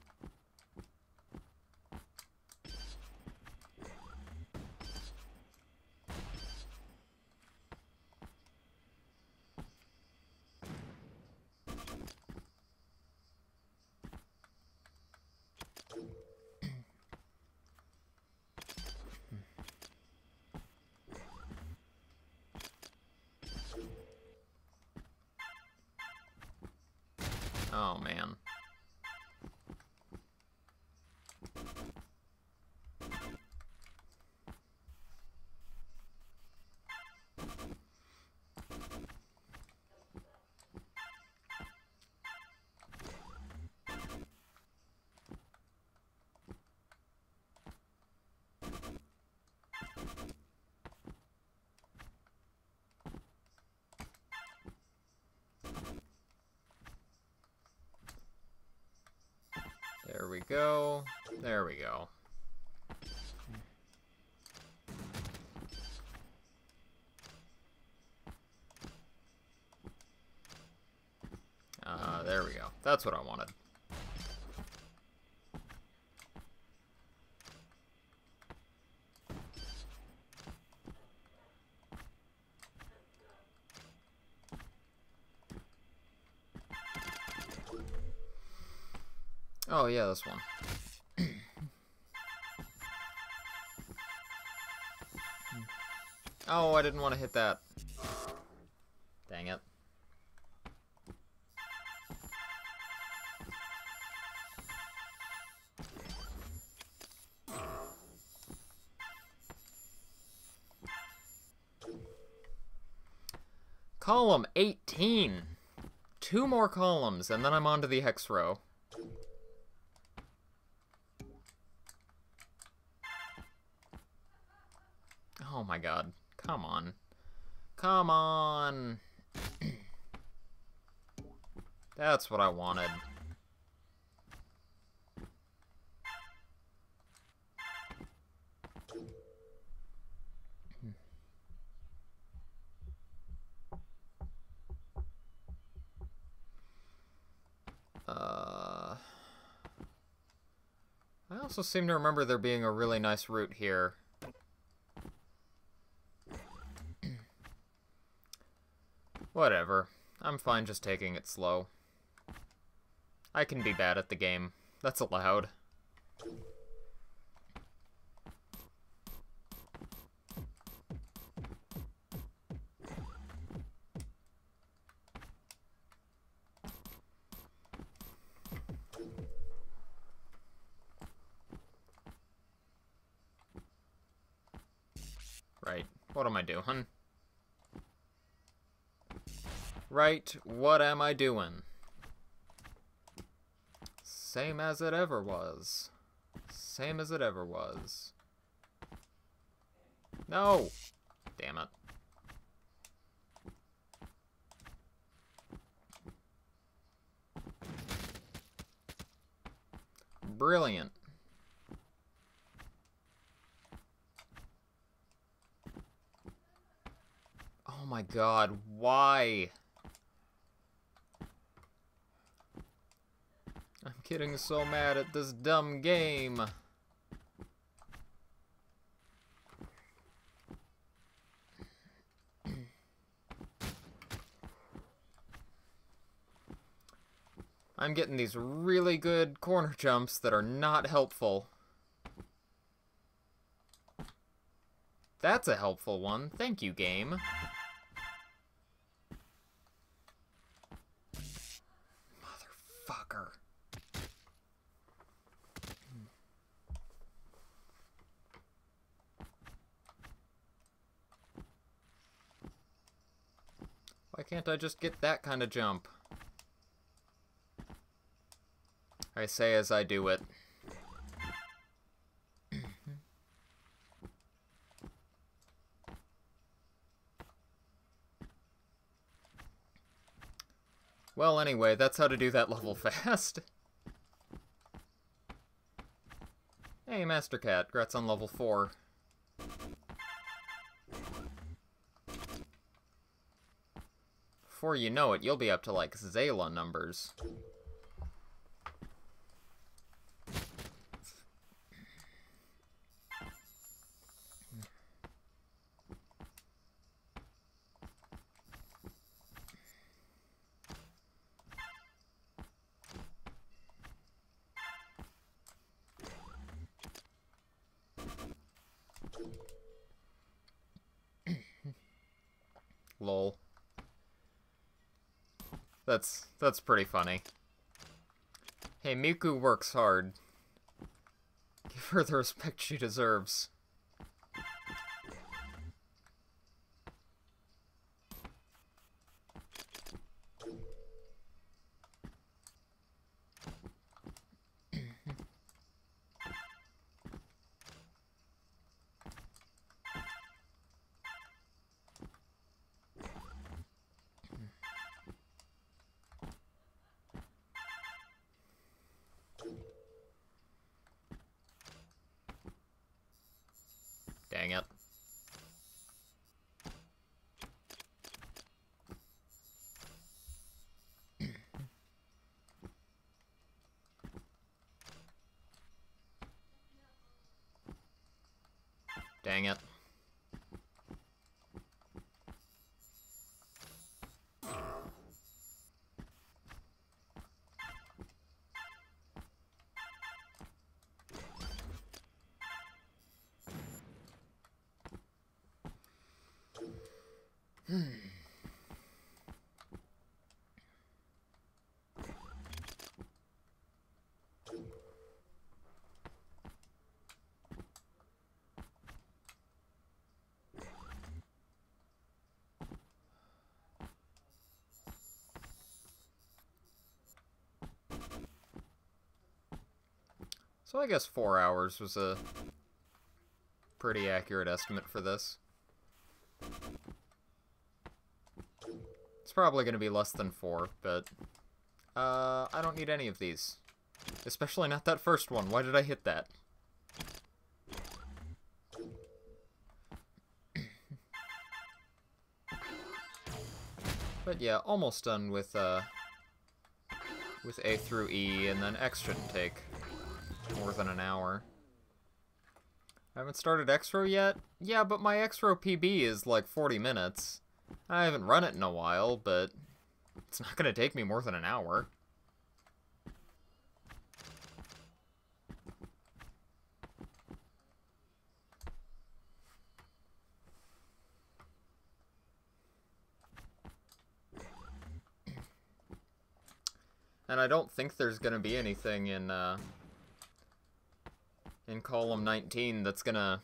That's what I wanted. Oh, yeah, this one. oh, I didn't want to hit that. Column 18. Two more columns, and then I'm on to the hex row. Oh my god. Come on. Come on. That's what I wanted. Also seem to remember there being a really nice route here. Whatever. I'm fine just taking it slow. I can be bad at the game. That's allowed. What am I doing? Right, what am I doing? Same as it ever was. Same as it ever was. No! Damn it. Brilliant. Oh my god, why? I'm getting so mad at this dumb game. I'm getting these really good corner jumps that are not helpful. That's a helpful one. Thank you, game. Motherfucker. Why can't I just get that kind of jump? I say as I do it. well, anyway, that's how to do that level fast. hey, Master Cat, Grats on level 4. Before you know it, you'll be up to, like, Zayla numbers. That's that's pretty funny. Hey, Miku works hard. Give her the respect she deserves. So I guess four hours was a pretty accurate estimate for this. It's probably going to be less than four, but uh, I don't need any of these. Especially not that first one. Why did I hit that? but yeah, almost done with uh, with A through E, and then X shouldn't take more than an hour. I haven't started X-Row yet? Yeah, but my X-Row PB is like 40 minutes. I haven't run it in a while, but it's not going to take me more than an hour. And I don't think there's going to be anything in, uh, in column 19 that's to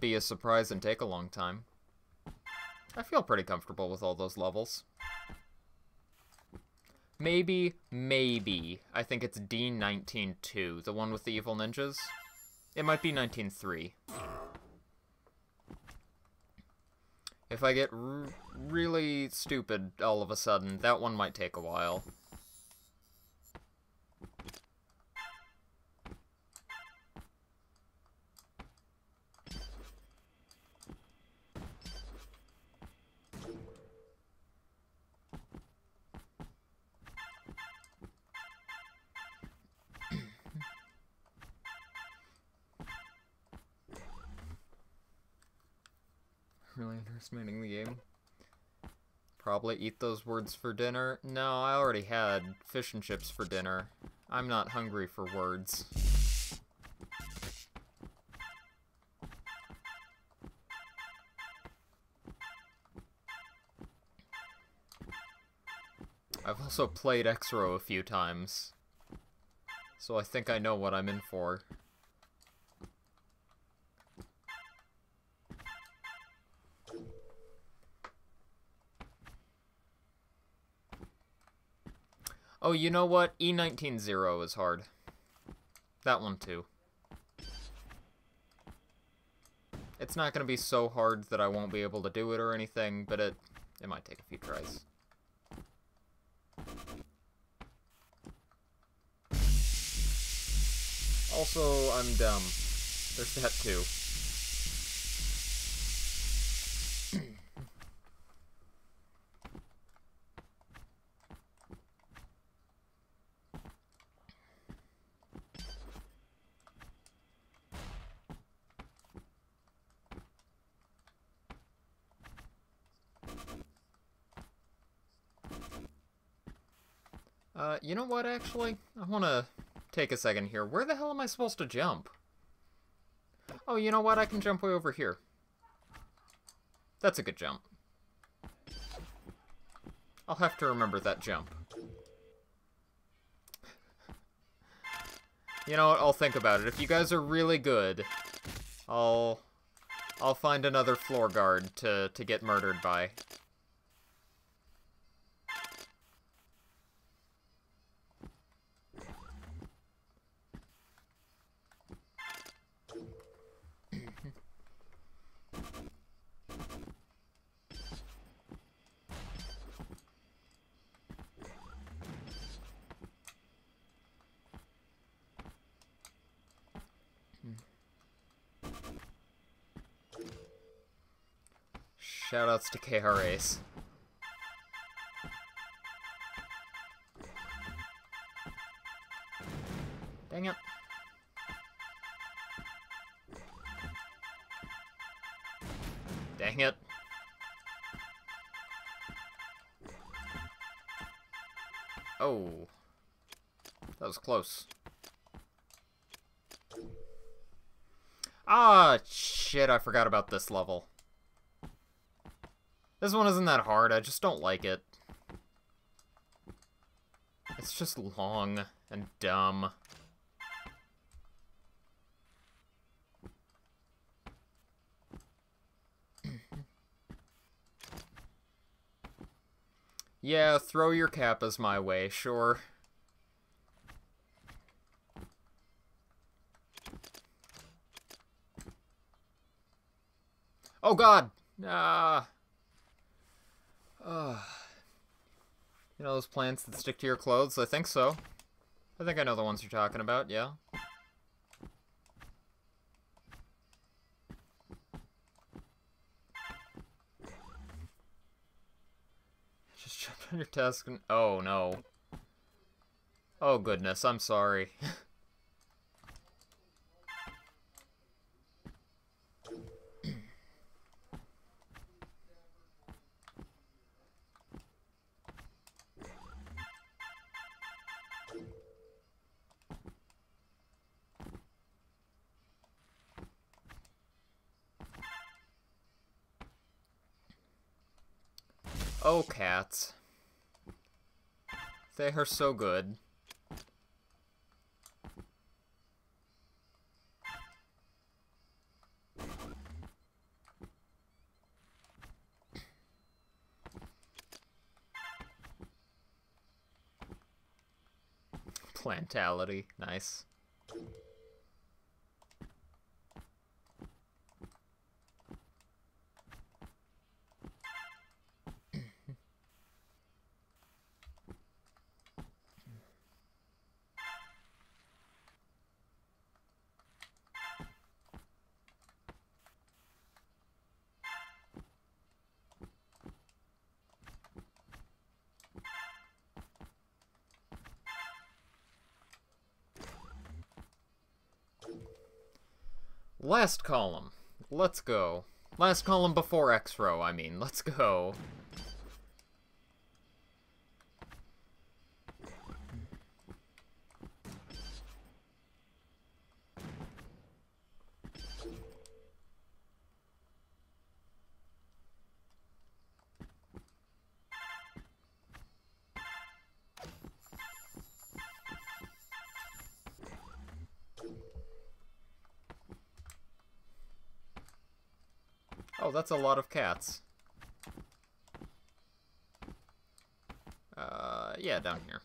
be a surprise and take a long time. I feel pretty comfortable with all those levels. Maybe, maybe, I think it's D19-2, the one with the evil ninjas. It might be 19-3. If I get really stupid all of a sudden, that one might take a while. Underestimating the game. Probably eat those words for dinner. No, I already had fish and chips for dinner. I'm not hungry for words. I've also played X-Row a few times, so I think I know what I'm in for. Oh, you know what? E19-0 is hard. That one, too. It's not going to be so hard that I won't be able to do it or anything, but it, it might take a few tries. Also, I'm dumb. There's that, too. Uh, you know what, actually? I want to take a second here. Where the hell am I supposed to jump? Oh, you know what? I can jump way over here. That's a good jump. I'll have to remember that jump. You know what? I'll think about it. If you guys are really good, I'll I'll find another floor guard to to get murdered by. Shoutouts to KRAs. Dang it. Dang it. Oh. That was close. Ah, shit, I forgot about this level. This one isn't that hard, I just don't like it. It's just long and dumb. yeah, throw your kappas my way, sure. Oh god! Ah. You know those plants that stick to your clothes? I think so. I think I know the ones you're talking about, yeah. Just jumped on your desk and... Oh, no. Oh, goodness, I'm sorry. Cats. They are so good. Plantality, nice. Last column. Let's go. Last column before X row, I mean. Let's go. Lot of cats. Uh, yeah, down here.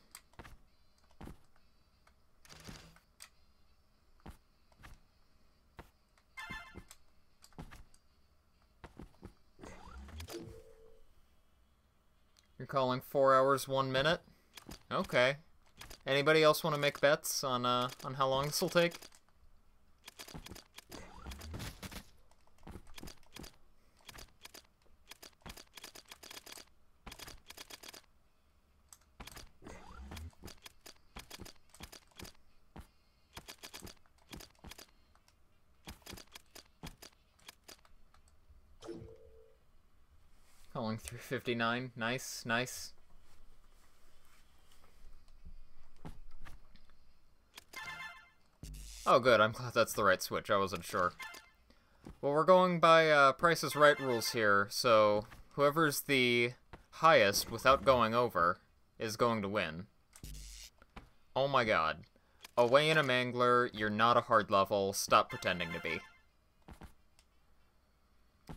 You're calling four hours, one minute? Okay. Anybody else want to make bets on, uh, on how long this will take? Calling 359. Nice, nice. Oh, good. I'm glad that's the right switch. I wasn't sure. Well, we're going by uh, Price is Right rules here, so whoever's the highest without going over is going to win. Oh my god. Away in a mangler, you're not a hard level, stop pretending to be.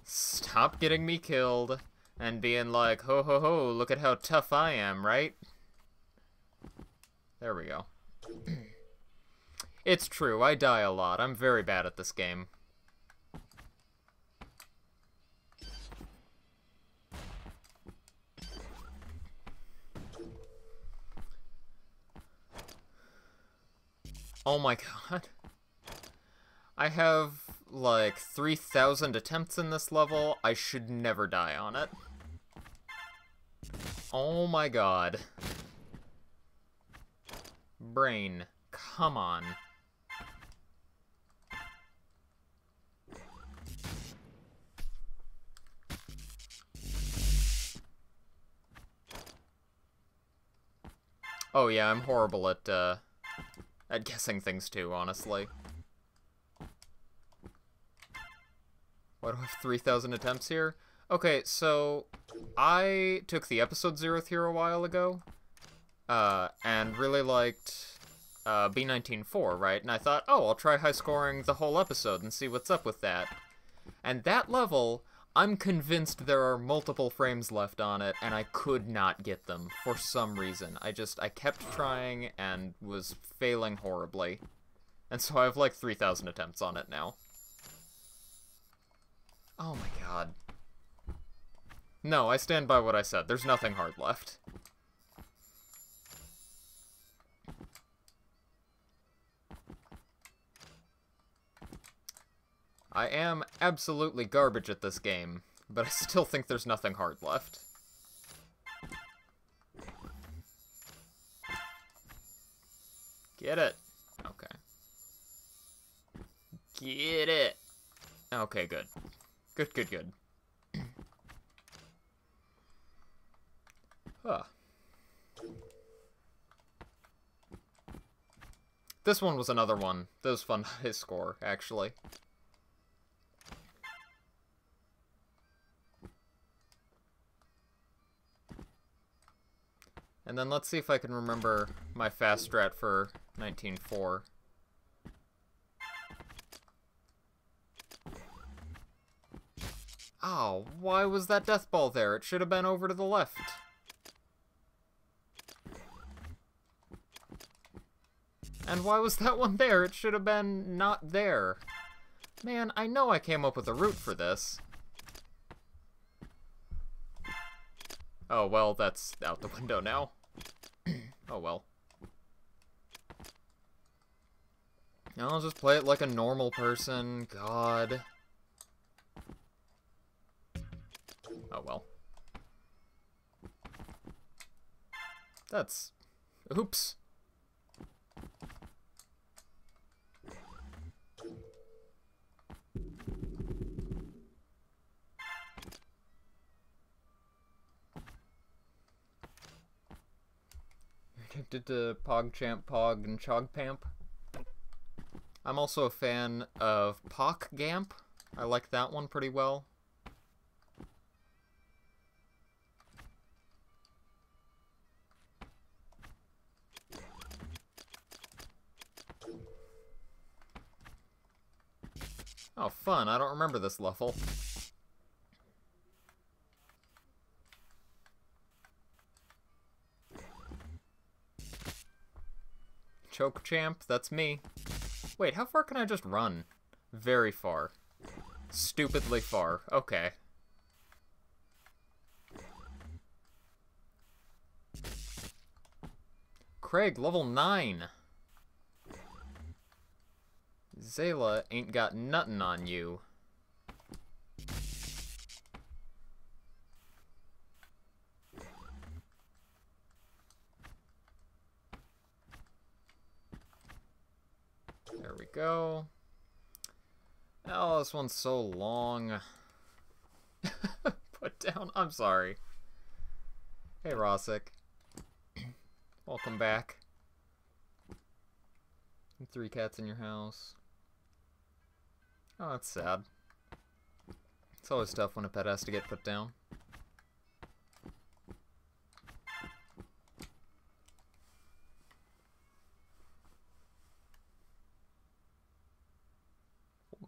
Stop getting me killed and being like, ho ho ho, look at how tough I am, right? There we go. it's true, I die a lot. I'm very bad at this game. Oh my god. I have like 3,000 attempts in this level. I should never die on it. Oh my god. Brain, come on. Oh yeah, I'm horrible at, uh, at guessing things too, honestly. Why do I have 3,000 attempts here? Okay, so I took the episode zeroth here a while ago, uh, and really liked uh, B194, right? And I thought, oh, I'll try high scoring the whole episode and see what's up with that. And that level, I'm convinced there are multiple frames left on it, and I could not get them for some reason. I just, I kept trying and was failing horribly. And so I have like 3,000 attempts on it now. Oh my god. No, I stand by what I said. There's nothing hard left. I am absolutely garbage at this game, but I still think there's nothing hard left. Get it. Okay. Get it. Okay, good. Good, good, good. huh. This one was another one. That was fun, his score, actually. And then let's see if I can remember my fast strat for 19.4. Oh, why was that death ball there? It should have been over to the left. And why was that one there? It should have been not there. Man, I know I came up with a route for this. Oh, well, that's out the window now. oh, well. I'll just play it like a normal person. God. Oh, well. That's... Oops. Addicted to PogChamp, Pog, and Chogpamp. I'm also a fan of PogGamp. I like that one pretty well. Oh, fun. I don't remember this level. Choke Champ, that's me. Wait, how far can I just run? Very far. Stupidly far. Okay. Craig, level 9. Zayla ain't got nothing on you. There we go. Oh, this one's so long. Put down. I'm sorry. Hey, Rossick. Welcome back. Three cats in your house. Oh, that's sad. It's always tough when a pet has to get put down.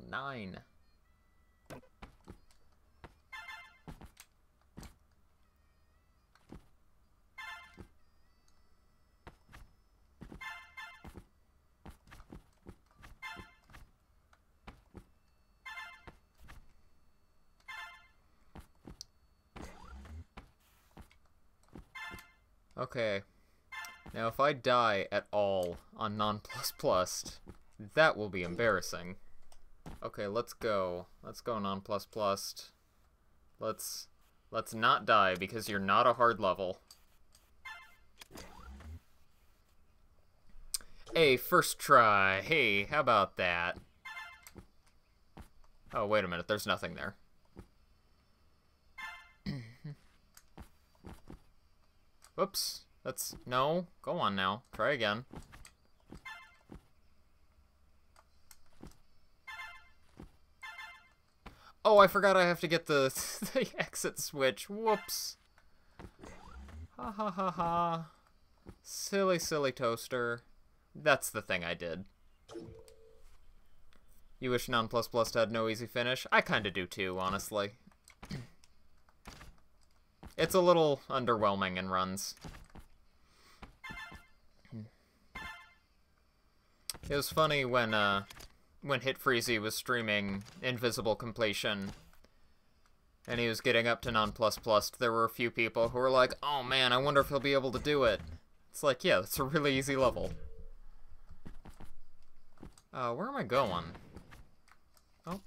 Nine. Okay. Now, if I die at all on non plus plus, that will be embarrassing. Okay, let's go. Let's go non plus plus. Let's let's not die because you're not a hard level. Hey, first try. Hey, how about that? Oh, wait a minute. There's nothing there. Whoops. That's... No. Go on now. Try again. Oh, I forgot I have to get the, the exit switch. Whoops. Ha ha ha ha. Silly, silly toaster. That's the thing I did. You wish Non Plus Plus had no easy finish? I kinda do too, honestly. It's a little underwhelming in runs. It was funny when, uh, when Hit Freezy was streaming Invisible Completion, and he was getting up to Non Plus Plus, there were a few people who were like, oh man, I wonder if he'll be able to do it. It's like, yeah, it's a really easy level. Uh, where am I going? Oh,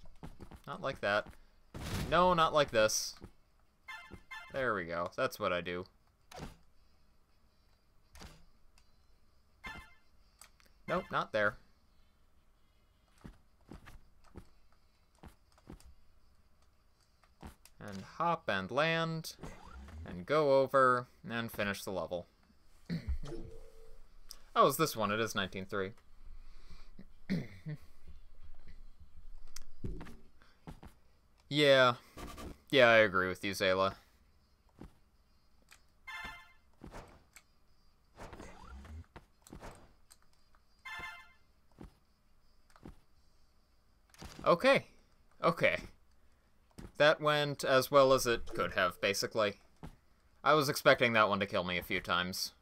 not like that. No, not like this. There we go. That's what I do. Nope, not there. And hop and land, and go over, and finish the level. oh, it's this one. It is 19.3. yeah. Yeah, I agree with you, Zayla. Okay. Okay. That went as well as it could have, basically. I was expecting that one to kill me a few times.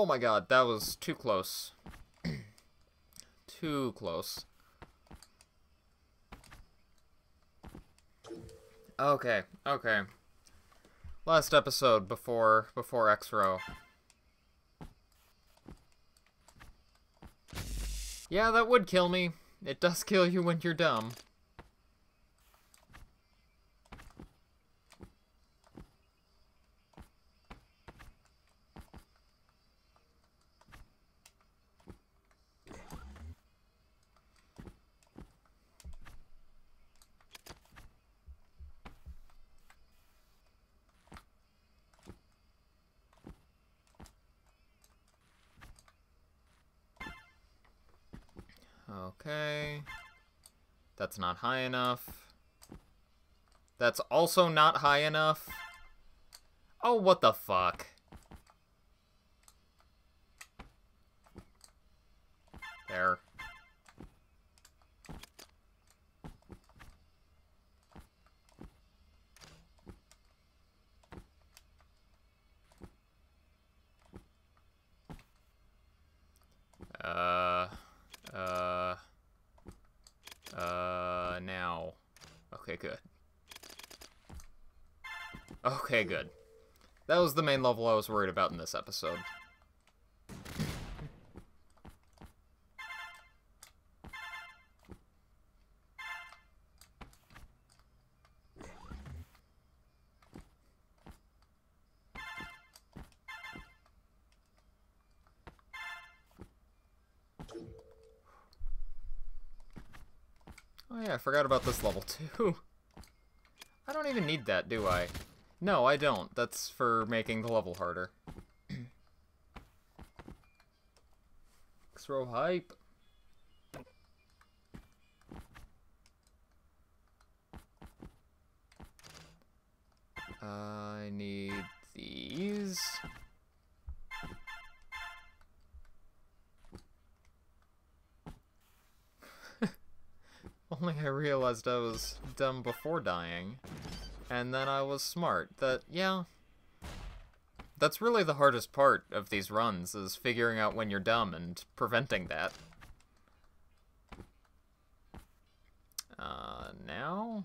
Oh my god, that was too close. too close. Okay, okay. Last episode before before X-Row. Yeah, that would kill me. It does kill you when you're dumb. Okay. That's not high enough. That's also not high enough. Oh, what the fuck? There. Uh... Uh, uh, now. Okay, good. Okay, good. That was the main level I was worried about in this episode. Oh yeah, I forgot about this level too. I don't even need that, do I? No, I don't. That's for making the level harder. Throw hype. I need these. Only I realized I was dumb before dying. And then I was smart. That, yeah. That's really the hardest part of these runs, is figuring out when you're dumb and preventing that. Uh, now?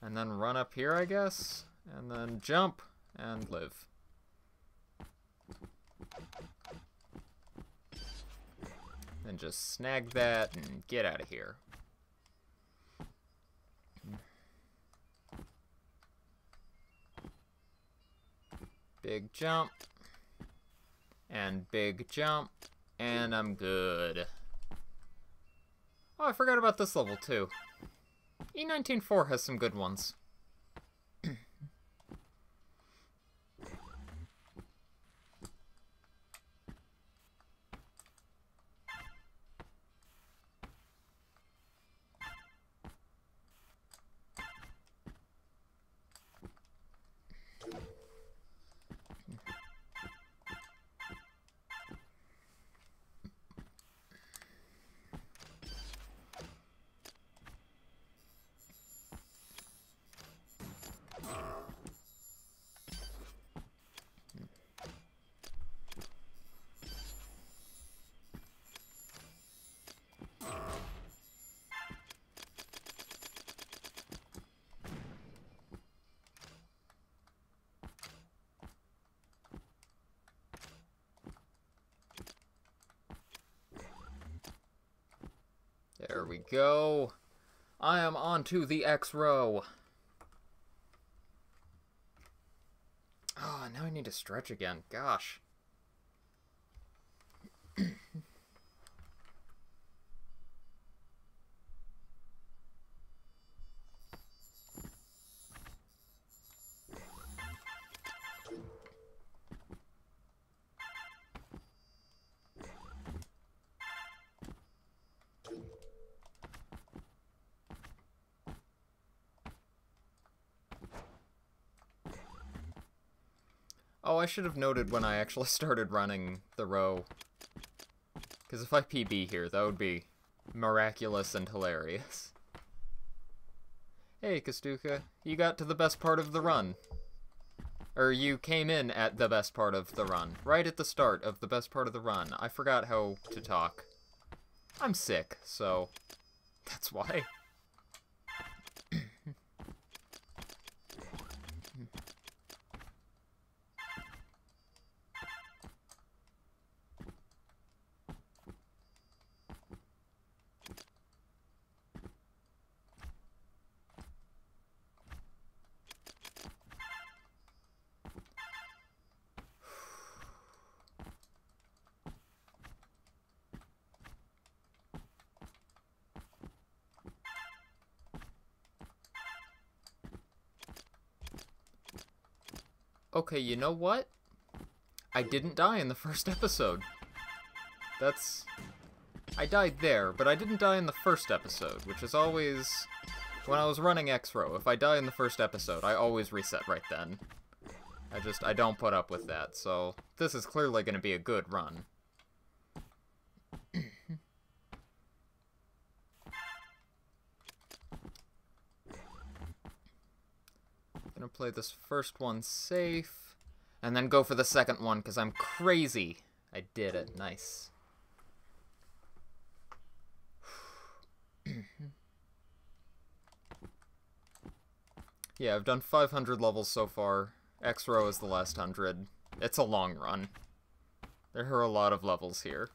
And then run up here, I guess? And then jump and live. And just snag that and get out of here. Big jump. And big jump. And I'm good. Oh, I forgot about this level, too. E194 has some good ones. Go. I am onto the X row. Oh, now I need to stretch again. Gosh. I should have noted when I actually started running the row. Because if I PB here, that would be miraculous and hilarious. Hey, Kastuka, you got to the best part of the run. Or you came in at the best part of the run. Right at the start of the best part of the run. I forgot how to talk. I'm sick, so that's why. Okay, you know what? I didn't die in the first episode. That's... I died there, but I didn't die in the first episode, which is always... When I was running X-Row, if I die in the first episode, I always reset right then. I just, I don't put up with that, so this is clearly going to be a good run. Gonna play this first one safe, and then go for the second one, because I'm crazy. I did it. Nice. yeah, I've done 500 levels so far. X-Row is the last 100. It's a long run. There are a lot of levels here.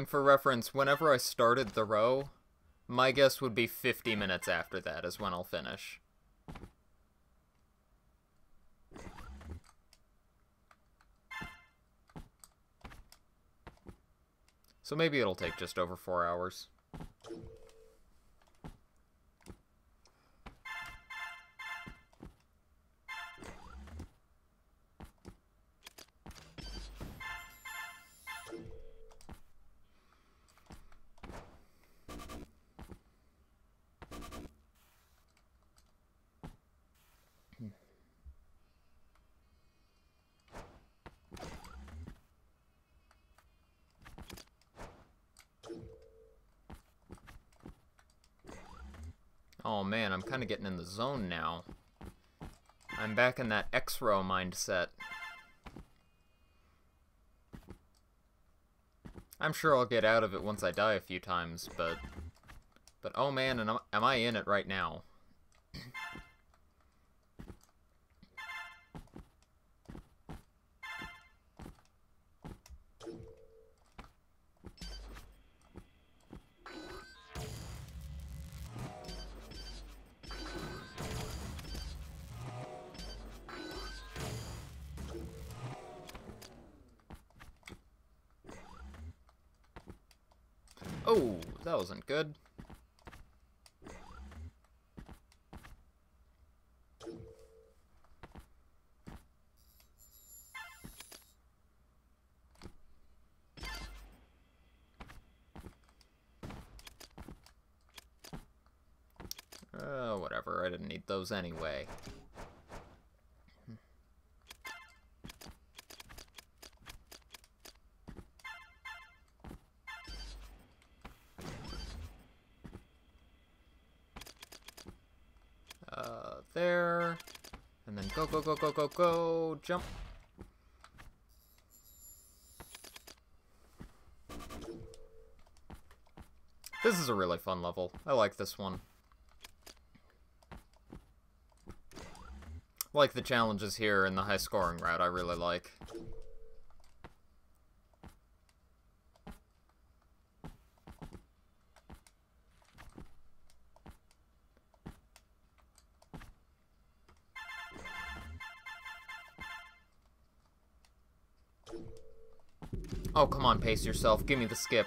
And for reference, whenever I started the row, my guess would be 50 minutes after that is when I'll finish. So maybe it'll take just over four hours. Kind of getting in the zone now. I'm back in that X-Row mindset. I'm sure I'll get out of it once I die a few times, but... But oh man, am I in it right now? Good. Uh, whatever, I didn't need those anyway. jump, jump. This is a really fun level. I like this one. Like the challenges here and the high scoring route, I really like. Oh, come on, pace yourself. Give me the skip.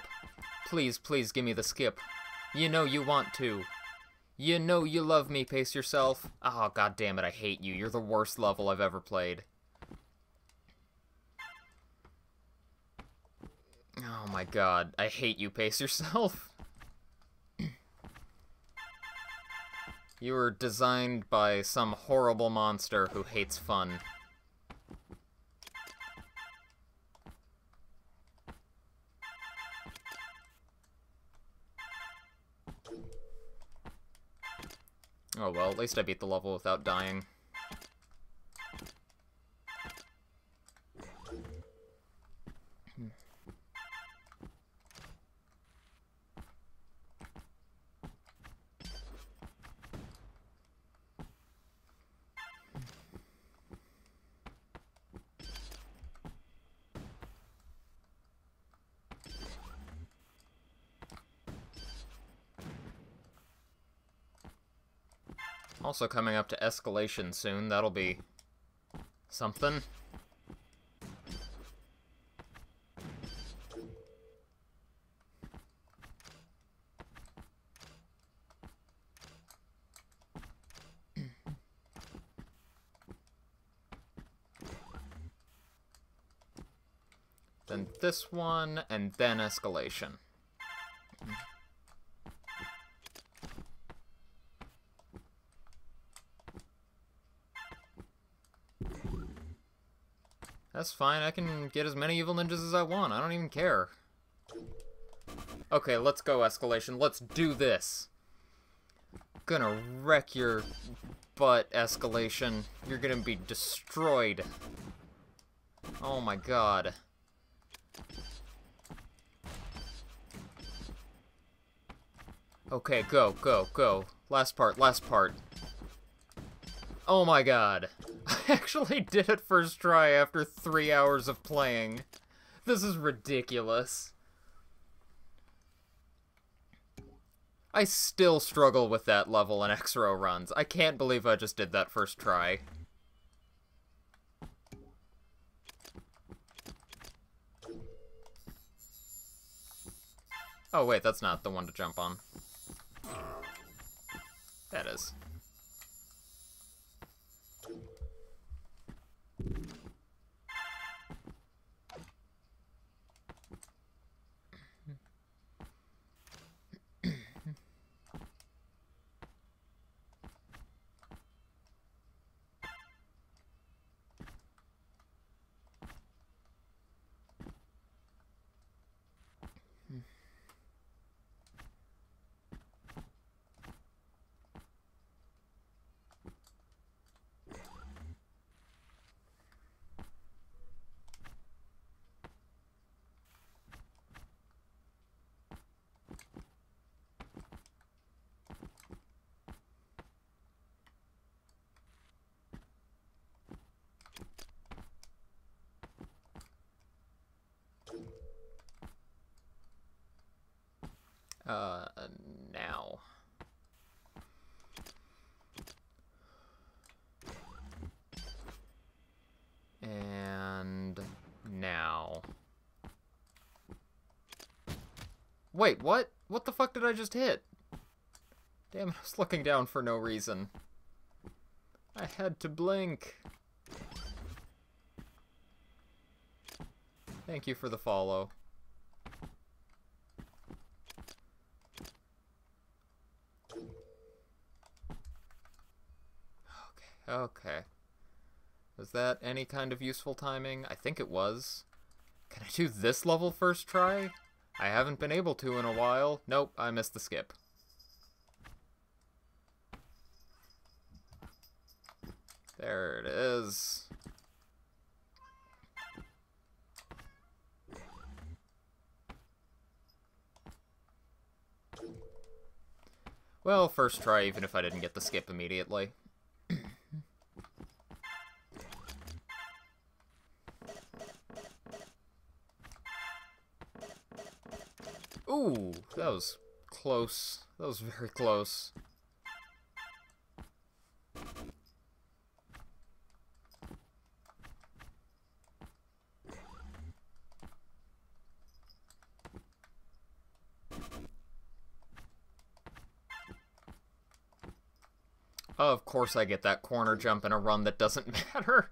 Please, please give me the skip. You know you want to. You know you love me, pace yourself. Oh, god damn it, I hate you. You're the worst level I've ever played. Oh my god, I hate you, pace yourself. you were designed by some horrible monster who hates fun. Least I beat the level without dying. Also coming up to escalation soon, that'll be something. then this one, and then escalation. That's fine, I can get as many evil ninjas as I want, I don't even care. Okay, let's go, Escalation, let's do this. Gonna wreck your butt, Escalation. You're gonna be destroyed. Oh my god. Okay, go, go, go. Last part, last part. Oh my god. Actually did it first try after three hours of playing. This is ridiculous. I still struggle with that level in X-Row runs. I can't believe I just did that first try. Oh wait, that's not the one to jump on. That is. Uh, now. And now. Wait, what? What the fuck did I just hit? Damn, I was looking down for no reason. I had to blink. Thank you for the follow. Okay. Okay. Was that any kind of useful timing? I think it was. Can I do this level first try? I haven't been able to in a while. Nope, I missed the skip. There it is. Well, first try even if I didn't get the skip immediately. Ooh, that was close. That was very close. Oh, of course I get that corner jump in a run that doesn't matter.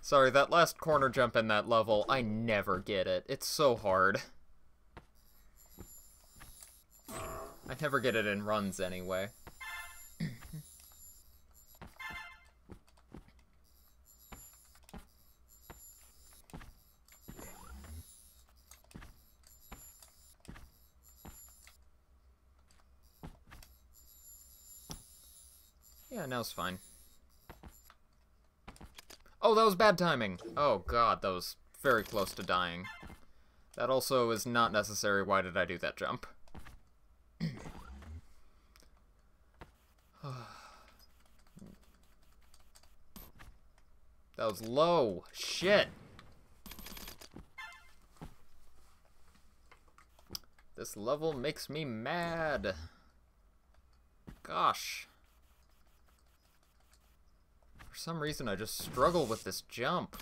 Sorry, that last corner jump in that level, I never get it. It's so hard. I never get it in runs anyway. yeah, now it's fine. Oh, that was bad timing. Oh god, that was very close to dying. That also is not necessary. Why did I do that jump? That was low. Shit. This level makes me mad. Gosh. For some reason, I just struggle with this jump.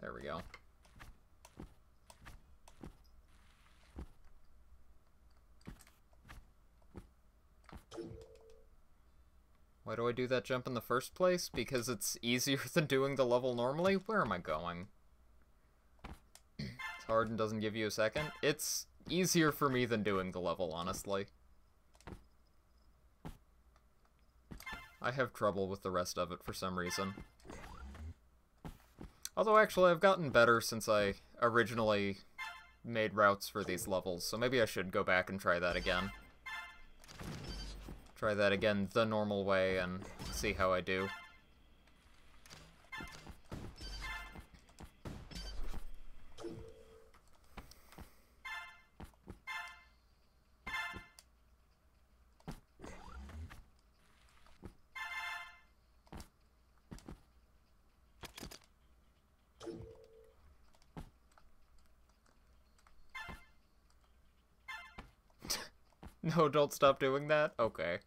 There we go. Why do I do that jump in the first place? Because it's easier than doing the level normally? Where am I going? it's hard and doesn't give you a second. It's easier for me than doing the level, honestly. I have trouble with the rest of it for some reason. Although, actually, I've gotten better since I originally made routes for these levels, so maybe I should go back and try that again. Try that again the normal way and see how I do. no, don't stop doing that? Okay.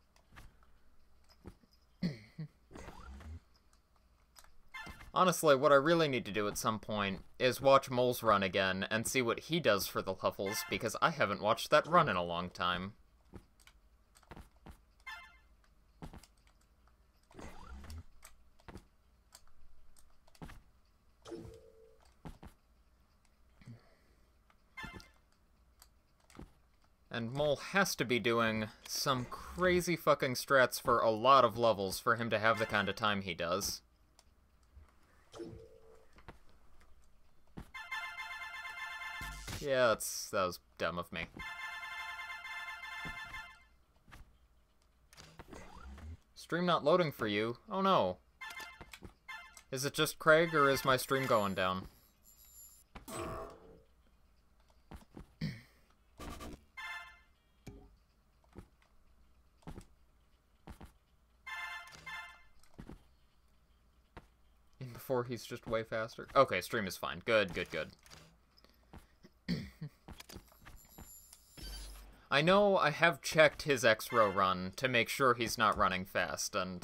Honestly, what I really need to do at some point is watch Moles run again and see what he does for the levels, because I haven't watched that run in a long time. And Mole has to be doing some crazy fucking strats for a lot of levels for him to have the kind of time he does. Yeah, that's that was dumb of me. Stream not loading for you? Oh no. Is it just Craig, or is my stream going down? Before he's just way faster? Okay, stream is fine. Good, good, good. I know I have checked his X-Row run to make sure he's not running fast, and...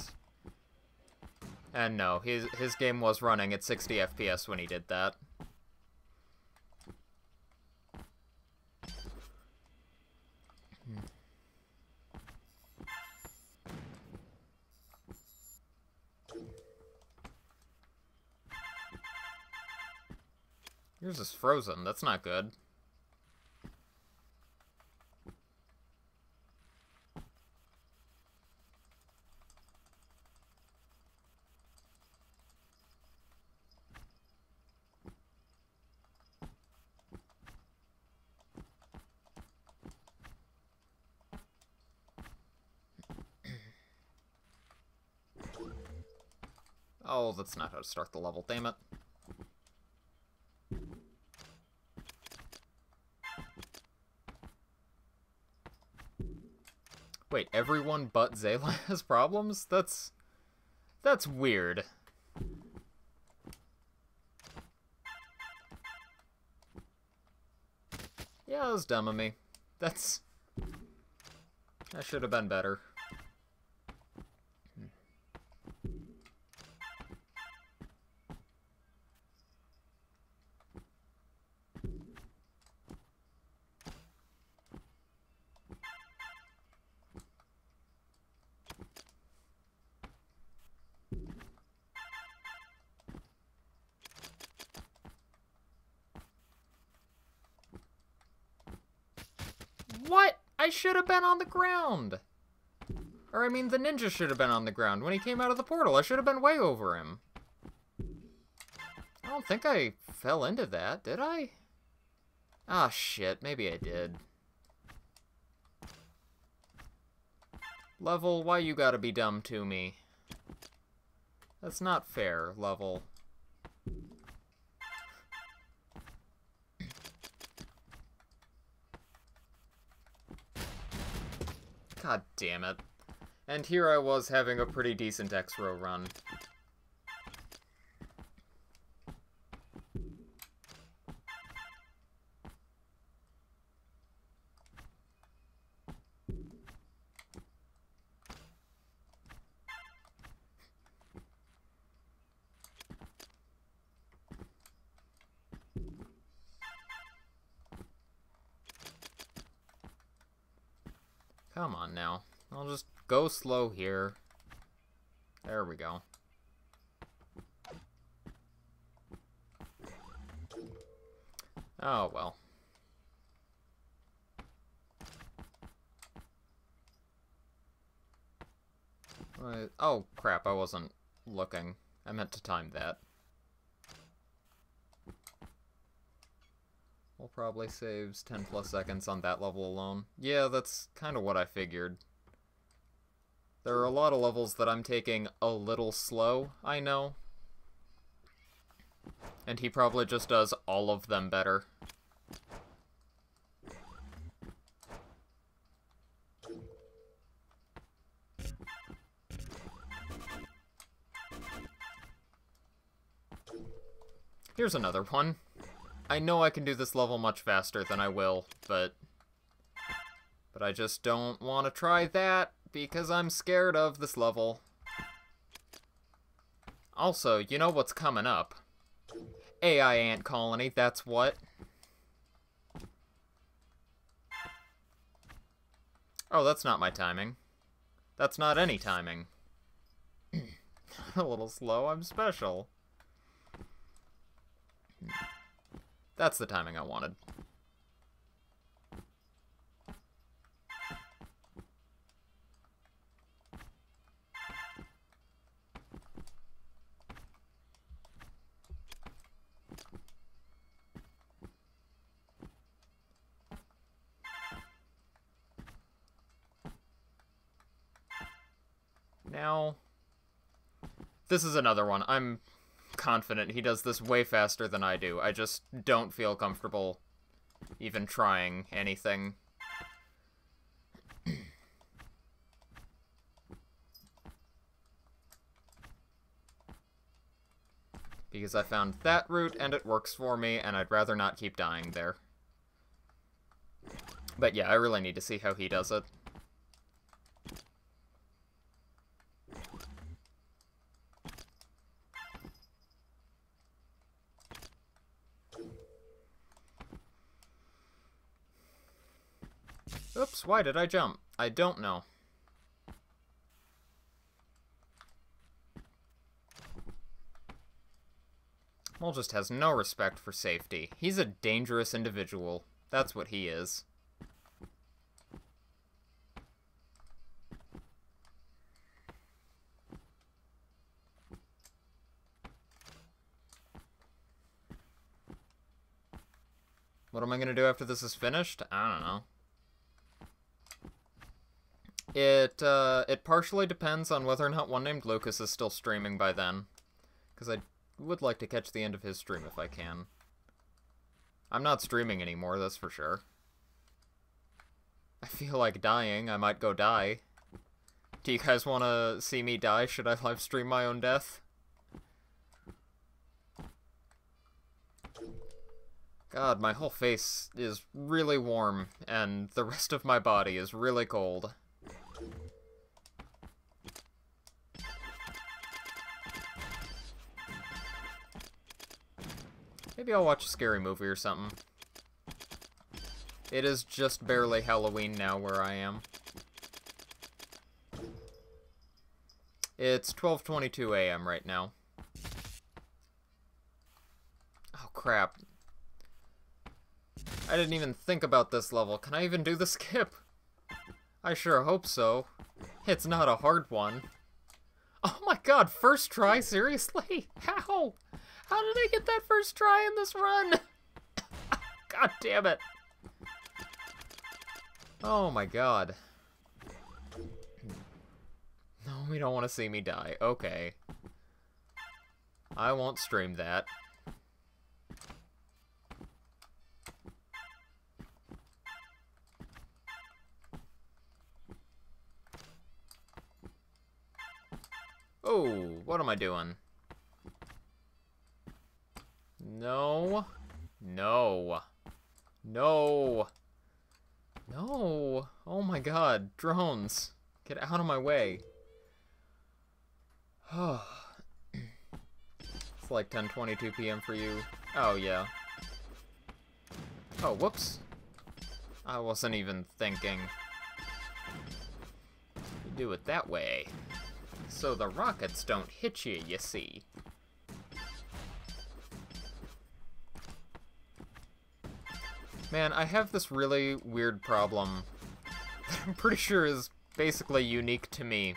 And no, his, his game was running at 60 FPS when he did that. Hmm. Yours is frozen, that's not good. Oh, that's not how to start the level, damn it. Wait, everyone but Zayla has problems? That's... That's weird. Yeah, that was dumb of me. That's... I should have been better. Mean, the ninja should have been on the ground. When he came out of the portal, I should have been way over him. I don't think I fell into that, did I? Ah, oh, shit. Maybe I did. Level, why you gotta be dumb to me? That's not fair, Level. God damn it. And here I was having a pretty decent X-Row run. Slow here. There we go. Oh, well. Uh, oh, crap, I wasn't looking. I meant to time that. We'll probably saves 10 plus seconds on that level alone. Yeah, that's kind of what I figured. There are a lot of levels that I'm taking a little slow, I know. And he probably just does all of them better. Here's another one. I know I can do this level much faster than I will, but... But I just don't want to try that, because I'm scared of this level. Also, you know what's coming up. AI Ant Colony, that's what. Oh, that's not my timing. That's not any timing. A little slow, I'm special. That's the timing I wanted. Now, this is another one. I'm confident he does this way faster than I do. I just don't feel comfortable even trying anything. because I found that route and it works for me, and I'd rather not keep dying there. But yeah, I really need to see how he does it. Oops, why did I jump? I don't know. Mole just has no respect for safety. He's a dangerous individual. That's what he is. What am I going to do after this is finished? I don't know. It uh, it partially depends on whether or not one named Lucas is still streaming by then, because I would like to catch the end of his stream if I can. I'm not streaming anymore, that's for sure. I feel like dying. I might go die. Do you guys want to see me die? Should I live stream my own death? God, my whole face is really warm, and the rest of my body is really cold. Maybe I'll watch a scary movie or something. It is just barely Halloween now where I am. It's 12.22 a.m. right now. Oh, crap. I didn't even think about this level. Can I even do the skip? I sure hope so. It's not a hard one. Oh my god, first try? Seriously? How? How did I get that first try in this run? god damn it. Oh my god. No, we don't want to see me die. Okay. I won't stream that. Oh, what am I doing? No. No. No. No. Oh my god, drones. Get out of my way. it's like 10:22 p.m. for you. Oh yeah. Oh, whoops. I wasn't even thinking. Do it that way so the rockets don't hit you, you see. Man, I have this really weird problem that I'm pretty sure is basically unique to me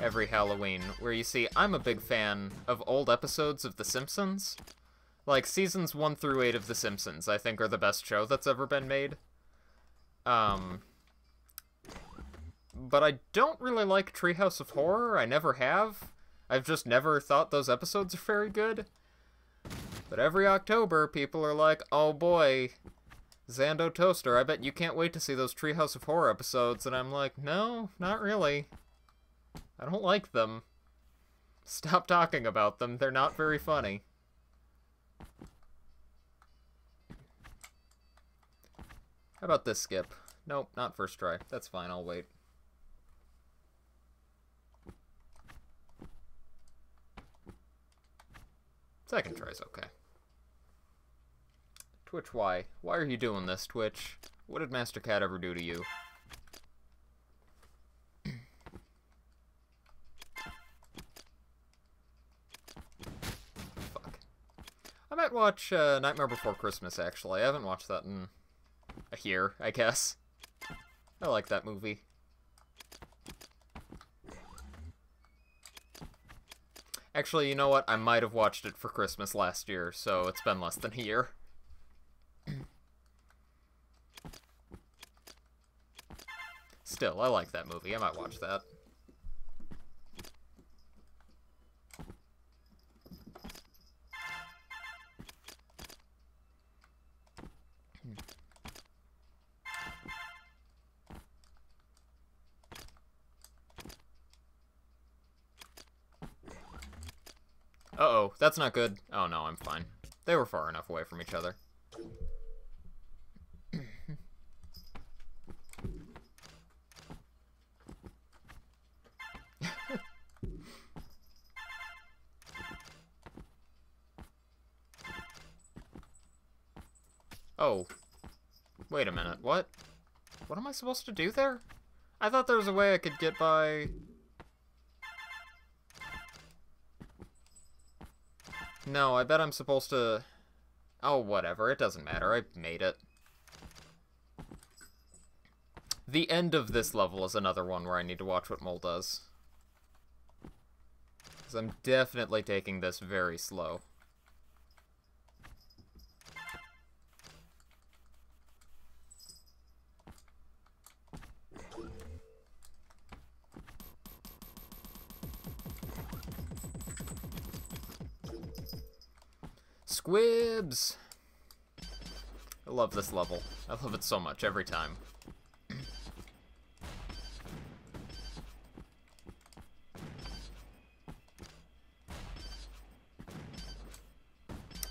every Halloween, where you see, I'm a big fan of old episodes of The Simpsons. Like, seasons 1 through 8 of The Simpsons, I think, are the best show that's ever been made. Um, but I don't really like Treehouse of Horror. I never have. I've just never thought those episodes are very good. But every October, people are like, oh boy, Xando Toaster, I bet you can't wait to see those Treehouse of Horror episodes. And I'm like, no, not really. I don't like them. Stop talking about them. They're not very funny. How about this skip? Nope, not first try. That's fine, I'll wait. Second try's okay. Twitch, why? Why are you doing this, Twitch? What did Master Cat ever do to you? Fuck. I might watch uh, Nightmare Before Christmas, actually. I haven't watched that in a year, I guess. I like that movie. Actually, you know what? I might have watched it for Christmas last year, so it's been less than a year. Still, I like that movie. I might watch that. Uh-oh, that's not good. Oh no, I'm fine. They were far enough away from each other. Oh. Wait a minute, what? What am I supposed to do there? I thought there was a way I could get by... No, I bet I'm supposed to... Oh, whatever. It doesn't matter. I made it. The end of this level is another one where I need to watch what Mole does. Because I'm definitely taking this very slow. squibs! I love this level. I love it so much every time.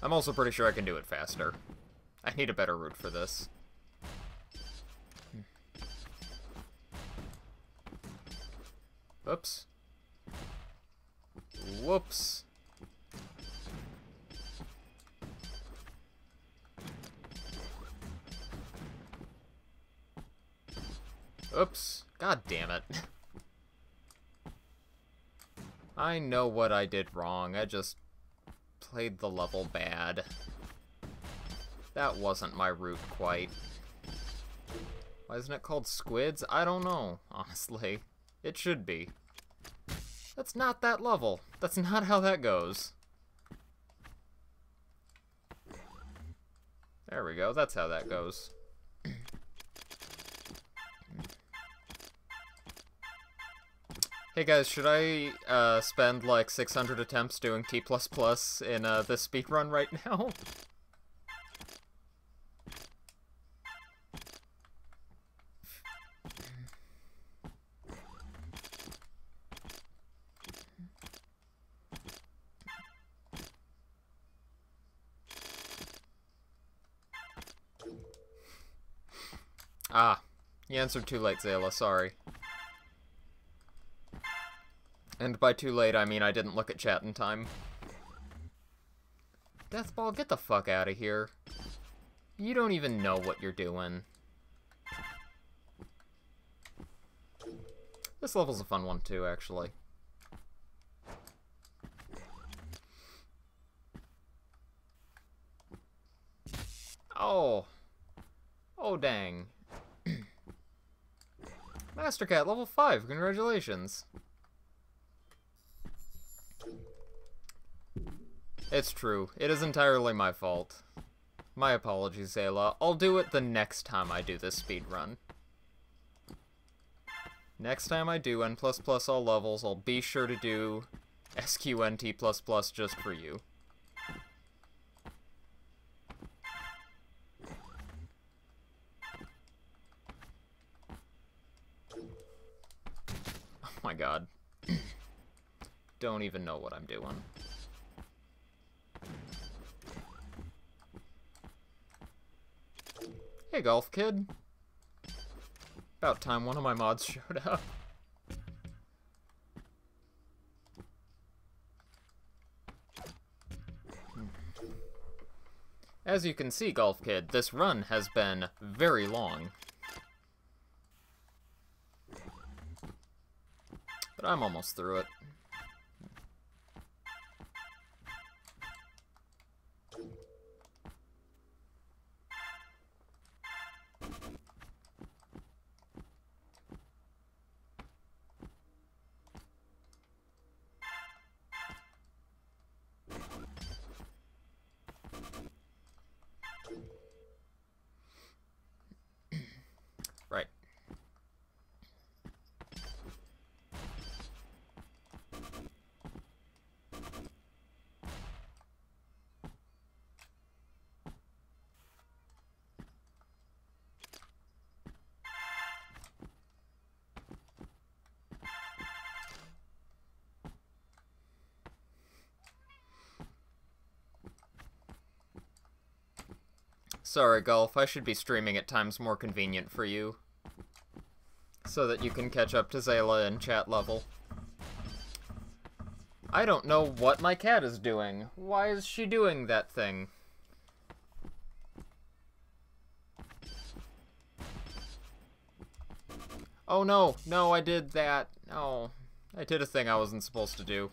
I'm also pretty sure I can do it faster. I need a better route for this. Oops. Whoops. Oops. God damn it. I know what I did wrong. I just played the level bad. That wasn't my route quite. Why isn't it called squids? I don't know, honestly. It should be. That's not that level. That's not how that goes. There we go, that's how that goes. Hey guys, should I uh, spend like 600 attempts doing T++ in uh, this speedrun right now? ah, you answered too late, Zayla, sorry. And by too late, I mean I didn't look at chat in time. Deathball, get the fuck out of here. You don't even know what you're doing. This level's a fun one too, actually. Oh. Oh, dang. Mastercat, level 5, congratulations. It's true. It is entirely my fault. My apologies, Zayla. I'll do it the next time I do this speed run. Next time I do N++ plus all levels, I'll be sure to do SQNT++ plus just for you. Oh my god. Don't even know what I'm doing. Hey, Golf Kid. About time one of my mods showed up. Hmm. As you can see, Golf Kid, this run has been very long. But I'm almost through it. Sorry, Golf. I should be streaming at times more convenient for you. So that you can catch up to Zayla in chat level. I don't know what my cat is doing. Why is she doing that thing? Oh no, no, I did that. No, I did a thing I wasn't supposed to do.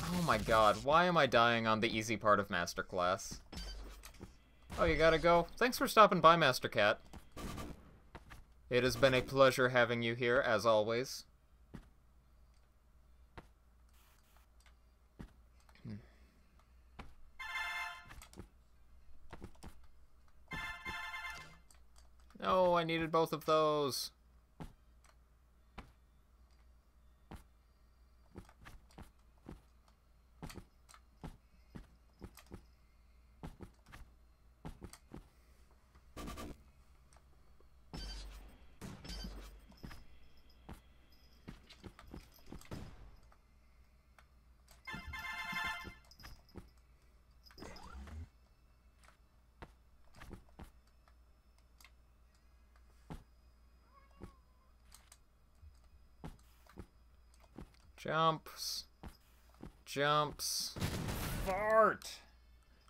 Oh my god, why am I dying on the easy part of Masterclass? Oh, you gotta go? Thanks for stopping by, Master Cat. It has been a pleasure having you here, as always. No, I needed both of those. Jumps. Jumps. Fart!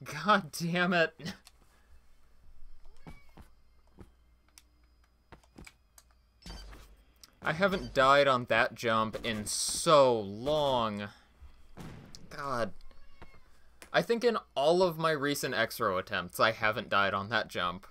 God damn it. I haven't died on that jump in so long. God. I think in all of my recent X-Row attempts, I haven't died on that jump.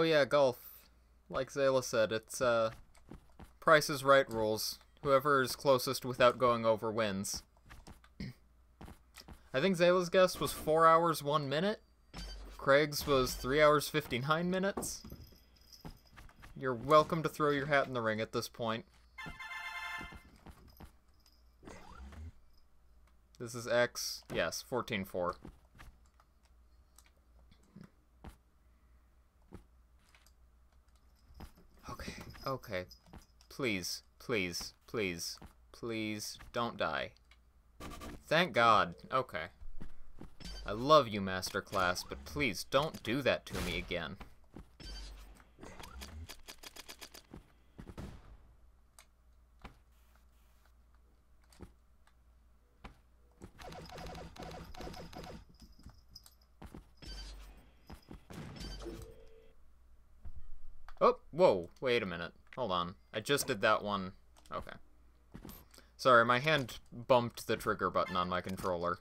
Oh yeah, golf. Like Zayla said, it's uh Price is Right rules. Whoever is closest without going over wins. I think Zayla's guess was 4 hours 1 minute. Craig's was 3 hours 59 minutes. You're welcome to throw your hat in the ring at this point. This is X. Yes, 14-4. Okay. Please, please, please, please, don't die. Thank God. Okay. I love you, Master Class, but please don't do that to me again. Oh, whoa, wait a minute. Hold on. I just did that one. Okay. Sorry, my hand bumped the trigger button on my controller.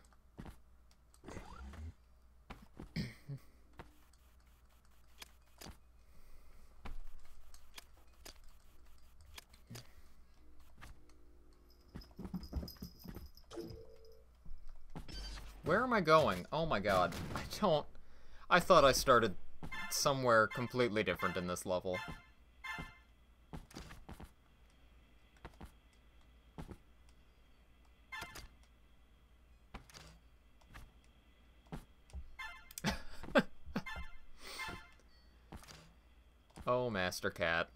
Where am I going? Oh my god. I don't... I thought I started somewhere completely different in this level. Master Cat.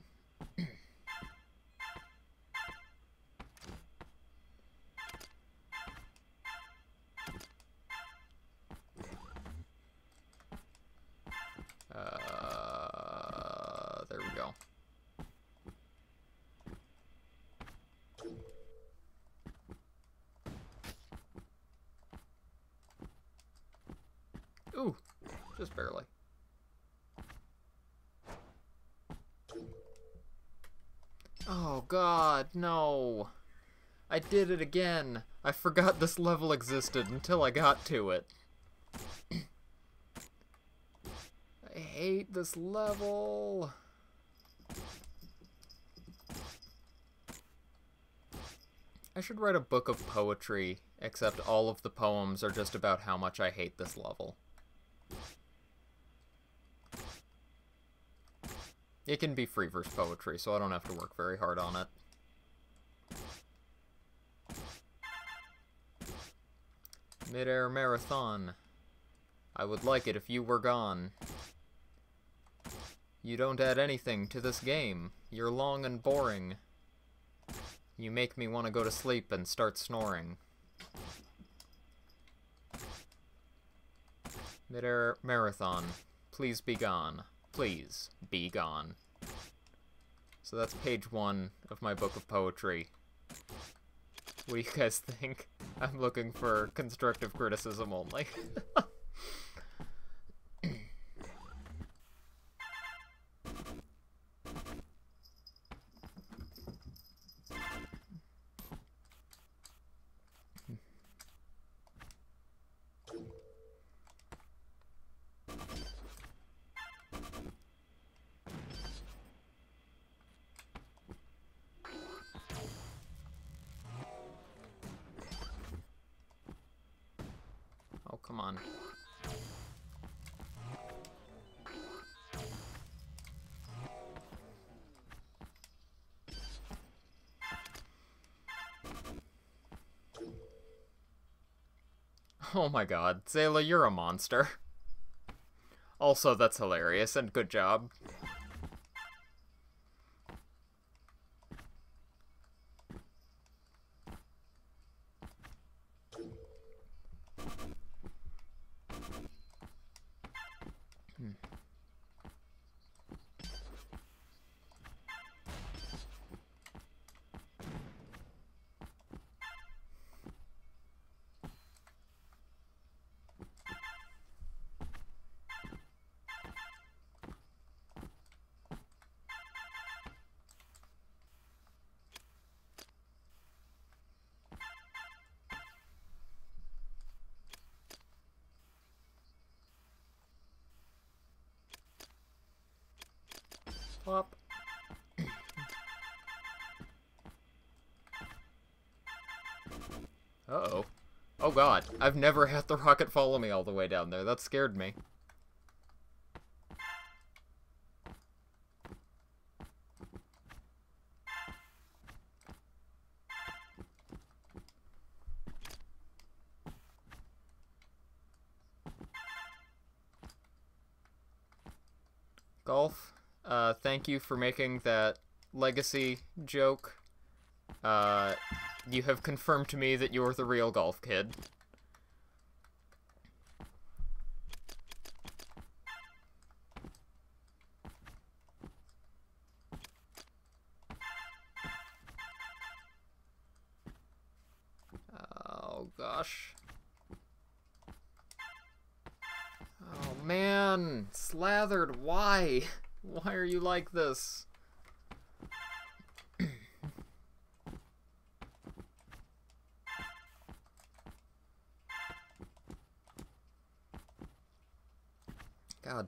Did it again. I forgot this level existed until I got to it. I hate this level. I should write a book of poetry, except all of the poems are just about how much I hate this level. It can be free verse poetry, so I don't have to work very hard on it. Midair Marathon. I would like it if you were gone. You don't add anything to this game. You're long and boring. You make me want to go to sleep and start snoring. Midair Marathon. Please be gone. Please, be gone. So that's page one of my book of poetry. What do you guys think? I'm looking for constructive criticism only. on. Oh my god, Zayla, you're a monster. Also, that's hilarious, and good job. God, I've never had the rocket follow me all the way down there. That scared me. Golf, uh, thank you for making that legacy joke. Uh, you have confirmed to me that you're the real golf kid. Oh, gosh. Oh, man. Slathered, why? Why are you like this?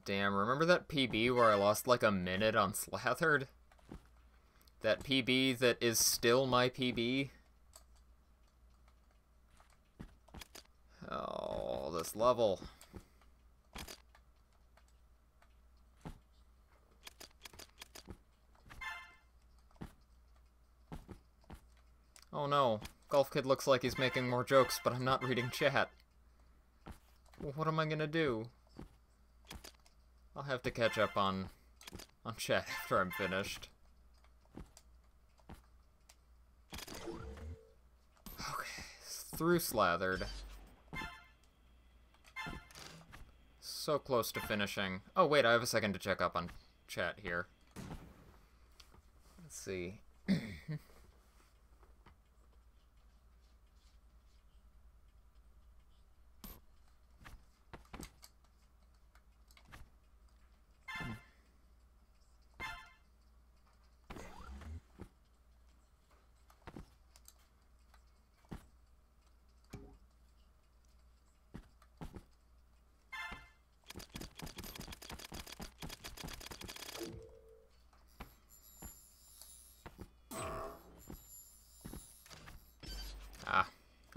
Damn, remember that PB where I lost like a minute on Slathered? That PB that is still my PB? Oh, this level. Oh no, Golf Kid looks like he's making more jokes, but I'm not reading chat. What am I gonna do? I'll have to catch up on on chat after I'm finished. Okay, through slathered. So close to finishing. Oh wait, I have a second to check up on chat here. Let's see.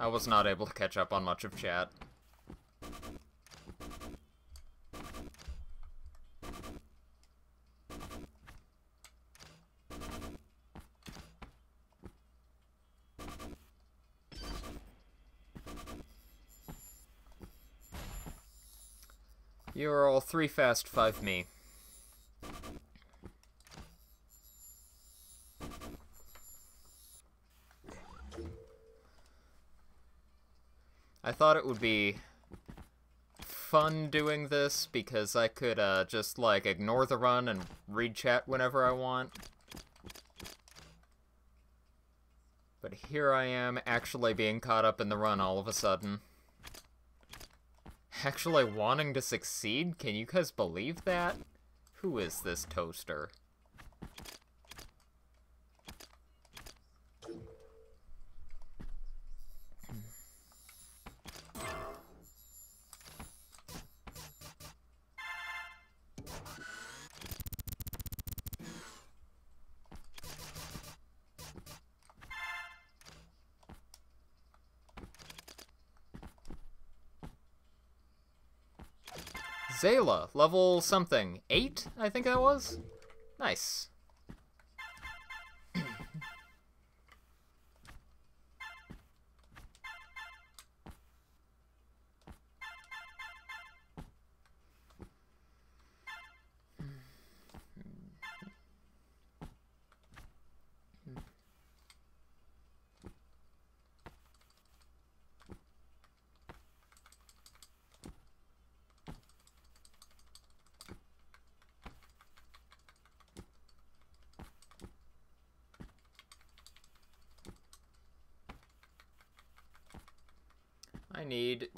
I was not able to catch up on much of chat. You're all three fast, five me. Thought it would be fun doing this because I could uh, just like ignore the run and read chat whenever I want. But here I am actually being caught up in the run all of a sudden. Actually wanting to succeed? Can you guys believe that? Who is this toaster? Zayla, level something. Eight, I think that was? Nice.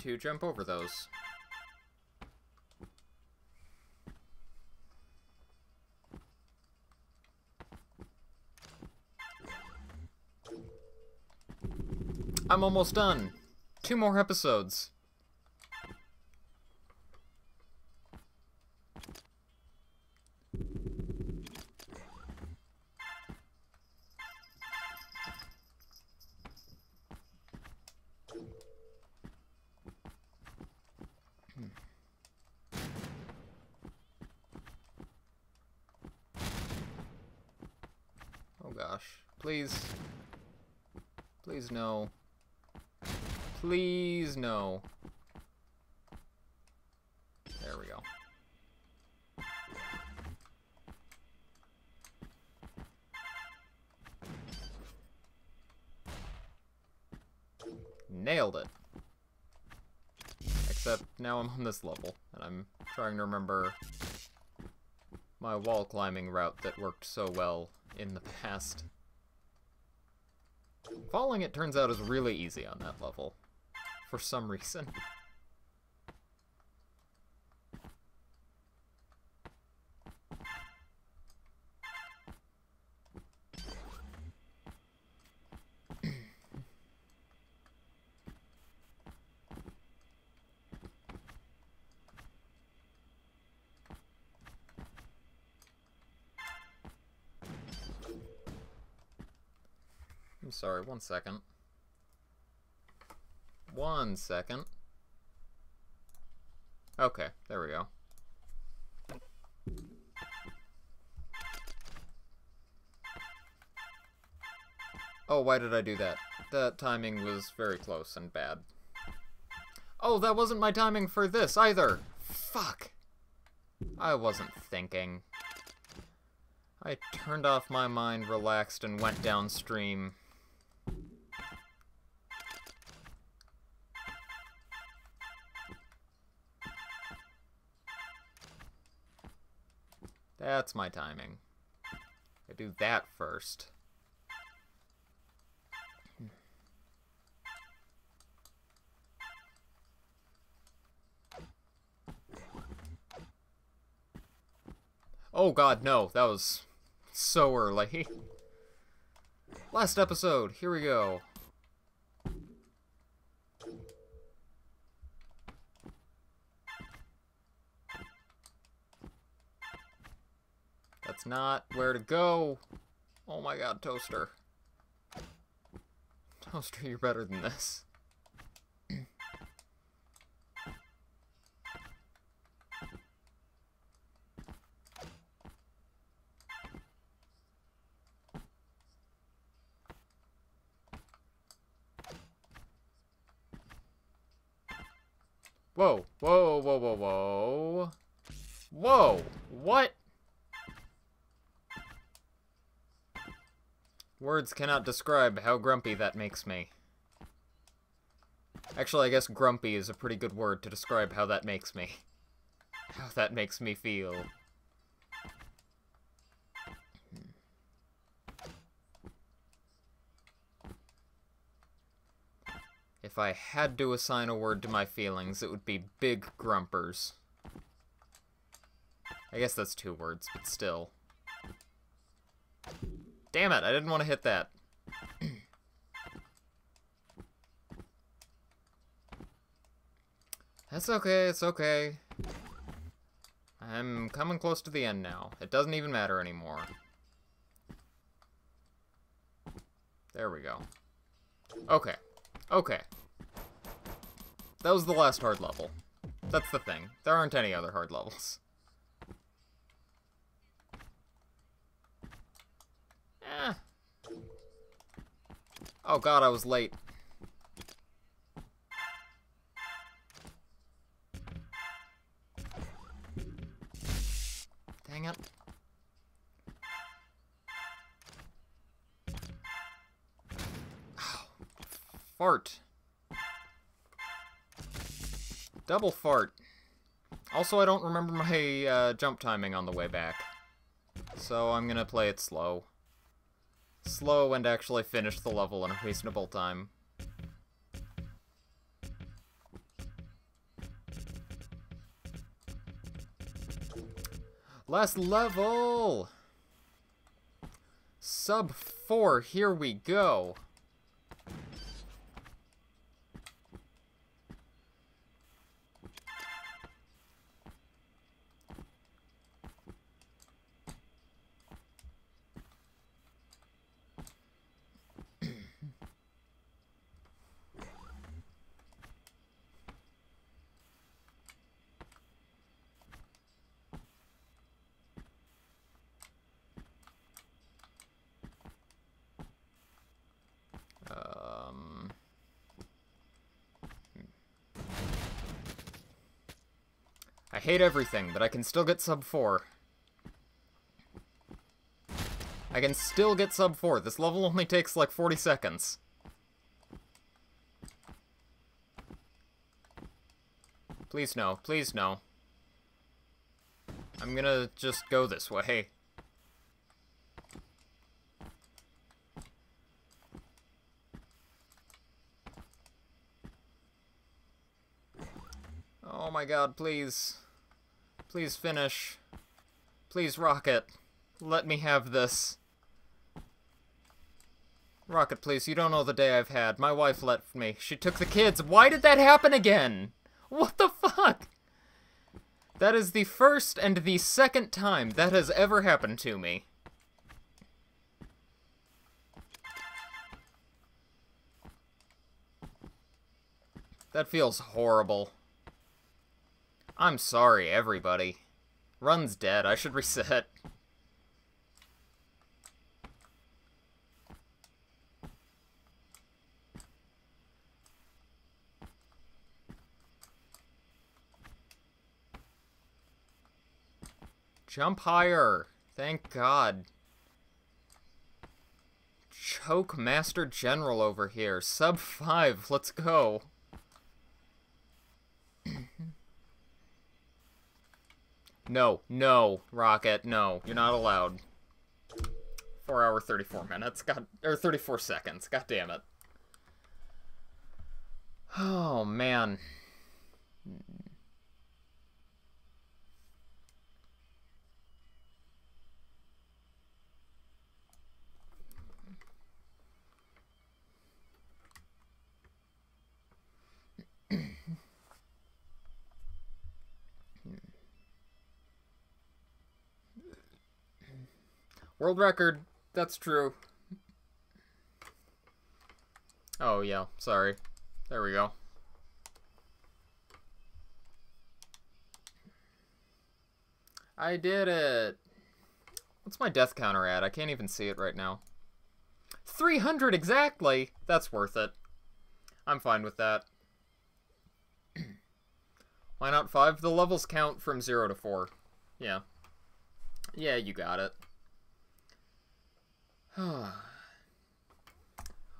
To jump over those. I'm almost done. Two more episodes. This level, and I'm trying to remember my wall climbing route that worked so well in the past. Falling, it turns out, is really easy on that level. For some reason. one second. One second. Okay, there we go. Oh, why did I do that? That timing was very close and bad. Oh, that wasn't my timing for this either! Fuck! I wasn't thinking. I turned off my mind, relaxed, and went downstream. That's my timing. I do that first. Oh god, no. That was so early. Last episode. Here we go. That's not where to go. Oh my god, Toaster. Toaster, you're better than this. Whoa, whoa, whoa, whoa, whoa. Whoa, what? Words cannot describe how grumpy that makes me. Actually, I guess grumpy is a pretty good word to describe how that makes me. How that makes me feel. Hmm. If I had to assign a word to my feelings, it would be big grumpers. I guess that's two words, but still. Damn it, I didn't want to hit that. That's okay, it's okay. I'm coming close to the end now. It doesn't even matter anymore. There we go. Okay. Okay. That was the last hard level. That's the thing. There aren't any other hard levels. Eh. Oh god, I was late. Dang it. Fart. Double fart. Also, I don't remember my uh, jump timing on the way back. So I'm gonna play it slow. Slow and actually finish the level in a reasonable time. Last level! Sub 4, here we go. Hate everything, but I can still get sub 4. I can still get sub 4. This level only takes like 40 seconds. Please no. Please no. I'm gonna just go this way. Oh my god, please. Please finish. Please, Rocket. Let me have this. Rocket, please, you don't know the day I've had. My wife left me. She took the kids. Why did that happen again? What the fuck? That is the first and the second time that has ever happened to me. That feels horrible. I'm sorry, everybody. Run's dead. I should reset. Jump higher. Thank God. Choke Master General over here. Sub 5. Let's go. No, no, Rocket, no. You're not allowed. 4 hour 34 minutes. God, or 34 seconds. God damn it. Oh, man. World record. That's true. Oh, yeah. Sorry. There we go. I did it. What's my death counter at? I can't even see it right now. 300 exactly! That's worth it. I'm fine with that. Why not 5? The levels count from 0 to 4. Yeah. Yeah, you got it.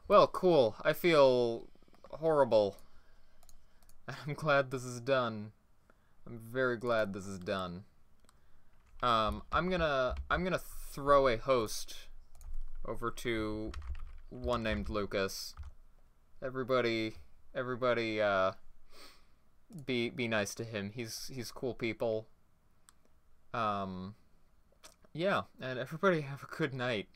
Well, cool. I feel horrible. I'm glad this is done. I'm very glad this is done. Um, I'm gonna I'm gonna throw a host over to one named Lucas. Everybody, everybody, uh, be be nice to him. He's he's cool people. Um, yeah, and everybody have a good night.